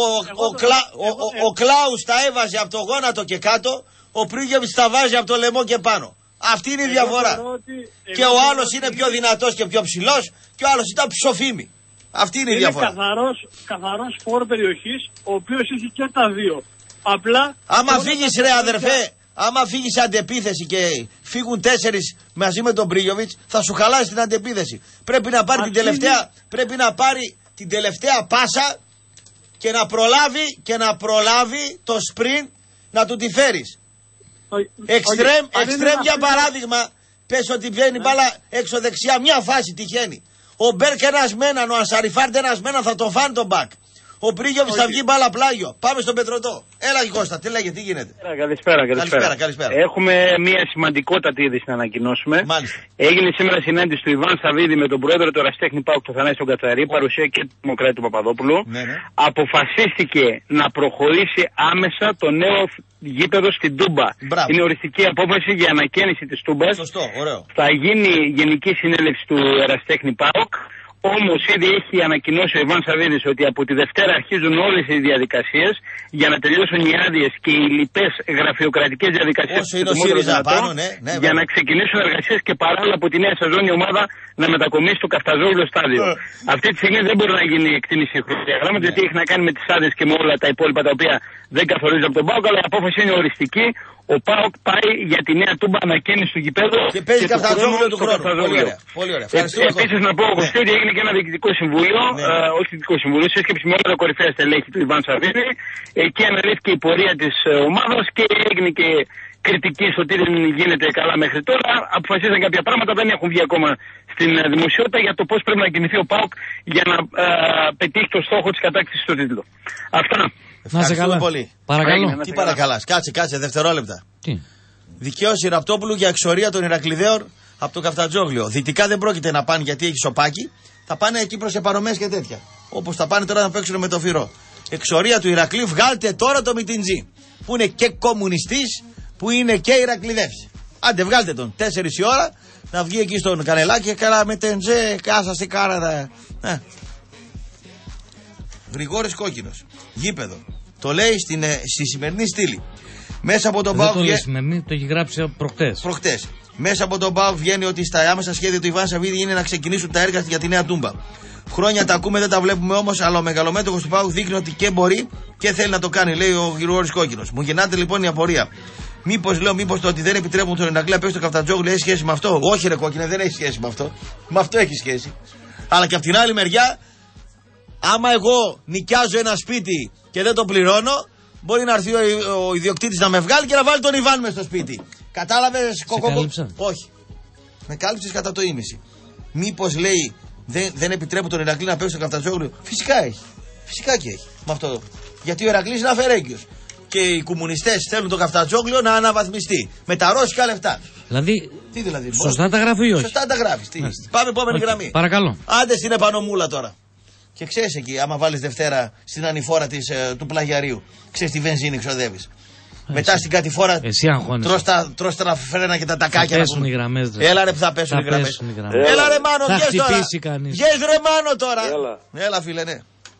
Ο, ο, Κλα, ο, ο, ο Κλάους τα έβαζε από το γόνατο και κάτω, ο Μπρίγιοβιτς τα βάζει από το λαιμό και πάνω. Αυτή είναι η Εγώ διαφορά. θεωρώ ότι- Και εγώ ο θεωρώ άλλος ότι είναι πιο δυνατός και πιο ψηλός και ο άλλος ήταν ψοφίμη. Αυτή είναι η Είναι διαφορά. καθαρός, καθαρός φόρ περιοχής, ο οποίος έχει και τα δύο. Απλά... Άμα όλα φύγεις, τα ρε παιδιά- αδερφέ, άμα φύγεις αντεπίθεση και φύγουν τέσσερις μαζί με τον Μπρίγιοβιτ, θα σου χαλάσει την αντεπίθεση. Πρέπει να πάρει την Αρχίζει- τελευταία, πρέπει να πάρει την τελευταία πάσα και να προλάβει και να προλάβει το sprint να του τη φέρεις. Εξτρέμ, αν είναι εξτρέμ να για φύγει- παράδειγμα, πες ότι βγαίνει μπάλα έξω δεξιά, μια φάση τυχαίνει. Ο Μπέρκ ένας με έναν, ο Ανσαριφάρντ ένας με έναν θα τον φάνε τον μπακ. Ο Μπρίγιοβιτς θα βγει μπάλα πλάγιο. Πάμε στον Πετροτό. Έλα, Κώστα, τι λέγεται, τι γίνεται; Καλησπέρα, καλησπέρα. Καλησπέρα, καλησπέρα. Έχουμε μια σημαντικότατη είδηση να ανακοινώσουμε. Μάλιστα. Έγινε σήμερα συνάντηση του Ιβάν Σαββίδη με τον πρόεδρο του Εραστέχνη Πάουκ, τον Θανάσιο Κατσαρή, παρουσία και του Δημοκράτη του Παπαδόπουλου. Ναι, ναι. Αποφασίστηκε να προχωρήσει άμεσα το νέο γήπεδο στην Τούμπα. Μπράβο. Είναι οριστική απόφαση για ανακαίνιση της Τούμπας. Σωστό, ωραίο. Θα γίνει γενική συνέλευση του Εραστέχνη Πάουκ. Όμως ήδη έχει ανακοινώσει ο Ιβάν Σαββίδης ότι από τη Δευτέρα αρχίζουν όλες οι διαδικασίες για να τελειώσουν οι άδειες και οι λοιπές γραφειοκρατικές διαδικασίες Όσο είναι ο ΣΥΡΙΖΑ πάνω, ναι, ναι, για βέβαια. να ξεκινήσουν εργασίες και παράλληλα από τη νέα σεζόν η ομάδα να μετακομίσει στο Καφταζόγλιο στάδιο. Ε. Αυτή τη στιγμή δεν μπορεί να γίνει η εκτίμηση χρονοδιαγράμματος γιατί έχει να κάνει με τις άδειες και με όλα τα υπόλοιπα τα οποία δεν καθορίζονται από τον Πάοκ, αλλά η απόφαση είναι οριστική. Ο Πάοκ πάει για τη νέα τούμπα ανακαίνιση του γηπέδου Και παίζει του Καφταζόγλιο του στο χρόνου. Πολύ Καφταζόγλιο. ωραία. Πολύ ωραία. Ευχαριστούμε. Ε, Επίσης να πω, Ναι. Κωστή, ότι έγινε και ένα διοικητικό συμβούλιο, ε, όχι διοικητικό συμβούλιο, σύσκεψη με όλα τα κορυφαία στελέχη του Ιβάν Σαββίδη. Εκεί αναλύθηκε η πορεία της ομάδας και έγινε και κριτική στο τι δεν γίνεται καλά μέχρι τώρα. Αποφασίσαν κάποια πράγματα, δεν έχουν βγει ακόμα στην ε, δημοσιότητα για το πώς πρέπει να κινηθεί ο ΠΑΟΚ για να ε, πετύχει το στόχο της κατάκτησης του τίτλου. Αυτά. Να σε καλά. πολύ. Παρακαλώ. Τι παρακαλάς, κάτσε, κάτσε, δευτερόλεπτα. Τι; Δικαίωση Ραπτόπουλου για εξορία των Ηρακλειδαίων από το Καφτατζόγλιο. Δυτικά δεν πρόκειται να πάνε γιατί έχει σοπάκι. Θα πάνε εκεί προς επαρωμέ και τέτοια. Όπως θα πάνε τώρα να παίξουν με το φυρό. Εξορία του Ηρακλείου, βγάλτε τώρα το Μιτιντζή. Που είναι και κομμουνιστής, που είναι και Ηρακλειδεύση. Άντε, βγάλτε τον. 4 η ώρα να βγει εκεί στον κανελάκι και καλά με τεντζέ, κάσα στη κάρα. Ε. Γρηγόρης κόκκινος. Γήπεδο. Το λέει στην, ε, στη σημερινή στήλη. Μέσα από τον Δεν Πάο το λέει σημερινή, το έχει γράψει προχτές. Προχτές. Μέσα από τον ΠΑΟΚ βγαίνει ότι στα άμεσα σχέδια του Ιβάν Σαββίδη είναι να ξεκινήσουν τα έργα για τη νέα τούμπα. Χρόνια τα ακούμε, δεν τα βλέπουμε όμως, αλλά ο μεγαλομέτωχος του ΠΑΟΚ δείχνει ότι και μπορεί και θέλει να το κάνει, λέει ο Γρηγόρης Κόκκινος. Μου γεννάται λοιπόν η απορία. Μήπως λέω, μήπως το ότι δεν επιτρέπουν τον Ενακλέα παίξει το καφτατζόγλου έχει σχέση με αυτό; Όχι, ρε κόκκινε, δεν έχει σχέση με αυτό. Με αυτό έχει σχέση. Αλλά και από την άλλη μεριά, άμα εγώ νοικιάζω ένα σπίτι και δεν το πληρώνω, μπορεί να έρθει ο, ο ιδιοκτήτης να με βγάλει και να βάλει τον Ιβάν μες στο σπίτι. Κατάλαβες, κοκομπο. κάλυψα; Όχι. Με κάλυψες κατά το ήμισυ. Μήπως λέει δεν, δεν επιτρέπουν τον Ηρακλή να παίξει το Καυτανζόγλειο. Φυσικά έχει. Φυσικά και έχει. Με αυτό. Γιατί ο Ηρακλής είναι αφερέγγυος. Και οι κομμουνιστές θέλουν το Καυτανζόγλειο να αναβαθμιστεί. Με τα ρώσικα λεφτά. Δηλαδή, Τι δηλαδή, σωστά τα γράφει ή όχι; Σωστά τα γράφεις. Πάμε επόμενη Οκ, γραμμή. Παρακαλώ. Άντε στην Επανομούλα τώρα. Και ξέρεις εκεί, άμα βάλεις Δευτέρα στην ανηφόρα της, ε, του Πλαγιαρίου, ξέρεις τι βενζίνη ξοδεύεις. Μετά στην κατηφόρα Εσύ αγχώνεσαι. τρως τα, τρως τα φρένα και τα τακάκια. να πέσουν πούμε. οι γραμμές, ρε. Έλα ρε που θα πέσουν Θα οι γραμμές. πέσουν οι γραμμές. Έλα ρε Μάνο, Θα βγες τώρα. χτυπήσει κανείς. Βγες ρε Μάνο τώρα. Έλα. Έλα φίλε, ναι.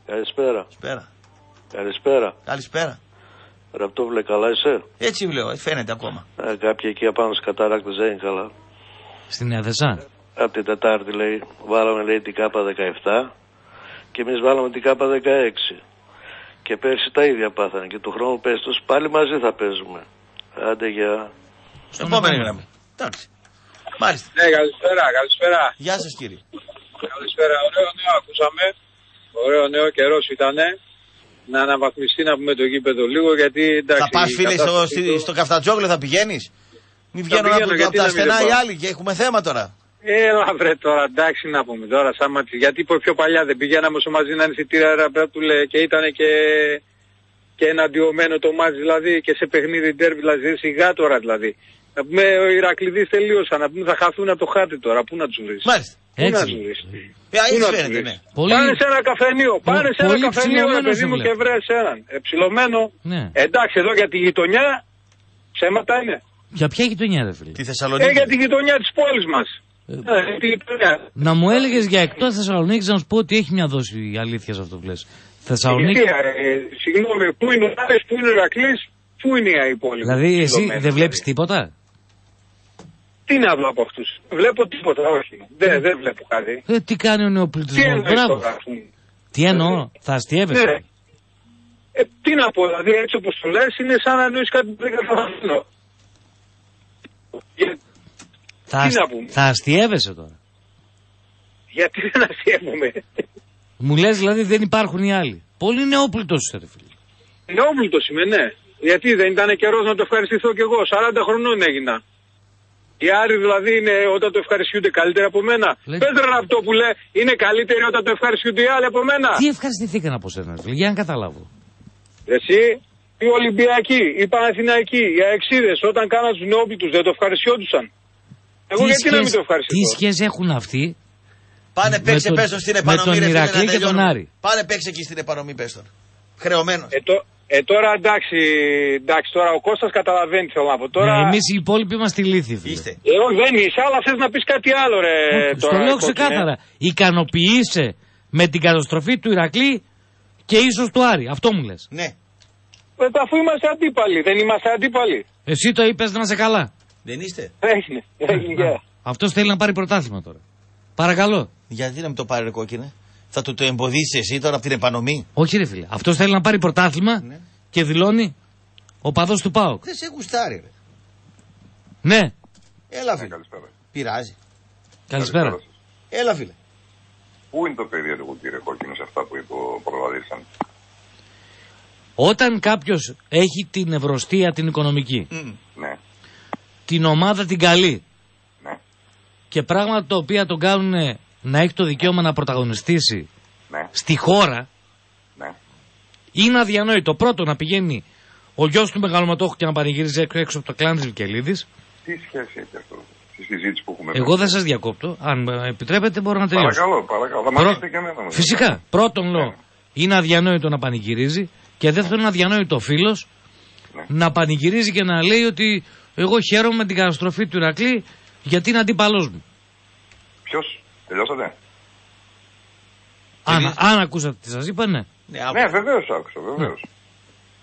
Καλησπέρα. Σπέρα. Καλησπέρα. Καλησπέρα. Ραπτόβλε, καλά είσαι; Έτσι λέω, φαίνεται ακόμα. Ε, κάποιοι εκεί απάνω στις καταράκτες δεν είναι καλά. Στην Νέα Δεσά. Από την Τετάρτη λέει, βάλαμε λέει την ΚΑΠΑ 17 και εμείς βάλαμε την ΚΑΠΑ 16. Και πέρσι τα ίδια πάθανε και του χρόνου πες τους πάλι μαζί θα παίζουμε. Άντε για... Στον επόμενη γραμμή. Εντάξει. Μάλιστα. Ναι, καλησπέρα, καλησπέρα. Γεια σας κύριε. Καλησπέρα, ωραίο νέο ακούσαμε. Ωραίο νέο καιρός ήταν. Να αναβαθμιστεί να πούμε το γήπεδο λίγο γιατί εντάξει. Θα πας η φίλε στο, κατάσταση στη- του- στο Καφτατζόγλιο θα πηγαίνεις; Μην βγαίνουν πηγαίνω, από, γιατί από τα να μην στενά δεν οι πάω. άλλοι και έχουμε θέμα τώρα. Έλα βρε τώρα, εντάξει να πούμε τώρα, σαν ματι- γιατί πιο- πιο παλιά δεν πηγαίναμε όσο μαζί να εισιτήρια ρε, του λέει, και ήταν και, και εναντιωμένο το μάτς δηλαδή και σε παιχνίδι ντέρβι δηλαδή, σιγά τώρα δηλαδή. Να πούμε ο Ηρακλειδής τελείωσαν, να πούμε θα χαθούν από το χάρτη τώρα, πού να τους βρεις; Μάλιστα. Πού να Έτσι. τους βρεις; Ε, Πού έτσι να τους φαίνεται, βρεις; ναι. Πολύ- Πάνε σε ένα καφενείο, πάνε σε ένα πολύ καφενείο ρε ψηλωμένος παιδί μου είναι. και βρες έναν. Ε, ψηλωμένο. Ναι. Εντάξει εδώ για τη γειτονιά, ψέματα είναι. Για ποια γειτονιά, ρε φίλε; Τη Ε, Θεσσαλονίκη. για τη γειτονιά της πόλης μας. Ε, τη γειτονιά. Να μου έλεγες για εκτός Θεσσαλονίκης να σου πω ότι έχει μια δόση η αλήθειας σε αυτό που λες. Θεσσαλονίκη. Ε, ε, συγγνώμη, πού είναι ο Άρης, πού είναι ο Ηρακλής, πού είναι η πόλη. Δηλαδή εσύ Ψηλωμένη, δεν βλέπεις δηλαδή. τίποτα; Τι να δω από αυτούς; Βλέπω τίποτα, όχι. Δεν, δεν βλέπω κάτι. Ε, τι κάνει ο Τι νεοπλουτισμό. εννοείς Μπράβο. τώρα, ας πούμε; Τι εννοώ, θα αστείευεσαι; Ναι. Ε, τι να πω, δηλαδή έτσι όπως το λες είναι σαν να εννοείς κάτι που δεν καταλαβαίνω. Για- Θα, τι ασ- να πούμε; θα αστείευεσαι τώρα. Γιατί δεν αστείευομαι; Μου λες δηλαδή δεν υπάρχουν οι άλλοι. Πολύ νεόπλουτο είσαι, ρε φίλε. Νεόπλουτος είμαι, ναι. Γιατί δεν ήταν καιρός να το ευχαριστηθώ κι εγώ. 40 χρονών έγινα. Οι Άροι δηλαδή είναι όταν το ευχαριστούνται καλύτερα από μένα. Λέει- Πες ρε αυτό που λέει είναι καλύτεροι όταν το ευχαριστούνται οι άλλοι από μένα. Τι ευχαριστηθήκαν από σένα, ρε φίλε, για να καταλάβω. Εσύ, οι Ολυμπιακοί, οι Παναθηναϊκοί, οι Αεξίδες όταν κάναν τους νεόπλουτους δεν το ευχαριστιόντουσαν. Εγώ Τι γιατί να μην σχέση- το ευχαριστήσω; Τι σχέση έχουν αυτοί; Πάνε με παίξε τον- πες τον στην με επανομή τον ρε φίλε, Ηρακλή να και τον τελειώνουμε. Άρη. Πάνε παίξε εκεί στην επανομή πες τον. Χρεωμένος. Ε, το- ε, τώρα εντάξει, εντάξει, τώρα ο Κώστας καταλαβαίνει τι θέλω να πω. Τώρα... Ναι, Εμείς οι υπόλοιποι είμαστε ηλίθιοι. φίλε. Είστε. Ε, όχι, δεν είσαι, αλλά θες να πεις κάτι άλλο ρε. Όχι, τώρα, Στο λέω κόκκινε. ξεκάθαρα. Ικανοποιείσαι με την καταστροφή του Ηρακλή και ίσως του Άρη. Αυτό μου λες. Ναι. Ε, αφού είμαστε αντίπαλοι, δεν είμαστε αντίπαλοι. Εσύ το είπες να είσαι καλά. Δεν είστε; Έγινε, έγινε. γεια. Αυτός θέλει να πάρει πρωτάθλημα τώρα. Παρακαλώ. Γιατί να μην το πάρει ρε κόκκινε; Θα του το εμποδίσεις εσύ τώρα από την επανομή. Όχι, ρε φίλε. Αυτός θέλει να πάρει πρωτάθλημα Ναι. και δηλώνει ο παδός του Πάουκ. Δεν σε γουστάρει ρε. Ναι. Έλα φίλε. Καλησπέρα. Πειράζει. Καλησπέρα. Έλα φίλε. Πού είναι το περίεργο κύριε Κόκκινο σε αυτά που είπε ο προλαλήσαν; Όταν κάποιος έχει την ευρωστία την οικονομική, Ναι. Την ομάδα την καλή Ναι. και πράγματα τα οποία τον κάνουν να έχει το δικαίωμα να πρωταγωνιστήσει Ναι. στη χώρα, Ναι. είναι αδιανόητο. Πρώτο να πηγαίνει ο γιος του μεγαλομετόχου και να πανηγυρίζει έξω- έξω από το κλάν της Βικελίδης. Τι σχέση έχει αυτό στη συζήτηση που έχουμε Εγώ δεν σας διακόπτω. Αν με επιτρέπετε, μπορώ να τελειώσω. Παρακαλώ, παρακαλώ. Θα Πρω- μας πείτε και εμένα. όμως. Φυσικά. Πρώτον, λέω, είναι αδιανόητο να πανηγυρίζει. Και δεύτερον, είναι αδιανόητο ο φίλος Ναι. να πανηγυρίζει και να λέει ότι εγώ χαίρομαι με την καταστροφή του Ηρακλή γιατί είναι αντίπαλός μου. Ποιος, τελειώσατε; Αν, αν ακούσατε τι σας είπα, ναι. Ναι, βεβαίως άκουσα, βεβαίως.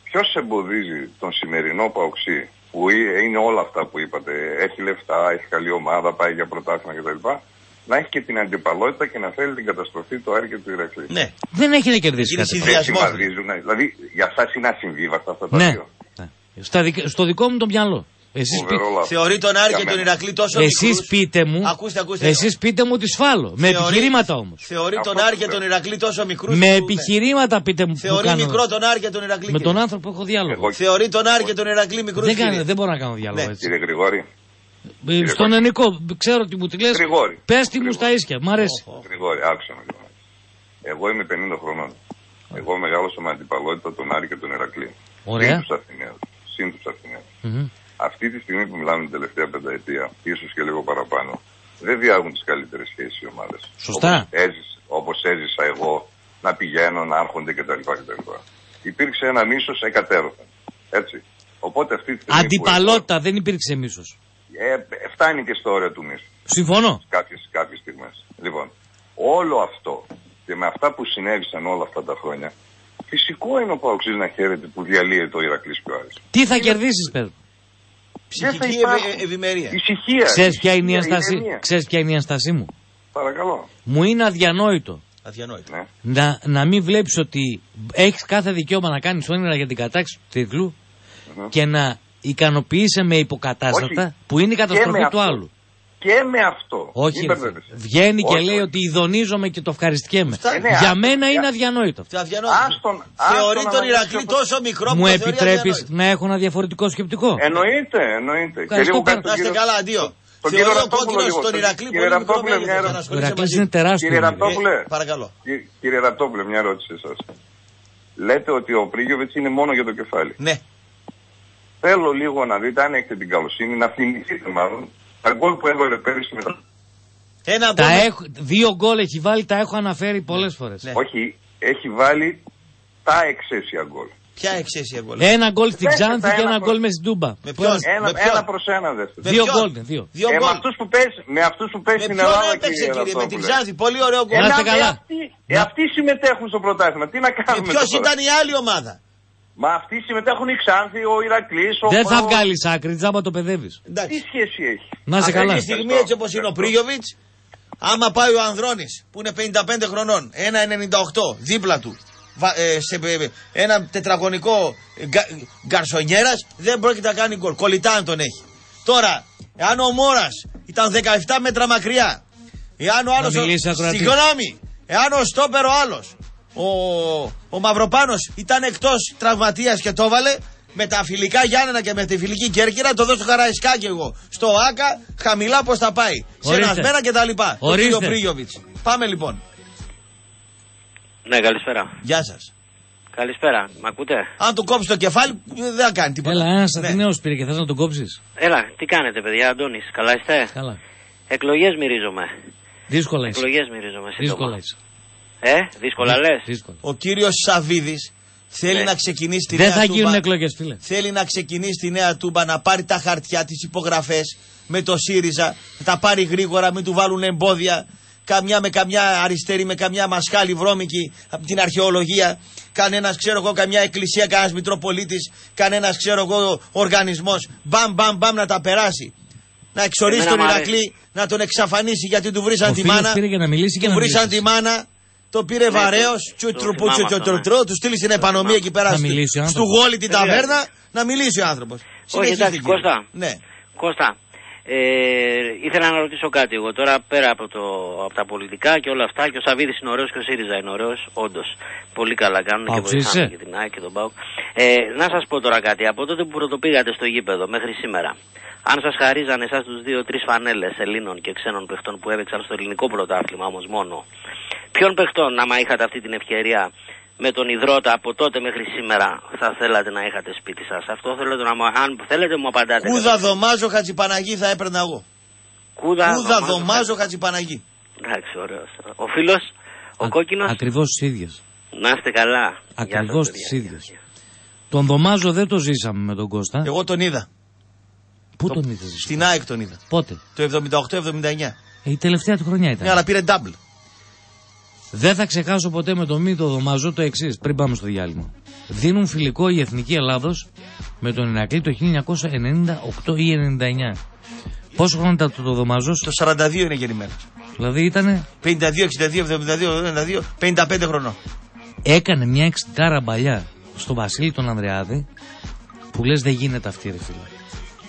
Ποιος εμποδίζει τον σημερινό Παοξή που ε- είναι όλα αυτά που είπατε, έχει λεφτά, έχει καλή ομάδα, πάει για πρωτάθλημα κτλ. Να έχει και την αντιπαλότητα και να θέλει την καταστροφή του Άρη και του Ηρακλή. Ναι. Δεν έχει να κερδίσει Είναι κάτι. Δεν συμβαδίζουν. Δηλαδή, για σας είναι ασυμβίβαστα αυτά τα Ναι. δύο. Στα δικ- στο δικό μου το μυαλό. Εσείς, Φοβερό λάθος. Θεωρεί τον Άρη Για και τον μένα. Ηρακλή τόσο εσείς μικρούς. πείτε μου, Ακούστε, ακούστε. εσείς πείτε μου ότι σφάλω. Με Θεωρεί- επιχειρήματα όμως. Θεωρεί τον Άρη και τον Ηρακλή τόσο μικρούς. Με που- επιχειρήματα πείτε μου που Θεωρεί κάνω. μικρό τον Άρη και τον Ηρακλή. Με κύριε. τον άνθρωπο έχω διάλογο. Θεωρεί τον Άρη και τον Ηρακλή μικρούς. Δεν, κύριε. κάνω, δεν μπορώ να κάνω διάλογο Ναι. έτσι. Κύριε Γρηγόρη, Ε, Στον ενικό, ξέρω τι μου τη λες. Γρηγόρη. Πες τη μου στα ίσια, μ' αρέσει. Γρηγόρη, άκουσα με λίγο. Εγώ είμαι 50 χρονών. Εγώ μεγάλωσα με αντιπαλότητα τον Άρη και τον Ηρακλή. Ωραία. Συν τους Αθηναίους. Συν τους Αθηναίους. Μμμ. Αυτή τη στιγμή που μιλάμε την τελευταία πενταετία, ίσως και λίγο παραπάνω, δεν διάγουν τις καλύτερες σχέσεις οι ομάδες. Σωστά. Όπως έζησα εγώ να πηγαίνω, να έρχονται κτλ. κτλ. Υπήρξε ένα μίσος εκατέρωθεν. Έτσι. Οπότε αυτή τη στιγμή. που Αντιπαλότητα, δεν υπήρξε μίσος. εγώ- ε, φτάνει και στο όριο του μίσου. Συμφωνώ. Κάποιες, κάποιες στιγμές. Λοιπόν, όλο αυτό και με αυτά που συνέβησαν όλα αυτά τα χρόνια, Φυσικό είναι ο Παοξής να χαίρεται που διαλύεται ο Ηρακλής πιο Άρης. Τι θα κερδίσεις, πες. Ψυχική υπάρχουν. ευε- ευημερία. Ησυχία. Ξέρεις ποια είναι η ησυχία, ένσταση, ηρεμία. ξέρεις ποια είναι η ένστασή μου; Παρακαλώ. Μου είναι αδιανόητο Αδιανόητο. Ναι. να, να μην βλέπεις ότι έχεις κάθε δικαίωμα να κάνεις όνειρα για την κατάξη του τίτλου και να ικανοποιείσαι με υποκατάστατα Όχι. που είναι η Και καταστροφή με του αυτό. άλλου. Και με αυτό. Όχι, Μην ρε, μπερδεύεσαι. βγαίνει και Όχι, λέει όχι. ότι ειδονίζομαι και το ευχαριστιέμαι. Ε, ναι, Για άστο, μένα για- είναι αδιανόητο. αυτό. Αδιανόητο. Άστον, Θεωρεί άστον τον να Ηρακλή αναλύσει τόσο μικρό που Μου το θεωρεί επιτρέπεις αδιανόητο. να έχω ένα διαφορετικό σκεπτικό; Εννοείται, εννοείται. Και Ευχαριστώ λίγο πάρα κάτι Να τον είστε κύριο- καλά, αντίο. τον Θεωρεί κύριο ο Ραπτόπουλο κόκκινος λίγο. τον Ηρακλή Κύριε πολύ μικρό Ραπτόπουλε, μέγεθος μια για να ερώτηση. Ο ασχολείσαι Ηρακλής μαζί είναι του. τεράστιο. Κύριε Ραπτόπουλε, Ε, Παρακαλώ. Κυ- κύριε Ραπτόπουλε, μια ερώτηση σε εσάς. Λέτε ότι ο Πρίγιοβιτς είναι μόνο για το κεφάλι. Ναι. Θέλω λίγο να δείτε, αν έχετε την καλοσύνη, να θυμηθείτε μάλλον τα γκολ που έβαλε πέρυσι με τα... Ένα Τα γκολ με- έχω, δύο γκολ έχει βάλει, τα έχω αναφέρει πολλές φορές. Ναι. Όχι, έχει βάλει τα εξαίσια γκολ. Ποια εξαίσια γκολ; Ένα γκολ στην Δέστε τα Ξάνθη και ένα ένα προς- γκολ με στην Τούμπα. Με ποιον; Ένα, Με ποιον; ένα προς ένα δέστε. Με Δύο ποιον; γκολ είναι, δύο. Δύο Ε, με γκολ. αυτούς που παίζει, με αυτούς που παίζει Με στην ποιον Ελλάδα έπαιξε κύριε κύριε, με την Ραπτόπουλε. Ξάνθη; Πολύ ωραίο γκολ. Να είστε Ε, καλά. Αυτοί, ε, αυτοί συμμετέχουν στο πρωτάθλημα. Τι να Και κάνουμε ποιος τώρα; ήταν η άλλη ομάδα; Μα αυτοί συμμετέχουν οι Ξάνθη, ο Ηρακλής, ο Δεν θα ο- βγάλεις άκρη, τζάμπα το παιδεύεις. Τι Εντάξει. σχέση έχει; Να είσαι Αυτή καλά. τη στιγμή έτσι όπως είναι ο Πρίγιοβιτς, άμα πάει ο Ανδρώνης που είναι 55 χρονών, 1,98 δίπλα του, βα- ε, σε ε, ένα τετραγωνικό γκα, γκαρσονιέρας, δεν πρόκειται να κάνει γκολ. Κολλητά αν τον έχει. Τώρα, εάν ο Μόρας ήταν 17 μέτρα μακριά, εάν ο άλλος... ο- μιλήσει, ακροατή. Συγγνώμη, εάν ο Στόπερ ο άλλος, ο, ο Μαυροπάνος ήταν εκτός τραυματίας και το έβαλε, με τα φιλικά Γιάννενα και με τη φιλική Κέρκυρα, το δώσω στο Καραϊσκάκι εγώ. Στο ΆΚΑ, χαμηλά πώς θα πάει. Σε Ορίστε. ένα σμένα και τα λοιπά. Το Ορίστε. κύριο Πρίγιοβιτς. Πάμε λοιπόν. Ναι, καλησπέρα. Γεια σας. Καλησπέρα. Μ' ακούτε; Αν του κόψεις το κεφάλι, δεν θα κάνει τίποτα. Έλα, ένας Ναι. Αθηναίος πήρε και θες να τον κόψεις; Έλα, τι κάνετε, παιδιά, Αντώνης, καλά είστε; Καλά. Εκλογές μυρίζομαι. Δύσκολα είσαι. Εκλογές μυρίζομαι. σύντομα. Δύσκολα είσαι. Ε, δύσκολα λες. Δύσκολα. Ο κύριος Σαβίδης θέλει Ναι. να ξεκινήσει τη Δεν νέα θα τούμπα. γίνουν εκλογές, φίλε. Θέλει να ξεκινήσει τη νέα τούμπα, να πάρει τα χαρτιά, τις υπογραφές με το ΣΥΡΙΖΑ, να τα πάρει γρήγορα, μην του βάλουν εμπόδια. Καμιά με καμιά αριστερή, με καμιά μασχάλη βρώμικη από την αρχαιολογία. Κανένας, ξέρω εγώ, καμιά εκκλησία, κανένας Μητροπολίτης, κανένας, ξέρω εγώ, οργανισμός. Μπαμ, μπαμ, μπαμ να τα περάσει. Να εξορίσει Εμένα τον μ' Ηρακλή, να τον εξαφανίσει γιατί του βρήσαν Ο τη φίλος μάνα. πήρε για να μιλήσει και Του να βρήσαν μιλήσεις. τη μάνα, το πήρε Ναι, βαρέω, το- τσουτρουπού, το θυμάμαι αυτό, τσουτρουτρού, ναι. του στείλει στην επανομία εκεί πέρα Θα στο- μιλήσει ο στου άνθρωπος. γόλι την Ε, ταβέρνα βέβαια. να μιλήσει ο άνθρωπο. Όχι, εντάξει, Κώστα. Ναι. Κώστα, ε, ήθελα να ρωτήσω κάτι εγώ τώρα πέρα από, το, από τα πολιτικά και όλα αυτά. Και ο Σαββίδης είναι ωραίος και ο ΣΥΡΙΖΑ είναι ωραίος, όντως. Πολύ καλά κάνουν και Παοξής βοηθάνε είσαι? και την ΑΕΚ και τον ΠΑΟΚ. Ε, να σας πω τώρα κάτι. Από τότε που πρωτοπήγατε στο γήπεδο μέχρι σήμερα, αν σας χαρίζαν εσάς τους δύο-τρεις φανέλες Ελλήνων και ξένων παιχτών που έπαιξαν στο ελληνικό πρωτάθλημα όμως μόνο, ποιον παιχτών, άμα είχατε αυτή την ευκαιρία, με τον υδρότα από τότε μέχρι σήμερα θα θέλατε να είχατε σπίτι σας; Αυτό θέλω να μου, αν θέλετε μου απαντάτε. Κούδα δωμάζω Χατζηπαναγή θα έπαιρνα εγώ. Κούδα, Κούδα δωμάζω, δωμάζω Χατζηπαναγή. Εντάξει, ωραίος. Ο φίλος, ο κόκκινος, Ακριβώς τις ίδιες. να είστε καλά. Ακριβώ Γεια σας, τι παιδιά. ίδιες. Τον Δωμάζο δεν το ζήσαμε με τον Κώστα. Εγώ τον είδα. Πού το- τον είδες, Στην ΑΕΚ τον είδα. Πότε; Το 78-79. Ε, η τελευταία του χρονιά ήταν. Ναι, αλλά πήρε double. Δεν θα ξεχάσω ποτέ με το μη το Δωμάζο το εξής, πριν πάμε στο διάλειμμα. Δίνουν φιλικό η Εθνική Ελλάδος με τον Ηρακλή το 1998 ή 99. Πόσο χρόνο ήταν το, το Δωμάζος, Το 42 είναι γεννημένο. δηλαδή ήταν, 52, 62, 72, 92, 55 χρονών. έκανε μια εξτάρα μπαλιά στο Βασίλη τον Ανδρεάδη που λες δεν γίνεται αυτή ρε φίλε.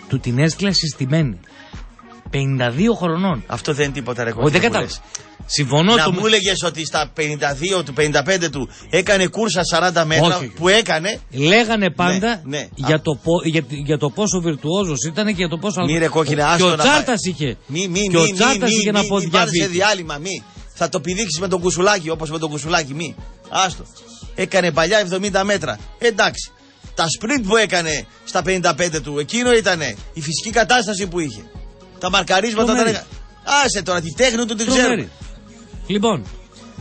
Του την έστειλε συστημένη. 52 χρονών. Αυτό δεν είναι τίποτα ρε Όχι, δεν Κώστα, που κατάλαβα. λες. Συμφωνώ Να το μου έλεγε ότι στα 52 του 55 του έκανε κούρσα 40 μέτρα Όχι, όχι. που έκανε. Λέγανε πάντα Ναι, ναι. Για, το, πο- για, για το πόσο βιρτουόζος ήταν και για το πόσο. Μη ρε κόκκινε, και άστο ο να Τσάρτας πάει. είχε. Μη, μη, και ο μη, Τσάρτας μη, είχε μη, να μη, πω μη πάρεις σε διαβίτη. διάλειμμα, μη. Θα το πηδήξεις με τον κουσουλάκι όπως με τον κουσουλάκι, μη. Άστο. Έκανε παλιά 70 μέτρα. Εντάξει. Τα σπριντ που έκανε στα 55 του, εκείνο ήταν η φυσική κατάσταση που είχε. Τα μαρκαρίσματα όταν Τρομερή. έκανε. Άσε τώρα, τη τέχνη του την Τρομερή. ξέρουμε. Λοιπόν,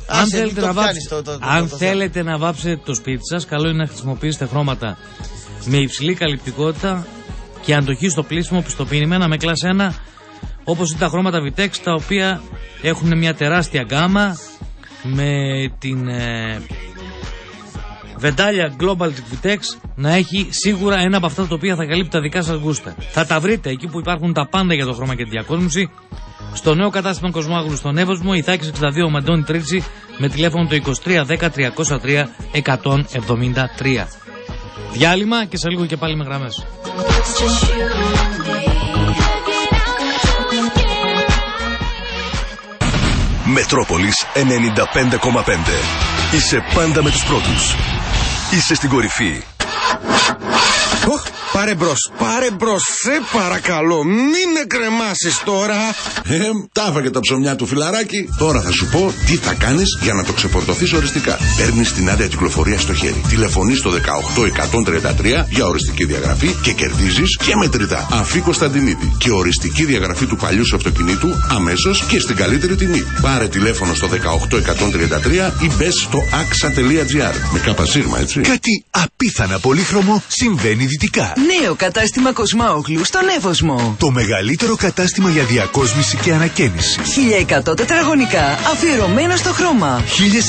Άσε, αν, μην θέλετε το να, πιάνεις βάψετε, το- το- το- αν το- το- θέλετε να βάψετε το σπίτι σας, καλό είναι να χρησιμοποιήσετε χρώματα με υψηλή καλυπτικότητα και αντοχή στο πλήσιμο πιστοποιημένα με κλάση 1, όπως είναι τα χρώματα Vitex, τα οποία έχουν μια τεράστια γκάμα με την ε, Βεντάλια Global της Vitex να έχει σίγουρα ένα από αυτά τα οποία θα καλύπτει τα δικά σας γούστα. Θα τα βρείτε εκεί που υπάρχουν τα πάντα για το χρώμα και τη διακόσμηση. Στο νέο κατάστημα Κοσμάγλου στον Εύωσμο, η Θάκη 62 Μαντώνη Τρίτσι με τηλέφωνο το 23 10 303 173. Διάλειμμα και σε λίγο και πάλι με γραμμές. Μετρόπολης 95,5. Είσαι πάντα με τους πρώτους. Είσαι στην κορυφή. Οχ, πάρε μπρος, πάρε μπρος, σε παρακαλώ, μην με κρεμάσεις τώρα. Ε, τα έφαγε τα ψωμιά του φιλαράκι. Τώρα θα σου πω τι θα κάνεις για να το ξεφορτωθείς οριστικά. Παίρνεις την άδεια κυκλοφορία στο χέρι. Τηλεφωνείς στο 18133 για οριστική διαγραφή και κερδίζεις και μετρητά. Αφή Κωνσταντινίδη και οριστική διαγραφή του παλιού σου αυτοκινήτου αμέσως και στην καλύτερη τιμή. Πάρε τηλέφωνο στο 18133 ή μπες στο axa.gr. Με κάπα σύρμα, έτσι. Κάτι απίθανα πολύχρωμο συμβαίνει δυτικά. Νέο κατάστημα Κοσμάογλου στον Εύωσμο. Το μεγαλύτερο κατάστημα για διακόσμηση και ανακαίνιση. 1100 τετραγωνικά αφιερωμένο στο χρώμα.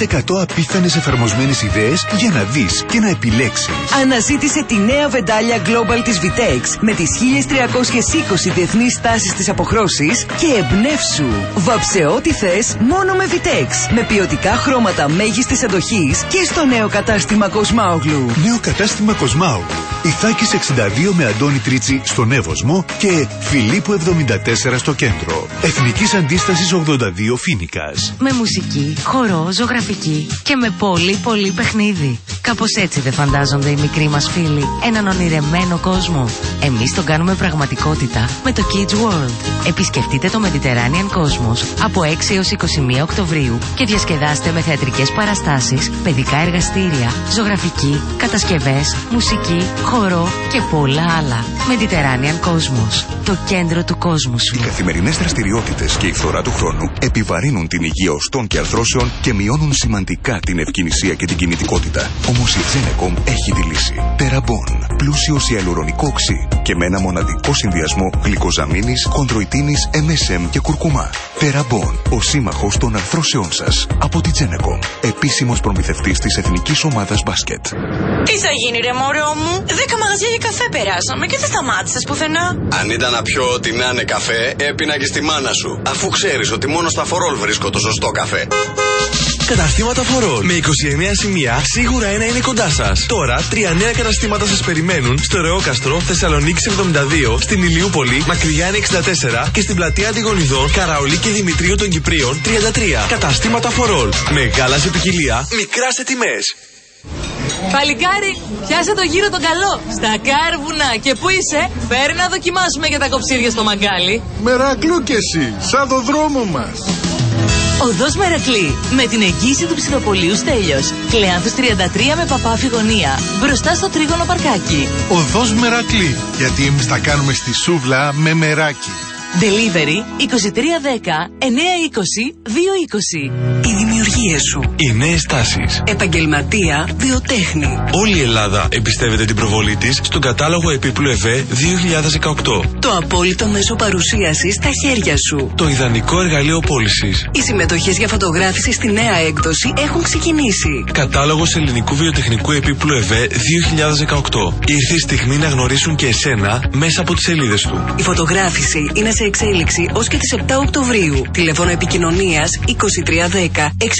1100 απίθανες εφαρμοσμένες ιδέες για να δεις και να επιλέξεις. Αναζήτησε τη νέα βεντάλια Global της Vitex με τις 1320 διεθνείς τάσεις της αποχρώσης και εμπνεύσου. Βάψε ό,τι θες μόνο με Vitex. Με ποιοτικά χρώματα μέγιστης αντοχής και στο νέο κατάστημα Κοσμάογλου. Νέο κατάστημα Κοσμάου. Ιθάκης 62 με Αντώνη Τρίτσι στον Εύωσμο και Φιλίππου 74 στο κέντρο. Εθνικής Αντίστασης 82 Φίνικας. Με μουσική, χορό, ζωγραφική και με πολύ πολύ παιχνίδι. Κάπως έτσι δεν φαντάζονται οι μικροί μας φίλοι έναν ονειρεμένο κόσμο. Εμείς τον κάνουμε πραγματικότητα με το Kids World. Επισκεφτείτε το Mediterranean Cosmos από 6 έως 21 Οκτωβρίου και διασκεδάστε με θεατρικές παραστάσεις, παιδικά εργαστήρια, ζωγραφική, κατασκευές, μουσική, χορό και πολλά άλλα. Mediterranean Cosmos. Το κέντρο του κόσμου σου. Οι καθημερινές δραστηριότητες και η φθορά του χρόνου επιβαρύνουν την υγεία οστών και αρθρώσεων και μειώνουν σημαντικά την ευκαινησία και την κινητικότητα. Όμως η Xenecom έχει τη λύση. Τεραμπών. Πλούσιο σε αλουρονικό οξύ και με ένα μοναδικό συνδυασμό γλυκοζαμίνης, κοντροϊτίνη, MSM και κουρκουμά. Τεραμπών. Ο σύμμαχος των αρθρώσεών σας. Από τη Xenecom. Επίσημος προμηθευτής της εθνικής ομάδας μπάσκετ. Τι θα γίνει, ρε μωρό μου; Δέκα μαγαζιά για καφέ περάσαμε και δεν σταμάτησες πουθενά. Αν ήταν να πιω ό,τι να είναι καφέ, έπινα και στη μάνα σου. Αφού ξέρεις ότι μόνο στα φορόλ βρίσκω το σωστό καφέ. Καταστήματα φορών με 29 σημεία, σίγουρα ένα είναι κοντά σας. Τώρα, τρία νέα καταστήματα σας περιμένουν στο Ρεόκαστρο, Θεσσαλονίκη 72, στην Ηλιούπολη, Μακρυγιάννη 64 και στην πλατεία Αντιγονιδών, Καραολί και Δημητρίου των Κυπρίων 33. Καταστήματα φορών. Μεγάλα σε ποικιλία, μικρά σε τιμές. Παλικάρι, πιάσε το γύρο τον καλό. Στα κάρβουνα. Και πού είσαι, φέρει να δοκιμάσουμε για τα κοψίρια στο μαγκάλι. Μερακλού κι εσύ, σαν το δρόμο μας. Οδός Μερακλή, με την εγγύηση του ψηφοπολίου Στέλιος. Κλεάνθους 33 με παπάφη γωνία. Μπροστά στο τρίγωνο παρκάκι. Οδός Μερακλή, γιατί εμείς τα κάνουμε στη σούβλα με μεράκι. Delivery 2310 920 220. Οι δημιουργίε σου. Οι νέες τάσεις. Επαγγελματία, βιοτέχνη. Όλη η Ελλάδα εμπιστεύεται την προβολή της στον κατάλογο επίπλου ΕΒΕ 2018. Το απόλυτο μέσο παρουσίασης στα χέρια σου. Το ιδανικό εργαλείο πώλησης. Οι συμμετοχές για φωτογράφηση στη νέα έκδοση έχουν ξεκινήσει. Κατάλογος ελληνικού βιοτεχνικού επίπλου ΕΒΕ 2018. Ήρθε η στιγμή να γνωρίσουν και εσένα μέσα από τις σελίδες του. Η φωτογράφηση είναι σε εξέλιξη ως και τις 7 Οκτωβρίου. Τηλέφωνο επικοινωνίας 2310 683 216.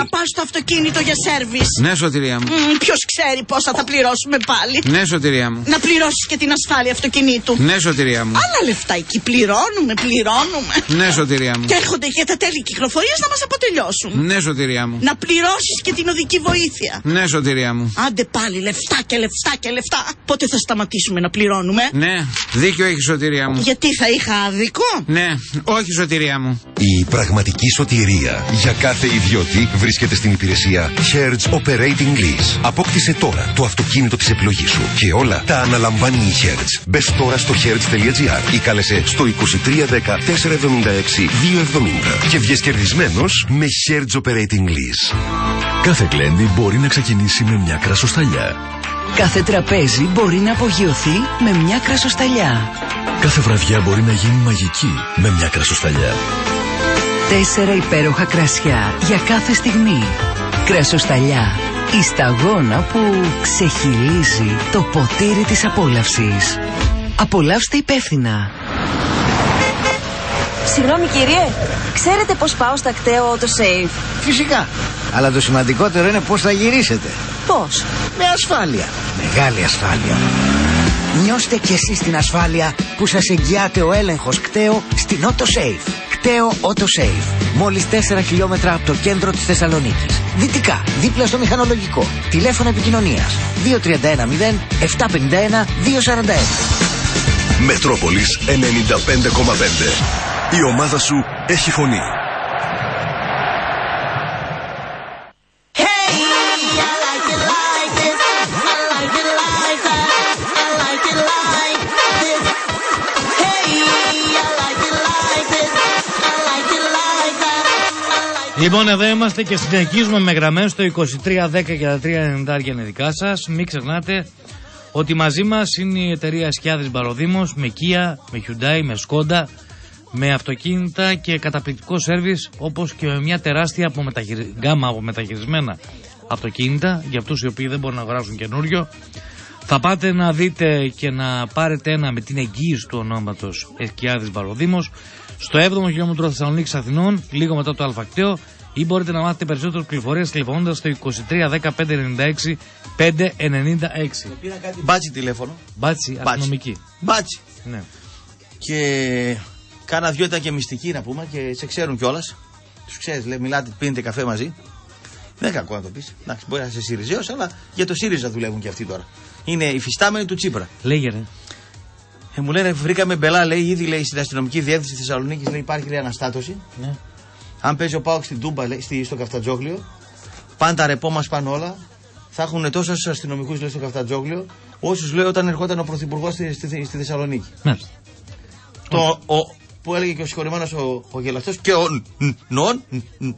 Να πάω στο αυτοκίνητο για σέρβις. Ναι, σωτηρία μου. Ποιος ξέρει πόσα θα πληρώσουμε πάλι. Ναι, σωτηρία μου. Να πληρώσεις και την ασφάλεια αυτοκινήτου. Ναι, σωτηρία μου. Άλλα λεφτά εκεί. Πληρώνουμε, πληρώνουμε. Ναι, σωτηρία μου. Και έρχονται και τα τέλη κυκλοφορίας να μας αποτελειώσουν. Ναι, σωτηρία μου. Να πληρώσεις και την οδική βοήθεια. Ναι, σωτηρία μου. Άντε πάλι λεφτά και λεφτά και λεφτά. Πότε θα σταματήσουμε να πληρώνουμε; Ναι, δίκιο έχεις σωτηρία μου. Γιατί θα είχα άδικο; Ναι, όχι σωτηρία μου. Η πραγματική σωτηρία για κάθε ιδιώτη βρίσκεται στην υπηρεσία Hertz Operating Lease. Απόκτησε τώρα το αυτοκίνητο της επιλογής σου και όλα τα αναλαμβάνει η Hertz. Μπες τώρα στο hertz.gr ή κάλεσε στο 2310 476 270 και βγες κερδισμένος με Hertz Operating Lease. Κάθε γλέντι μπορεί να ξεκινήσει με μια κρασοσταλιά. Κάθε τραπέζι μπορεί να απογειωθεί με μια κρασοσταλιά. Κάθε βραδιά μπορεί να γίνει μαγική με μια κρασοσταλιά. Τέσσερα υπέροχα κρασιά για κάθε στιγμή. Κρασοσταλιά. Η σταγόνα που ξεχυλίζει το ποτήρι της απόλαυσης. Απολαύστε υπεύθυνα. Συγγνώμη κύριε, ξέρετε πώς πάω στα κταίο autosave; Φυσικά. Αλλά το σημαντικότερο είναι πώς θα γυρίσετε. Πώς; Με ασφάλεια. Μεγάλη ασφάλεια. Νιώστε κι εσείς την ασφάλεια που σας εγγυάται ο έλεγχος κταίο στην AutoSafe. Κταίο AutoSafe. Μόλις 4 χιλιόμετρα από το κέντρο της Θεσσαλονίκης. Δυτικά, δίπλα στο μηχανολογικό. Τηλέφωνο επικοινωνίας 2310 751 241. Μετρόπολης 95,5. Η ομάδα σου έχει φωνή. Λοιπόν, εδώ είμαστε και συνεχίζουμε με γραμμές στο 2310 και τα 390 είναι δικά σας. Μην ξεχνάτε ότι μαζί μας είναι η εταιρεία Σκιάδης Μπαροδήμο με Kia, με Hyundai, με Skoda, με αυτοκίνητα και καταπληκτικό σερβις όπως και με μια τεράστια απομεταχειρι... γκάμα από μεταχειρισμένα αυτοκίνητα για αυτούς οι οποίοι δεν μπορούν να αγοράσουν καινούριο. Θα πάτε να δείτε και να πάρετε ένα με την εγγύηση του ονόματος Εσκιάδη Μπαροδήμο στο 7ο χιλιόμετρο Θεσσαλονίκης Αθηνών, λίγο μετά το Άλφα ΚΤΕΟ, ή μπορείτε να μάθετε περισσότερες πληροφορίες τηλεφωνώντας στο 23 10 596 596. Μπάτσι τηλέφωνο. Μπάτσι, αστυνομική. Μπάτσι. Ναι. Και κάνα δυο ήταν και μυστικοί να πούμε και σε ξέρουν κιόλας. Τους ξέρεις, λέει, μιλάτε, πίνετε καφέ μαζί. Δεν είναι κακό να το πεις. Εντάξει, μπορεί να είσαι Σιριζέος, αλλά για το ΣΥΡΙΖΑ δουλεύουν και αυτοί τώρα. Είναι υφιστάμενοι του Τσίπρα. Λέγε ρε. Ε, μου λένε, βρήκαμε μπελά, λέει, ήδη λέει, στην αστυνομική διεύθυνση τη Θεσσαλονίκης λέει, υπάρχει λέει, αναστάτωση. Ναι. Αν παίζει ο Πάοκ στην Τούμπα, λέει, στη, στο Καφτατζόγλιο, πάνε τα ρεπό μας πάνω όλα. Θα έχουν τόσους αστυνομικούς στο Καφτατζόγλιο, όσους λέει όταν ερχόταν ο Πρωθυπουργός στη, στη, στη Θεσσαλονίκη. Μάλιστα. Το, ο, που έλεγε και ο συγχωρημένο ο, ο γελαστός και ο νον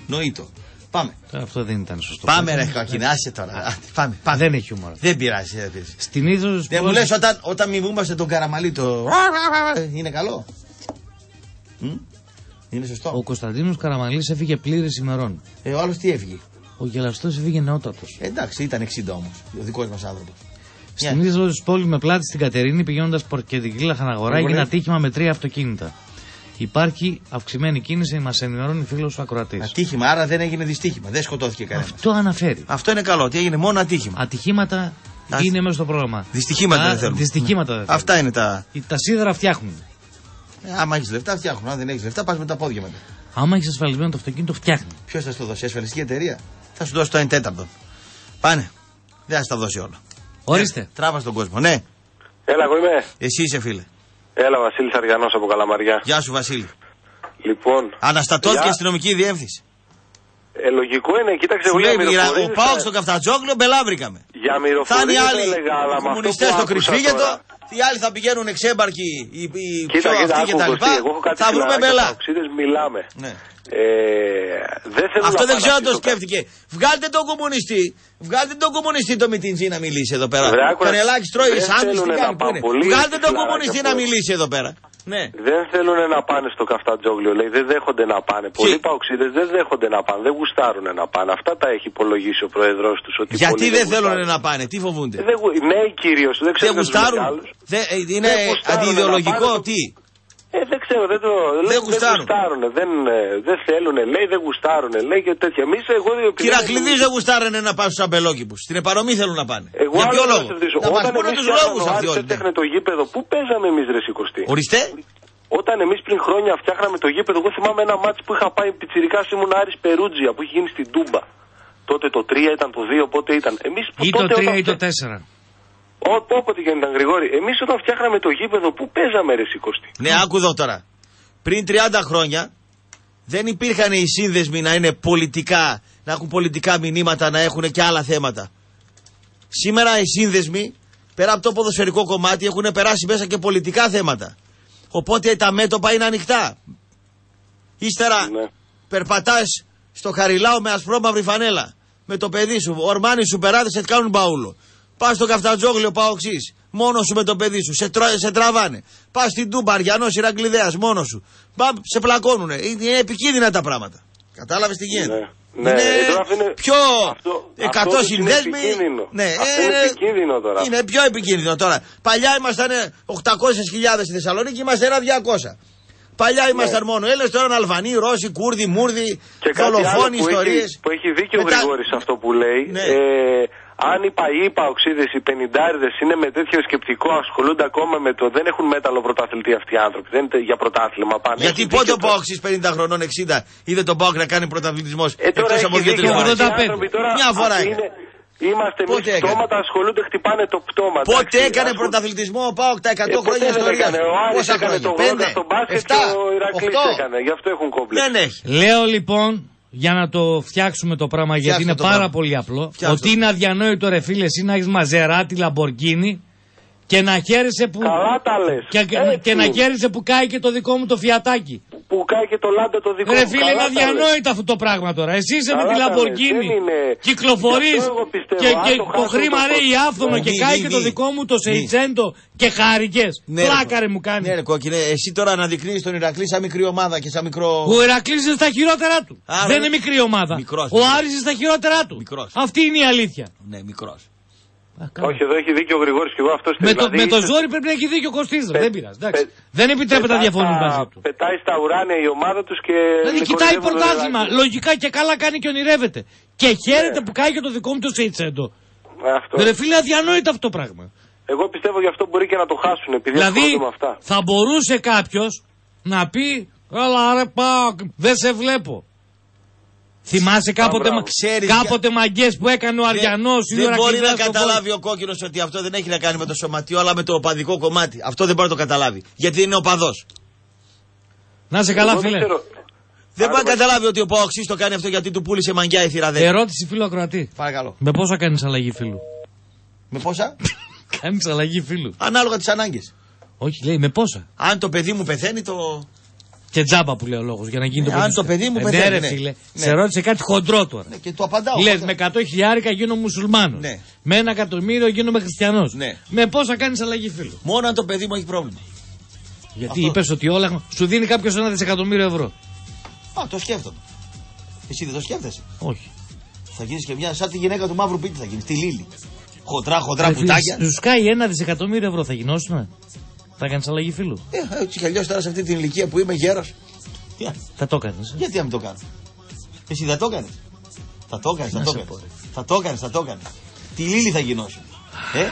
νοήτο. Πάμε. Τώρα αυτό δεν ήταν σωστό. Πάμε, ρε κακινάσε τώρα. Α, Πάμε, πάμε. Δεν έχει χιούμορ. Δεν πειράζει. Δεν πειράζει. Στην ίσω. Δεν μου λες όταν, όταν μιμούμαστε τον καραμαλί το. Είναι καλό. Μ; Είναι σωστό. Ο Κωνσταντίνος Καραμαλής έφυγε πλήρης ημερών. Ε, ο άλλος τι έφυγε; Ο γελαστός έφυγε νεότατος. Ε, εντάξει, ήταν 60 όμως. Ο δικός μας άνθρωπος. Στην είσοδο της πόλης με πλάτη στην Κατερίνη πηγαίνοντας πορκεντική λαχαναγορά έγινε ατύχημα με τρία αυτοκίνητα. Υπάρχει αυξημένη κίνηση, μας ενημερώνει φίλος ο ακροατής. Ατύχημα, άρα δεν έγινε δυστύχημα. Δεν σκοτώθηκε κανένας. Αυτό αναφέρει. Αυτό είναι καλό, ότι έγινε μόνο ατύχημα. Ατυχήματα Α, είναι μέσα στο πρόγραμμα. Δυστυχήματα Α, δεν θέλουμε. Δυστυχήματα δεν θέλουμε. Αυτά είναι τα. Οι- Τα σίδερα φτιάχνουν. Ε, άμα έχεις λεφτά, φτιάχνουν. Αν δεν έχεις λεφτά, πας με τα πόδια μετά. Άμα έχεις ασφαλισμένο το αυτοκίνητο, φτιάχνει. Ποιος θα σου το δώσει, η ασφαλιστική εταιρεία; Θα σου δώσει το 1 τέταρτο. Πάνε. Δεν θα σου τα δώσει όλα. Ορίστε. Ε, τράβα στον κόσμο, ναι. Έλα, εγώ είμαι. Εσύ είσαι φίλε. Έλα, Βασίλη Αριανό από Καλαμαριά. Γεια σου Βασίλη. Λοιπόν. Αναστατώθηκε η για- αστυνομική διεύθυνση. Ε, λογικό είναι, κοίταξε Σου εγώ για λέει, μοιρα- ο μυροφορίες, Πάοκ ε, στο Καφτατζόγλιο, μπελά βρήκαμε. Για Θα είναι οι μυροφορίες άλλοι έλεγα, αλλά με αυτό κομμουνιστέ που στο άκουσα κρυσφύγετο, τώρα. Οι άλλοι θα πηγαίνουν εξέμπαρκοι, οι, οι Κοίτα, πιο κοίτα, αυτοί άκου, κτλ. Κωστή, εγώ έχω κάτι Θα βρούμε φιλαράκια μπελά. παοξίδες, μιλάμε. Ναι. Ε, δεν θέλω Αυτό να δεν πάω ξέρω να αν το αφήσω σκέφτηκε. Βγάλτε τον κομμουνιστή. Βγάλτε τον κομμουνιστή το Μιτιντζή να μιλήσει εδώ πέρα. Βρε, άκουρα, Κανελάκι τρώει δεν σάντουιτς, τι θέλουνε κάνει, να πού πάνε είναι. πολύ Βγάλτε τον φιλαράκια κομμουνιστή να που- μιλήσει εδώ πέρα. Ναι. Δεν θέλουν να πάνε στο καφτατζόγλιο, λέει. Δεν δέχονται να πάνε. Πολλοί παοξίδες δεν δέχονται να πάνε. Δεν γουστάρουν να πάνε. Αυτά τα έχει υπολογίσει ο πρόεδρός τους. Γιατί δεν θέλουν να πάνε, τι φοβούνται; Δεν, γου- οι νέοι κυρίως. Δεν ξέρω Δεν για τους γουστάρουν; μεγάλους. Δεν- ε, Είναι Δεν γουστάρουν αντιειδεολογικό, να πάνε. τι; Ε, δεν ξέρω, δεν το. Δεν γουστάρουν. γουστάρουν. Δεν, ε, δεν θέλουν, λέει, δεν γουστάρουν, λέει και τέτοια. Εμείς, εγώ. επειδή- Κυρακλειδί δεν γουστάρανε να πάνε στου αμπελόκηπου. Στην επαρομή θέλουν να πάνε. Εγώ Για ποιο άλλο να λόγο; σε ρωτήσω, Να μα όταν πούνε εμείς τους φτιάχναμε λόγους ο αυτοί Άρης όλοι. ναι. έφτιαχνε το γήπεδο, πού παίζαμε εμείς ρε σηκωστή; Ορίστε. Όταν εμείς πριν χρόνια φτιάχναμε το γήπεδο, εγώ θυμάμαι ένα μάτσο που είχα πάει πιτσιρικά ήμουν Άρης Περούτζια που είχε γίνει στην Τούμπα. Τότε το 3 ήταν το 2, πότε ήταν. Εμείς που Ή το τότε 3 όταν ή το 4. Ό- Όποτε και αν ήταν Γρηγόρη. Εμείς όταν φτιάχναμε το γήπεδο, πού παίζαμε ρε σηκωστή. Ναι, άκου εδώ τώρα. Πριν 30 χρόνια δεν υπήρχαν οι σύνδεσμοι να είναι πολιτικά, να έχουν πολιτικά μηνύματα, να έχουν και άλλα θέματα. Σήμερα οι σύνδεσμοι, πέρα από το ποδοσφαιρικό κομμάτι, έχουν περάσει μέσα και πολιτικά θέματα. Οπότε τα μέτωπα είναι ανοιχτά. Ύστερα Ναι. περπατάς στο χαριλάο με ασπρόμαυρη φανέλα. Με το παιδί σου, ορμάνι σου περάτε, σε κάνουν μπαούλο. Πας στο καφτατζόγλιο παοξή, μόνος σου με το παιδί σου, σε, τρα- σε τραβάνε. Πας στην Τούμπα, Αριανός Ηρακλειδέα, μόνος σου. Πα, σε πλακώνουνε. Είναι επικίνδυνα τα πράγματα. Κατάλαβες τι γίνεται; Ναι, είναι τώρα αυτό είναι- πιο αυτό 100 είναι συνδέσμοι. επικίνδυνο. Ναι, Αυτό είναι επικίνδυνο τώρα. Είναι πιο επικίνδυνο τώρα. Παλιά ήμασταν 800.000 στη Θεσσαλονίκη, είμαστε ένα 200. Παλιά ήμασταν μόνο Έλληνες, τώρα είναι Αλβανοί, Ρώσοι, Κούρδοι, Μούρδοι, Και κάτι άλλο δολοφόνοι, που ιστορίες. έχει, που έχει δίκιο ο Μετά- Γρηγόρης αυτό που λέει. Ναι. Ε, αν οι παοί, οι παοξίδες, οι πενιντάριδες είναι με τέτοιο σκεπτικό, ασχολούνται ακόμα με το δεν έχουν μέταλλο πρωταθλητή αυτοί οι άνθρωποι. Δεν είναι για πρωτάθλημα πάνε. Γιατί Έχει πότε δίκιο ο το- Πάοξ 50 χρονών 60 είδε τον Πάοξ να κάνει πρωταθλητισμό. Ε, τώρα Εκτός από έχεις δύο-τρεις δίκιο φορές. αυτοί οι άνθρωποι τώρα, Μια φορά αυτοί έκανε. είναι- Είμαστε εμείς Πότε έκανε. πτώματα, ασχολούνται, χτυπάνε το πτώμα. Πότε εντάξει, έκανε ασχολούνται. πρωταθλητισμό ο Πάοκ τα 100 Ε, ποτέ χρόνια δεν ιστορίας; έκανε. Ο Άρης Πόσα έκανε χρόνια, το 80 πέντε, στο μπάσκετ εφτά, και ο Ηρακλής οχτώ. έκανε. Γι' αυτό έχουν κόμπλεξ. Δεν έχει. Λέω λοιπόν, για να το φτιάξουμε το πράγμα, γιατί Φτιάξτε είναι το πάρα πράγμα. πολύ απλό, Φτιάξτε ότι είναι αδιανόητο ρε φίλε, εσύ να έχεις μαζεράτη Λαμπορκίνη και να χαίρεσαι που. Καλά τα λες. Και, και, Έτσι. και να χαίρεσαι που κάει και το δικό μου το φιατάκι. Που κάει και το λάντα το δικό Ρε μου. φίλε, είναι Καλά τα λες. αδιανόητο αυτό το πράγμα τώρα. Εσύ είσαι με Καλά τη τα λες. Λαμπορκίνη. Δεν είναι. Κυκλοφορείς Γι' αυτό εγώ πιστεύω, και, αν και το το χάσω χρήμα το- ρέει άφθονο και Μη, κάει μη, και το μη. δικό μου το Σεϊτσέντο και χάρηκες. Ναι, ρε, Πλάκα ρε μου κάνει. Ναι, ρε κόκκινε, εσύ τώρα αναδεικνύεις τον Ηρακλή σαν μικρή ομάδα και σαν μικρό. Ο Ηρακλής είναι στα χειρότερά του. Άρα, Δεν ναι. είναι μικρή ομάδα. Μικρός, ο μικρός. Άρης είναι στα χειρότερά του. Μικρός. Αυτή είναι η αλήθεια. Ναι, μικρός. Όχι, εδώ έχει δίκιο ο Γρηγόρης και εγώ αυτό Με το, με το ζόρι πρέπει να έχει δίκιο ο Κωστής, ρε, Δεν πειράζει. εντάξει. Δεν επιτρέπεται να διαφωνούν μαζί του. Πετάει στα ουράνια η ομάδα τους και. Δηλαδή με κοιτάει κοροϊδεύουν πρωτάθλημα. ολεράκι. Λογικά και καλά κάνει και ονειρεύεται. Και χαίρεται που κάνει και το δικό μου το Σεϊτσέντο. Ε, Αυτό. Ρε φίλε, αδιανόητο αυτό το πράγμα. Εγώ πιστεύω γι' αυτό μπορεί και να το χάσουν επειδή Δηλαδή ασχολούνται με αυτά. θα μπορούσε κάποιος να πει Καλά ρε πάω, δεν σε βλέπω. Θυμάσαι κάποτε, μπράβο. μα... Ξέρεις κάποτε μαγκές που έκανε ο Αριανός ή ο Δεν μπορεί Ηρακλήδας να στον καταλάβει ο κόκκινος ότι αυτό δεν έχει να κάνει με το σωματιό αλλά με το οπαδικό κομμάτι. Αυτό δεν μπορεί να το καταλάβει. Γιατί είναι οπαδός. Να σε καλά, Εγώ δεν φίλε. ξέρω. Δεν μπορεί να καταλάβει ότι ο Παοξή το κάνει αυτό γιατί του πούλησε μαγκιά η θηραδέλη. Ερώτηση φίλου Ακροατή. Παρακαλώ. Με πόσα κάνεις αλλαγή φίλου; Με πόσα; κάνεις αλλαγή φίλου. Ανάλογα τις ανάγκες. Όχι, λέει με πόσα; Αν το παιδί μου πεθαίνει, το. Και τζάμπα που λέει ο λόγος για να γίνει Ναι, το αν παιδί. το παιδί μου Ε, πεθαίνει, Ναι, ρε ναι. φίλε. Ναι. Σε ρώτησε κάτι χοντρό τώρα. Ναι, και το απαντάω. Λες πάντα. με 100 χιλιάρικα γίνω μουσουλμάνος. Ναι. Με ένα εκατομμύριο γίνομαι χριστιανός. Ναι. Με πόσα κάνεις αλλαγή φίλου. Μόνο αν το παιδί μου έχει πρόβλημα. Γιατί είπες ότι όλα. Σου δίνει κάποιος ένα δισεκατομμύριο ευρώ. Α, το σκέφτομαι. Εσύ δεν το σκέφτεσαι; Όχι. Θα γίνεις και μια σαν τη γυναίκα του μαύρου πίτη θα γίνεις. Τη Λίλη. Χοντρά, χοντρά Ρε φίλε, πουτάκια. Σου σκάει ένα δισεκατομμύριο ευρώ, θα γινώσουν. Θα κάνεις αλλαγή φίλου; Ε, έτσι κι αλλιώς τώρα σε αυτή την ηλικία που είμαι γέρος. Θα το έκανε. Γιατί να μην το κάνω; Εσύ δεν το έκανε. Θα το έκανε, θα Να το σε έκανε. πω, ρε. Θα το έκανε, θα το έκανε. Τη Λίλη θα γινώσουν. Ε,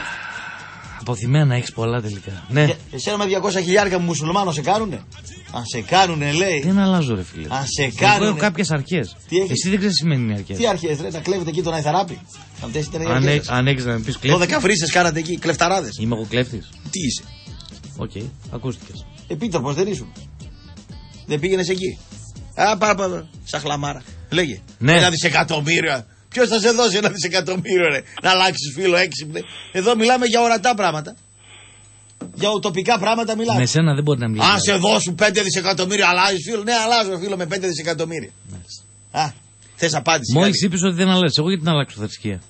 Αποθυμένα έχεις πολλά τελικά. Ναι. και εσένα με 200 χιλιάρικα μου μουσουλμάνο σε κάνουνε; Αν σε κάνουνε, λέει. Δεν αλλάζω, ρε φίλε. Αν σε Εγώ κάνουνε. έχω κάποιες αρχές. Τι έχεις; Εσύ δεν ξέρεις τι σημαίνει οι αρχές. Τι αρχές, ρε, να κλέβετε εκεί τον Αϊθαράπη; Αυτέ ήταν οι Αν, αρχές. έχ- αν έχεις να με πεις κλέφτη. 12 βρύσε κάνατε εκεί, κλεφταράδες. Είμαι εγώ κλέφτης. Τι είσαι; Οκ, ακούστηκες. Επίτροπος δεν ήσουν. Δεν πήγαινες εκεί. Α, πάρα πάρα. Σαν χλαμάρα. Λέγε. Ναι. Ένα δισεκατομμύριο. Ποιος θα σε δώσει ένα δισεκατομμύριο, ρε. Να αλλάξεις φίλο έξυπνε. Εδώ μιλάμε για ορατά πράγματα. Για ουτοπικά πράγματα μιλάμε. Με σένα δεν μπορεί να μιλήσει. Αν σε δώσουν 5 δισεκατομμύρια, αλλάζεις φίλο. Ναι, αλλάζω φίλο με 5 δισεκατομμύρια. Α, θες απάντηση. Μόλις κάτι. είπε ότι δεν αλλάζεις, εγώ γιατί να αλλάξω θρησκεία;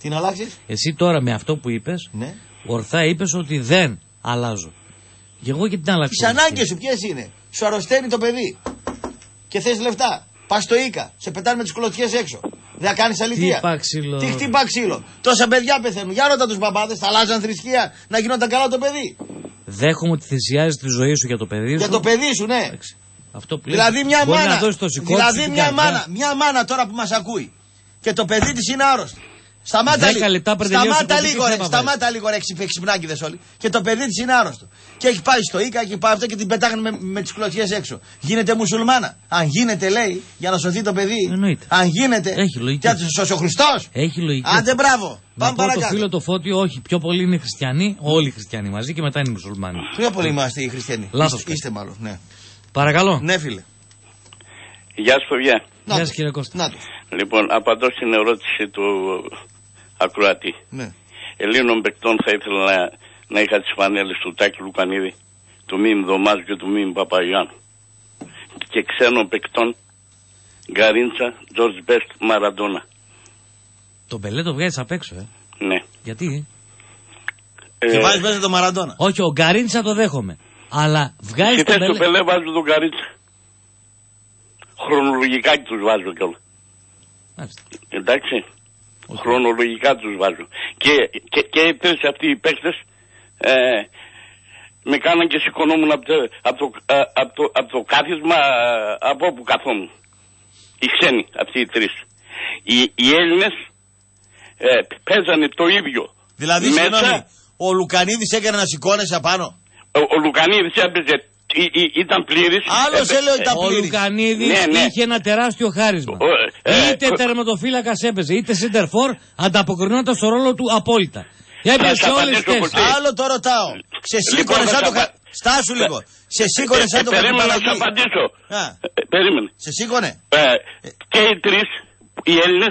Την αλλάξεις; Εσύ τώρα με αυτό που είπες, Ναι. ορθά είπες ότι δεν αλλάζω. Και εγώ γιατί να αλλάξω. Τις ανάγκες σου ποιες είναι; Σου αρρωσταίνει το παιδί. Και θες λεφτά. Πας στο Ίκα. Σε πετάνε με τις κλωτσιές έξω. Δεν κάνεις αλήθεια. Χτύπα ξύλο. Τι χτύπα ξύλο. Τόσα παιδιά πεθαίνουν. Για ρώτα τους μπαμπάδες. Θα αλλάζαν θρησκεία να γινόταν καλά το παιδί. Δέχομαι ότι θυσιάζει τη ζωή σου για το παιδί σου. Για το παιδί σου, ναι. Αυτό που λες, Δηλαδή μια μπορεί μάνα. Να δώσεις το σηκώτη δηλαδή στην μια καρδιά. μάνα, μια μάνα τώρα που μας ακούει. Και το παιδί της είναι άρρωστο. Σταμάτα Δέκα λίγο. λεπτά πριν τελειώσει Σταμάτα η λίγο, εκπομπή, ρε. τι θέμα Σταμάτα λίγο, ρε. Εξυπνάκιδε όλοι. Και το παιδί της είναι άρρωστο. Και έχει πάει στο Ίκα, έχει πάει αυτό και την πετάγανε με, με τις κλωτσιές έξω. Γίνεται μουσουλμάνα. Αν γίνεται, λέει, για να σωθεί το παιδί. Εννοείται. Αν γίνεται. Έχει λογική. Και να του σώσει ο Χριστός. Έχει λογική. Άντε, μπράβο. Να Πάμε πω το παρακάτω. φίλο το φώτιο, όχι. Πιο πολλοί είναι χριστιανοί, όλοι οι χριστιανοί μαζί και μετά είναι οι μουσουλμάνοι. Πιο πολύ είμαστε οι χριστιανοί. Λάθος Είστε, είστε μάλλον, ναι. Παρακαλώ. Ναι, φίλε. Γεια σου, παιδιά. Γεια σας κύριε Κώστα. Να το. Λοιπόν, απαντώ στην ερώτηση του ακροατή. Ναι. Ελλήνων παικτών θα ήθελα να, να είχα τις φανέλες του Τάκη Λουκανίδη, του Μίμ Δωμάζου και του Μίμ Παπαγιάννου. Και ξένων παικτών Γκαρίντσα, Τζορτζ Μπέστ, Μαραντόνα. Το μπελέ το βγάζεις απ' έξω, ε. Ναι. Γιατί; Ε, Και βάζεις μέσα το Μαραντόνα. Όχι, ο Γκαρίντσα το δέχομαι. Αλλά βγάζεις Στη το θέση του μπελέ. Πελέ βάζω τον Γκαρίτσα. χρονολογικά τους βάζω κιόλας. Εντάξει. Χρονολογικά τους βάζω. Και, και, και οι τρεις αυτοί οι παίκτες ε, με κάναν και σηκωνόμουν από το, από το, ε, από το, από το κάθισμα ε, από όπου καθόμουν. Οι ξένοι αυτοί οι τρεις. Οι, οι Έλληνες ε, παίζανε το ίδιο. Δηλαδή, Μέσα- συγγνώμη, ο Λουκανίδης έκανε να σηκώνεσαι απάνω; Ο, ο Λουκανίδης έπαιζε, ή- ή- ήταν πλήρης. Άλλος Έπαι- έλεγε ότι ήταν Ο πλήρης. Λουκανίδη Ναι, ναι. είχε ένα τεράστιο χάρισμα. ε, είτε ε, τερματοφύλακα έπαιζε, είτε center for, ανταποκρινόταν στο ρόλο του απόλυτα. Έπαιζε σε Θα όλε τι απαντήσω, θέσει. Κωστή. Άλλο το ρωτάω. Σε Λοιπόν, σήκωνε θα σαν το. σα- κα- Στάσου λίγο. Σε σήκωνε σαν το Ε, Περίμενε να σου Χατζηπαναγί. απαντήσω. Α, Ε, Περίμενε. Σε σήκωνε. Ε, και οι τρει, οι Έλληνε,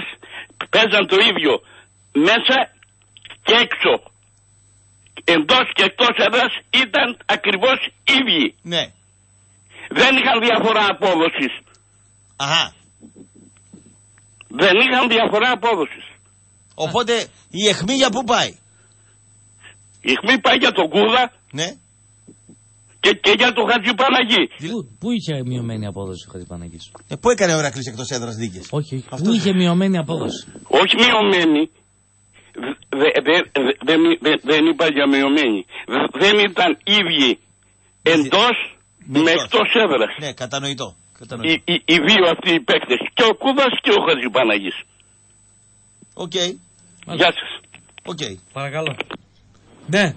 παίζαν το ίδιο. Μέσα και έξω. Εντός και εκτός έδρας ήταν ακριβώς ίδιοι. Ναι. Δεν είχαν διαφορά απόδοσης. Αχα. Δεν είχαν διαφορά απόδοσης. Οπότε η αιχμή για πού πάει; Η αιχμή πάει για τον Κούδα Ναι. και, και για τον Χατζηπαναγί. Πού, πού είχε μειωμένη απόδοση ο Χατζηπαναγής. Ε, πού έκανε ο Ηρακλής εκτός έδρας δίκες; Όχι, όχι. Πού είχε μειωμένη απόδοση; Όχι μειωμένη. Δε- δε- δε- δεν μη- δε- δεν είπα για μειωμένη. Δε- Δεν ήταν ίδιοι εντός με εκτός έδρας. Ναι, κατανοητό. κατανοητό. Οι, οι, οι δύο αυτοί οι παίκτες. Και ο Κούδας και ο Χατζηπαναγής. Οκ. Γεια σας. Οκ. Παρακαλώ. Ναι.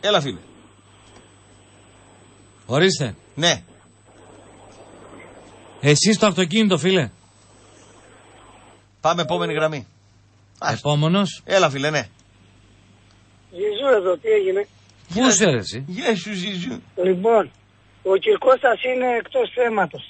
Έλα φίλε. Ορίστε. Ναι. Εσύ στο αυτοκίνητο, φίλε. Πάμε επόμενη γραμμή. Επόμενος. Έλα φίλε, ναι. Ζιζού εδώ, τι έγινε; Πού είσαι, ρε, εσύ; Γεια σου Ζιζού. Λοιπόν, ο Κυρκώστας είναι εκτός θέματος.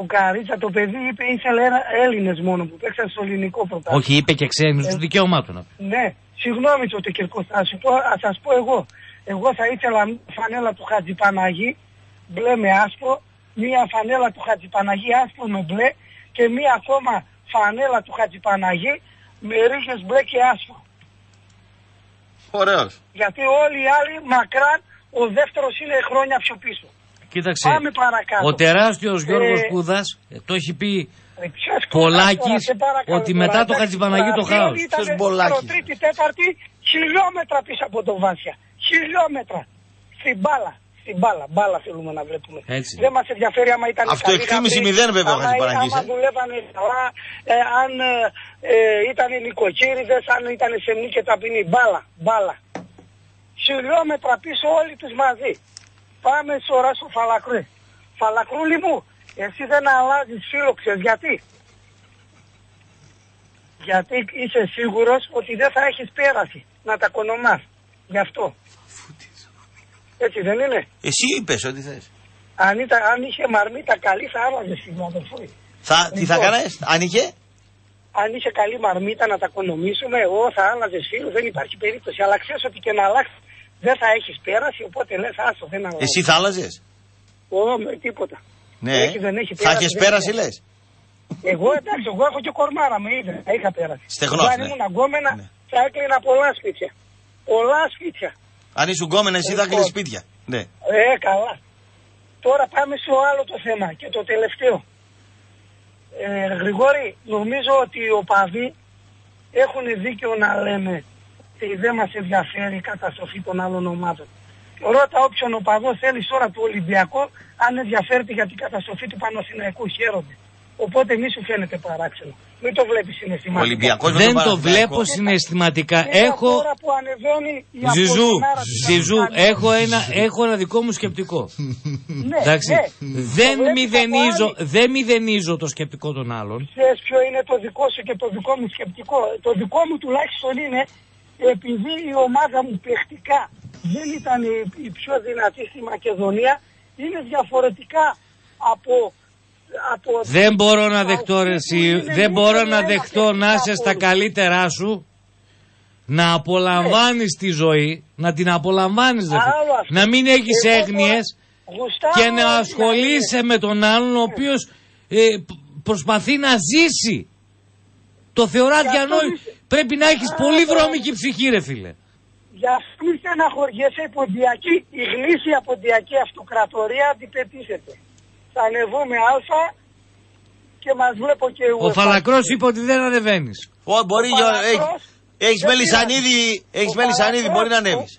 Ο Καρίτσα το παιδί είπε ήθελε ένα Έλληνες μόνο που παίξαν στο ελληνικό πρωτάθλημα. Όχι, είπε και ξένου Ε, του δικαιωμάτων. Ναι, συγγνώμη τότε Κυρκώστα, θα, σου πω, θα σας πω εγώ. Εγώ θα ήθελα μια φανέλα του Χατζηπαναγή μπλε με άσπρο, μια φανέλα του Χατζηπαναγή άσπρο με μπλε και μια ακόμα φανέλα του Χατζηπαναγή με ρίγες μπλε και άσπρο. Ωραίος. Γιατί όλοι οι άλλοι μακράν ο δεύτερος είναι χρόνια πιο πίσω. Κοίταξε. Πάμε παρακάτω. Ο τεράστιος Γιώργος Ε, Κούδα το έχει πει Ε, ποιος Πολάκης τώρα, σε παρακαλώ ότι τώρα, μετά το εντάξει, Χατζηπαναγί το τώρα, χάος. όλοι ήτανε Ποιος Πολάκης; δεύτερο, Τρίτη, τέταρτη, χιλιόμετρα πίσω από το Βάσια. Χιλιόμετρα. Στην μπάλα. Στην μπάλα. Μπάλα θέλουμε να βλέπουμε. Έτσι. Δεν μας ενδιαφέρει άμα ήταν Αυτό καλοί 6,5-0 γαμπροί, βέβαια ο άμα- Χατζηπαναγής, Άμα ε. δουλεύανε καλά, ε, αν ε, ε, ήταν νοικοκύριδες, αν ήταν σεμνοί και ταπεινοί. Μπάλα. Μπάλα. Χιλιόμετρα πίσω όλοι τους μαζί. Πάμε σωρά στο Φαλακρού. Φαλακρούλη μου, εσύ δεν αλλάζεις φίλο, ξέρεις γιατί; Γιατί είσαι σίγουρος ότι δεν θα έχεις πέραση να τα κονομάς. Γι' αυτό. Έτσι δεν είναι; Εσύ είπες ό,τι θες. Αν, ήταν, αν είχε μαρμίτα καλή θα άλλαζε φίλο αδερφού. Θα, τι θα Λοιπόν. κάνεις, αν είχε; Αν είχε καλή μαρμίτα να τα κονομήσουμε, εγώ θα άλλαζε φίλο, δεν υπάρχει περίπτωση. Αλλά ξέρεις ότι και να αλλάξει δεν θα έχεις πέραση, οπότε λες άσο δεν αλλάζει. Εσύ θα άλλαζες; Ω, με τίποτα. Ναι. Έχει, δεν έχει θα πέραση, έχεις δεν πέραση έχει. λες. Εγώ εντάξει, εγώ έχω και κορμάρα, με είδε. Είχα πέρασει. Στεγνός, Εγώ αν ναι. ήμουν αγκόμενα, θα έκλεινα πολλά σπίτια. Πολλά σπίτια. Αν ήσουν γκόμενα εσύ θα Λοιπόν. κλείσεις σπίτια. Ναι. Ε, καλά. Τώρα πάμε στο άλλο το θέμα και το τελευταίο. Ε, Γρηγόρη, νομίζω ότι οι οπαδοί έχουν δίκιο να λένε ότι δεν μας ενδιαφέρει η καταστροφή των άλλων ομάδων. Ρώτα όποιον οπαδό θέλεις τώρα του Ολυμπιακού αν ενδιαφέρεται για την καταστροφή του Παναθηναϊκού. Χαίρονται. Οπότε μη σου φαίνεται παράξενο. Μην το βλέπεις συναισθηματικά. Ολυμπιακός με Δεν τον το Παναθηναϊκό. βλέπω συναισθηματικά. Είναι Έχω. τώρα που ανεβαίνει η Ζιζού, Αποστολάρα του Ζιζού, Παναθηναϊκού. έχω ένα, έχω ένα δικό μου σκεπτικό. Ναι, Εντάξει. ναι. Δεν Το βλέπεις μηδενίζω, από άλλη. δεν μηδενίζω το σκεπτικό των άλλων. Ξέρεις ποιο είναι το δικό σου και το δικό μου σκεπτικό; Το δικό μου τουλάχιστον είναι επειδή η ομάδα μου παιχτικά δεν ήταν η, η πιο δυνατή στη Μακεδονία, είναι διαφορετικά από... από Δεν μπορώ να δεχτώ ρε εσύ, είναι δεν μπορώ λίγο να ένα δεχτώ να είσαι στα καλύτερά σου, να απολαμβάνεις τη ζωή, να την απολαμβάνεις ρε φίλε. Άλλο αυτό. να μην έχεις Εγώ έγνοιες γουστάρω και να δηλαδή. ασχολείσαι με τον άλλον ο οποίος ε, π- προσπαθεί να ζήσει. Το θεωρώ αδιανόητο. Πρέπει να έχεις πολύ βρώμικη ψυχή ρε φίλε. Για αυτό μη στεναχωριέσαι, η ποντιακή, η γνήσια ποντιακή αυτοκρατορία αντιπετήσεται. Θα ανεβούμε α και μας βλέπω και εγώ. Ο Φαλακρός είπε ότι δεν ανεβαίνεις. Μπορεί, Ο Παλακρός- Έχει δεν μελισανίδι, έχεις Ο μελισανίδι, Παλακρός- μπορεί να ανέβεις.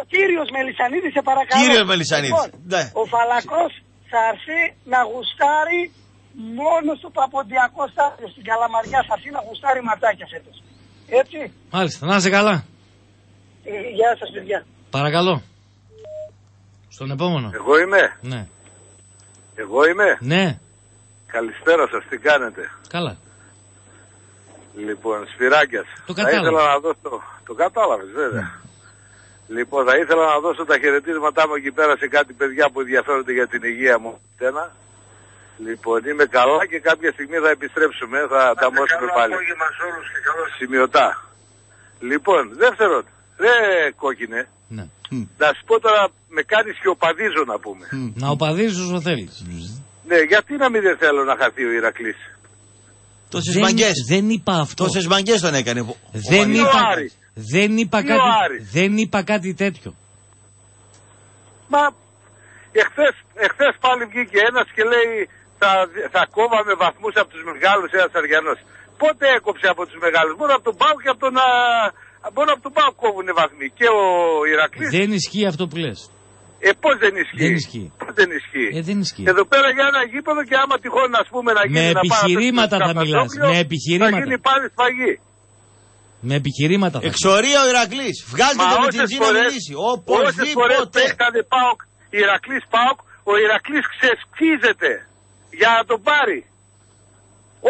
Ο κύριος Μελισανίδης, σε παρακαλώ. Κύριος Μελισανίδης, Λοιπόν, ναι. Ο Φαλακρός θα έρθει να γουστάρει μόνο στο Παποντιακό στάδιο στην Καλαμαριά. Θα έρθει να γουστάρει ματάκια φέτος. Έτσι. Μάλιστα, να είσαι καλά. Ε, γεια σας παιδιά. Παρακαλώ. Στον επόμενο. Εγώ είμαι. Ναι. Εγώ είμαι. Ναι. Καλησπέρα σας, τι κάνετε; Καλά. Λοιπόν, Σφυράκιας. Το θα κατάλαβα. ήθελα να δώσω... Το κατάλαβες βέβαια. Λοιπόν, θα ήθελα να δώσω τα χαιρετίσματά μου εκεί πέρα σε κάτι παιδιά που ενδιαφέρονται για την υγεία μου. Ένα. Λοιπόν, είμαι καλά και κάποια στιγμή θα επιστρέψουμε, θα τα μόσουμε πάλι. Σημειωτά. Λοιπόν, δεύτερον, ρε κόκκινε. Ναι. Να σου πω τώρα, με κάνεις και οπαδίζω να πούμε. Να οπαδίζεις όσο θέλεις. Ναι, γιατί να μην δεν θέλω να χαθεί ο Ηρακλής; Τόσες Δεν- μαγκές. Δεν είπα αυτό. Τόσες μαγκές τον έκανε. Ο- Δεν ο- είπα, Άρης; δεν είπα Τι ο κάτι, Άρης; δεν είπα κάτι τέτοιο. Μα εχθές, εχθές πάλι βγήκε ένας και λέει θα, θα κόβαμε βαθμούς από τους μεγάλους ένας Αριανός. Πότε έκοψε από τους μεγάλους; Μόνο από τον Πάο και από τον... α, Μόνο από τον Πάο κόβουν βαθμοί. Και ο Ηρακλής. Δεν ισχύει αυτό που λες. Ε, πώς δεν ισχύει; Δεν ισχύει. Πώς δεν ισχύει; Ε, δεν ισχύει. Εδώ πέρα για ένα γήπεδο και άμα τυχόν ας πούμε να γίνει Με να πάει επιχειρήματα να θα πέσει μιλάς, στο με επιχειρήματα. Θα γίνει πάλι σφαγή. Με επιχειρήματα θα Εξορία ο Ηρακλής. Βγάλτε Μα το με όσες την Τζίνα να φορές- μιλήσει. Όσες φορές Οπωσδήποτε. παίξανε ΠΑΟΚ, Ηρακλής ΠΑΟΚ, ο Ηρακλής ξεσκίζεται για να τον πάρει.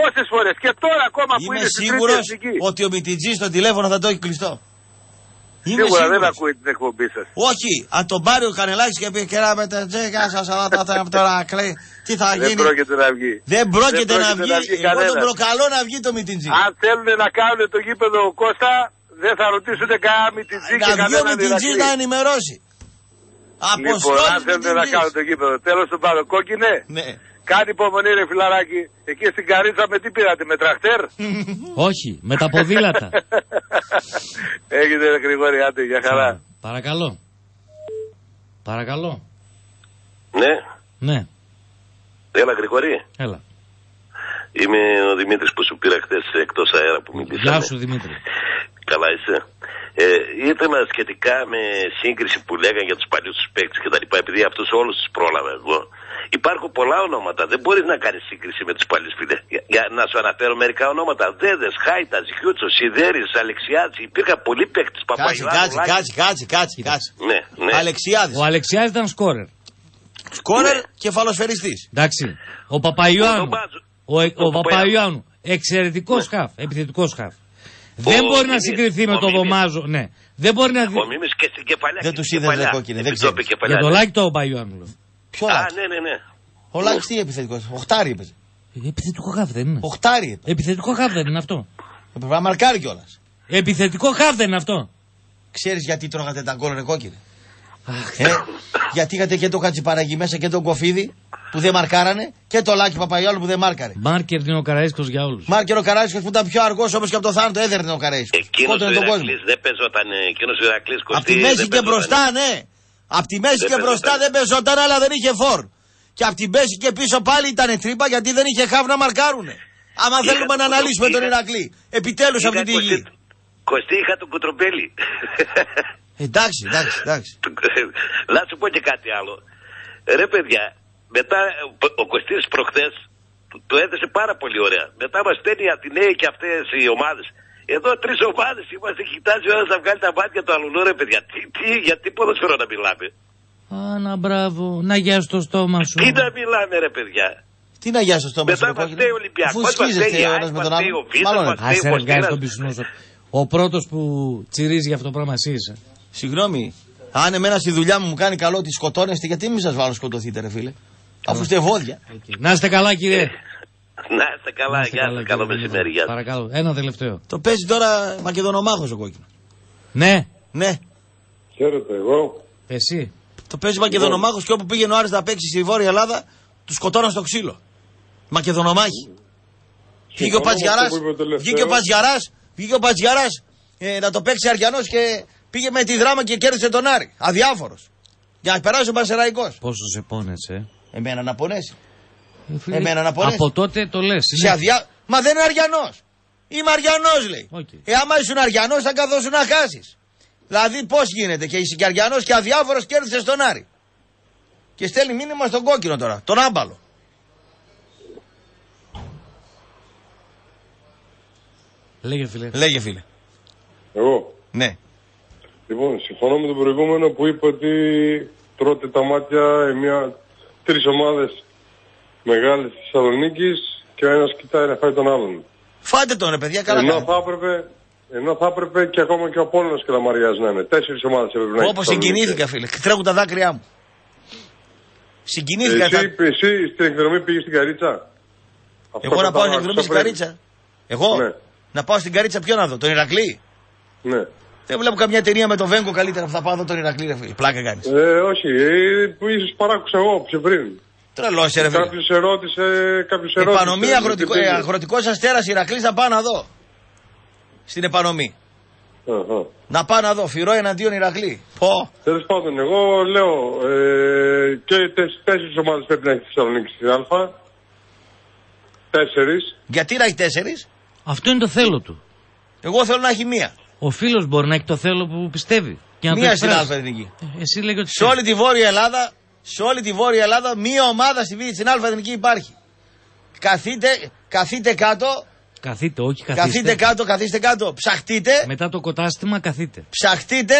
Όσες φορές. Και τώρα ακόμα που Είμαι είναι στην σίγουρος τρίτη εθνική. ότι ο Μιτιτζή στο τηλέφωνο θα το έχει κλειστό. Είμαι Σίγουρα δεν σίγουρος. ακούει την εκπομπή σας. Όχι, αν τον πάρει ο Κανελάκη και πει και να με τα τζέκα σας, αλλά τα θα τώρα κλαίει. Τι θα Δεν γίνει; πρόκειται να βγει. Δεν πρόκειται να βγει. Εγώ τον κανένας. προκαλώ να βγει το Μιτιτζή. Αν θέλουν να κάνουν το γήπεδο ο Κώστα, δεν θα ρωτήσουν κανένα μυτιτζή και Να βγει ο κανέναν Μιτιτζή Ηρακλή. να ενημερώσει. Λοιπόν, Αποστόλη αν θέλουν να Μιτιτζής. κάνουν το γήπεδο. Τέλος του πάντων, κόκκινε; Ναι. Κάνει υπομονή ρε φιλαράκι. Εκεί στην Καρίτσα με τι πήρατε, με τραχτέρ; Όχι, με τα ποδήλατα. Έγινε ρε Γρηγόρη, άντε, για χαρά. Παρακαλώ. Παρακαλώ. Ναι, Ναι, έλα Γρηγορή. έλα. Είμαι ο Δημήτρης που σου πήρα χθες εκτός αέρα που μιλήσαμε. Γεια σου Δημήτρη. Καλά είσαι. Ε, ήθελα σχετικά με σύγκριση που λέγανε για τους παλιούς τους παίκτες και τα λοιπά, επειδή αυτούς όλους τους πρόλαβα εγώ. Υπάρχουν πολλά ονόματα. Δεν μπορείς να κάνεις σύγκριση με τους παλιούς φίλες. Για, για να σου αναφέρω μερικά ονόματα. Δέδες, Χάιτας, Ζιχιούτσο, Σιδέρης, Αλεξιάτση. Υπήρχαν πολλοί παίκτες. Κάτσε, Παπαγιάννου. κάτσε, Λάκη. κάτσε, κάτσε, κάτσε, κάτσε. Ναι, ναι. Αλεξιάδης. Ο Αλεξιάδης ήταν σκόρερ. Σκόρερ και φαλοσφαιριστής. Εντάξει. Ο Παπαϊωάννου. Ο, ε- ο Ο Παπαϊωάννου. Εξαιρετικός χαφ. Επιθετικός χαφ. Δεν Ο μπορεί να Μίμης. συγκριθεί με Ο τον Μίμης. Βομάζο. Ναι. Δεν μπορεί να. Ο Μίμης και στην κεφαλιά. Δεν και τους στην είδες, ρε κεφαλιά. κόκκινε, Στην δεν ξέρεις. τόπη κεφαλιά, Για το ναι. λάκι το Παπαϊωάννου. Λέω. Ποιο Α, Λάκης. ναι, ναι, ναι. Ο Λάκης τι επιθετικός. Οχτάρι έπαιζε. Επιθετικό χαφ δεν είναι. Οχτάρι έπαιζε. Επιθετικό χαφ δεν είναι αυτό. Έπρεπε να μαρκάρει κιόλας. Επιθετικό χαφ δεν είναι αυτό. Ξέρεις γιατί τρώγατε τα γκολ ρε κόκκινε; Ε, γιατί είχατε και το Χατζηπαραγή μέσα και τον Κοφίδη που δεν μαρκάρανε και το Λάκη Παπαϊόλου που δεν μάρκαρε. Μάρκερ είναι ο Καραίσκο για όλους. Μάρκερ ο Καράσκο που ήταν πιο αργός όμω και από το θάνατο έδερνε ο Καράσκο. Εκείνος ο Σκότωνε τον κόσμο. Ηρακλής δεν παίζονταν. Εκείνος ο Ηρακλής Απ' Κωστής τη μέση δεν και παίζονταν. μπροστά, ναι. Απ' τη μέση Δεν και μπροστά παίζονταν. δεν παίζονταν, αλλά δεν είχε φόρ. Και απ' τη μέση και πίσω πάλι ήταν τρύπα γιατί δεν είχε χάβ να μαρκάρουνε. Άμα Είχα θέλουμε να τον- αναλύσουμε τον είχα- Ηρακλή. Επιτέλους Είχα αυτή τη Κωστή- γη. Κωστή είχα τον κουτρομπέλη. Εντάξει, εντάξει, εντάξει. Να σου πω και κάτι άλλο. Ρε παιδιά, μετά ο- ο Κωστής προχθές το- το έδεσε πάρα πολύ ωραία. Μετά μας στέλνει από τη νέη και αυτές οι ομάδες. Εδώ τρεις ομάδες είμαστε, κοιτάζει ο ένας να βγάλει τα μάτια του αλλού. Ρε παιδιά, τι, τι, γιατί ποδοσφαιρό να μιλάμε; Α, να μπράβο. Να γιάσει το στόμα σου. Τι να μιλάμε ρε παιδιά; Τι να γιάσει το στόμα σου, Μετά ρε μας κόκκινε. φταίει ο Ολυμπιακός, Αφού μας σκίζεστε φταίει η ο ΑΕΚ, ένας με μας τον φταίει άλλο. ο Β, Μάλλον μας ρε. φταίει Άσε ο ρε βγάζει Κωστήρας. τον πισινό σου. Ο πρώτος που τσιρίζει για αυτό το πράγμα εσύ είσαι. Συγγνώμη, αν εμένα στη δουλειά μου μου κάνει καλό ότι σκοτώνεστε, γιατί μην σας βάλω να σκοτωθείτε, ρε φίλε; Αφού είστε βόδια. Να είστε καλά, κύριε. Να είστε καλά, Να είστε γεια καλά, σας, καλό κύριε μεσημέρι, γεια σας. Παρακαλώ, ένα τελευταίο. Το παίζει τώρα Μακεδονομάχος ο κόκκινος. Ναι, Ναι, Χαίρετε εγώ. εσύ. το παίζει Μακεδονομάχος και όπου πήγαινε ο Άρης να παίξει στη Βόρεια Ελλάδα, του σκοτώναν στο ξύλο. Μακεδονομάχη. Βγήκε ο Συμφωνώ με Πατζιαράς, αυτό που είπε τελευταίος. βγήκε ο Πατζιαράς, βγήκε ο Πατζιαράς ε, να το παίξει Αριανός και πήγε με τη δράμα και κέρδισε τον Άρη. Αδιάφορος. Για να περάσει ο Πασεραϊκό. Πόσο σε πόνεσαι. Εμένα να πονέσει. Φίλες, Εμένα να πονέσει. Από τότε το λες. Σε αδειά... Μα δεν είναι Αριανός. Είμαι Αριανός, λέει. Ε, άμα ήσουν Αριανός, θα καθόσουν να χάσεις. Δηλαδή, πώς γίνεται και είσαι και Αριανός και αδιάφορος κέρδισε στον Άρη. Και στέλνει μήνυμα στον κόκκινο τώρα, τον άμπαλο. Λέγε φίλε. Λέγε φίλε. Εγώ; Ναι. Λοιπόν, συμφωνώ με τον προηγούμενο που είπε ότι τρώτε τα μάτια ε, μια, τρεις ομάδες μεγάλες της Θεσσαλονίκης και ο ένας κοιτάει να φάει τον άλλον. Φάτε τον ρε παιδιά, καλά ενώ κάνετε. θα, έπρεπε, ενώ θα έπρεπε και ακόμα και ο Απόλλωνας και ο Μαριάς να είναι. Τέσσερις ομάδες έπρεπε να έχει. Όπως στη Θεσσαλονίκη. συγκινήθηκα, φίλε. Τρέχουν τα δάκρυά μου. Συγκινήθηκα. Εσύ, τα- εσύ στην εκδρομή πήγες στην Καρίτσα; Αυτό Εγώ να πάω στην κατάλαβα, εκδρομή αυτό στην πρέπει. Καρίτσα. Εγώ; Ναι. να πάω στην Καρίτσα ποιο να δω, τον Ηρακλή; Ναι. Δεν βλέπω καμιά εταιρεία με το Βέγκο καλύτερα που θα πάω να δω τον Ηρακλή, ρε φίλε. Πλάκα κάνεις. Ε, όχι, ε, που ίσως παράκουσα εγώ πιο πριν. Τρελός, ρε φίλε. Κάποιος ερώτησε, κάποιος ερώτησε. Επανομή αγροτικό, τι ε, πήγες. αγροτικός αστέρας Ηρακλής θα πάω να δω. Στην επανομή. Αχα. Να πάω να δω. Φυρό εναντίον Ηρακλή. Πω. Τέλος πάντων, εγώ λέω ε, και τέσσερις ομάδες πρέπει να έχει στη Θεσσαλονίκη στην Α. Τέσσερις. Γιατί να έχει τέσσερις; Αυτό είναι το θέλω του. Εγώ θέλω να έχει μία. Ο φίλος μπορεί να έχει το θέλω που πιστεύει. Και να το Μία στην εκφράσει. Α εθνική. Εσύ λέγε ότι. Σε όλη τη Βόρεια Ελλάδα, σε όλη τη Βόρεια Ελλάδα, μία ομάδα στη Β- στην Α εθνική υπάρχει. Καθείτε, καθείτε κάτω, Καθείτε, όχι καθίστε. καθείτε κάτω, καθίστε κάτω. Ψαχτείτε, Μετά το κοτάστημα καθείτε. ψαχτείτε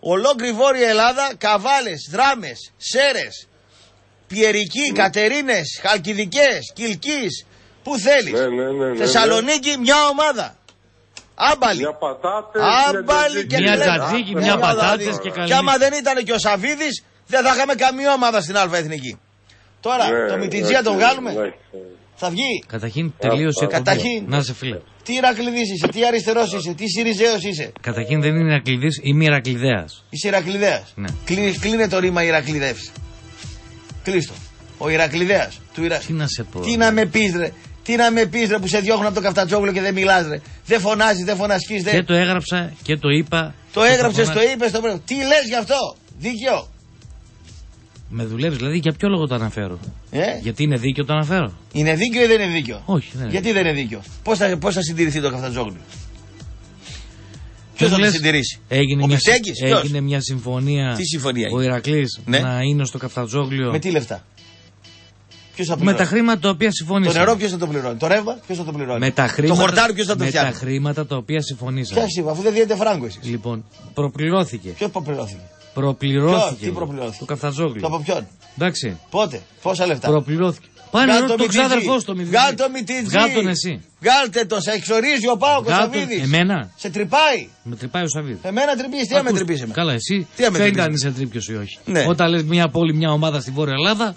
ολόκληρη Βόρεια Ελλάδα, καβάλες, δράμες, σέρες, πιερική, κατερίνες, χαλκιδικές, κιλκής, που θέλεις. Ναι, ναι, ναι, ναι, Θεσσαλονίκη, μια ομάδα. Άμπαλη. Μια πατάτε. Άμπαλη και Μια λέμε. τζατζίκι, μια ομάδα πατάτες δηλαδή. και καλή Και άμα νύχτα. δεν ήταν και ο Σαββίδης, δεν θα είχαμε καμία ομάδα στην Α εθνική. Τώρα, Ναι, το Μιτιτζία εντάξει, το βγάλουμε. εντάξει. Θα βγει. Καταρχήν τελείωσε η εκπομπή. Καταρχήν. Να σε φίλε. Τι Ηρακλειδής είσαι, τι αριστερός είσαι, τι Σιριζέος είσαι. Καταρχήν δεν είναι Ηρακλειδή, είμαι Ηρακλειδέα. Είσαι Ηρακλειδέας. Ναι. Κλείνεις, κλείνε το ρήμα Ηρακλειδεύς. Κλείστο. Ο Ηρακλειδέας. Του Ιρα... Τι να σε πω. Τι να με πεις ρε. Τι να με πεις ρε που σε διώχνουν από το καφτατζόγλιο και δεν μιλάς ρε. Δεν φωνάζεις, δεν φωνασκείς. Δεν... Και το έγραψα και το είπα. Το και έγραψες, φωνά- το είπες, το πρέπει. Τι λες γι' αυτό. Δίκαιο. Με δουλεύεις, δηλαδή για ποιο λόγο το αναφέρω; Ε; Γιατί είναι δίκαιο το αναφέρω; Είναι δίκαιο ή δεν είναι δίκαιο; Όχι, δεν είναι. Γιατί δεν είναι δίκαιο; Πώς θα, πώς θα συντηρηθεί το καφτατζόγλιο. Ποιος θα το λες, συντηρήσει; Έγινε, Ο μια, Μητσέκης, ποιος; έγινε μια συμφωνία. Τι συμφωνία Ο έγινε; Ηρακλής Ναι. να είναι στο Καφτατζόγλιο. Με τι λεφτά; Ποιος θα Με πληρώνει. τα χρήματα τα οποία συμφωνήσαμε. Το νερό ποιος θα το πληρώνει; Το ρεύμα ποιος θα το πληρώνει; Με τα χρήματα, Το χορτάρι ποιος θα το με φτιάχνει; τα χρήματα τα οποία συμφωνήσαμε. Ποια σύμβα, αφού δεν δίνετε φράγκο εσείς. Λοιπόν, προπληρώθηκε. Ποιος προπληρώθηκε; Προπληρώθηκε. Ποιο, τι προπληρώθηκε; Το Καφτατζόγλιο. Το από ποιον; Εντάξει. Πότε, πόσα λεφτά; Προπληρώθηκε. Πάνε Βγάλ' ρώτα το τον Μιτιτζή. ξάδερφό στο Μιτιτζή. Βγάλ' το Μιτιτζή. Βγάλ' τον εσύ. Βγάλτε το, σε εξορίζει ο Πάο Βγάλ' τον- Κωνσταντίδη. Εμένα. Σε τρυπάει. Με τρυπάει ο Σαββίδης. Εμένα τρυπήσει, τι να με τρυπήσει. εμένα; Καλά, εσύ Τι να με δεν τρυπήσει. κάνει σε τρίπιο ή όχι. Ναι. Όταν λες μια πόλη, μια ομάδα στη Βόρεια Ελλάδα,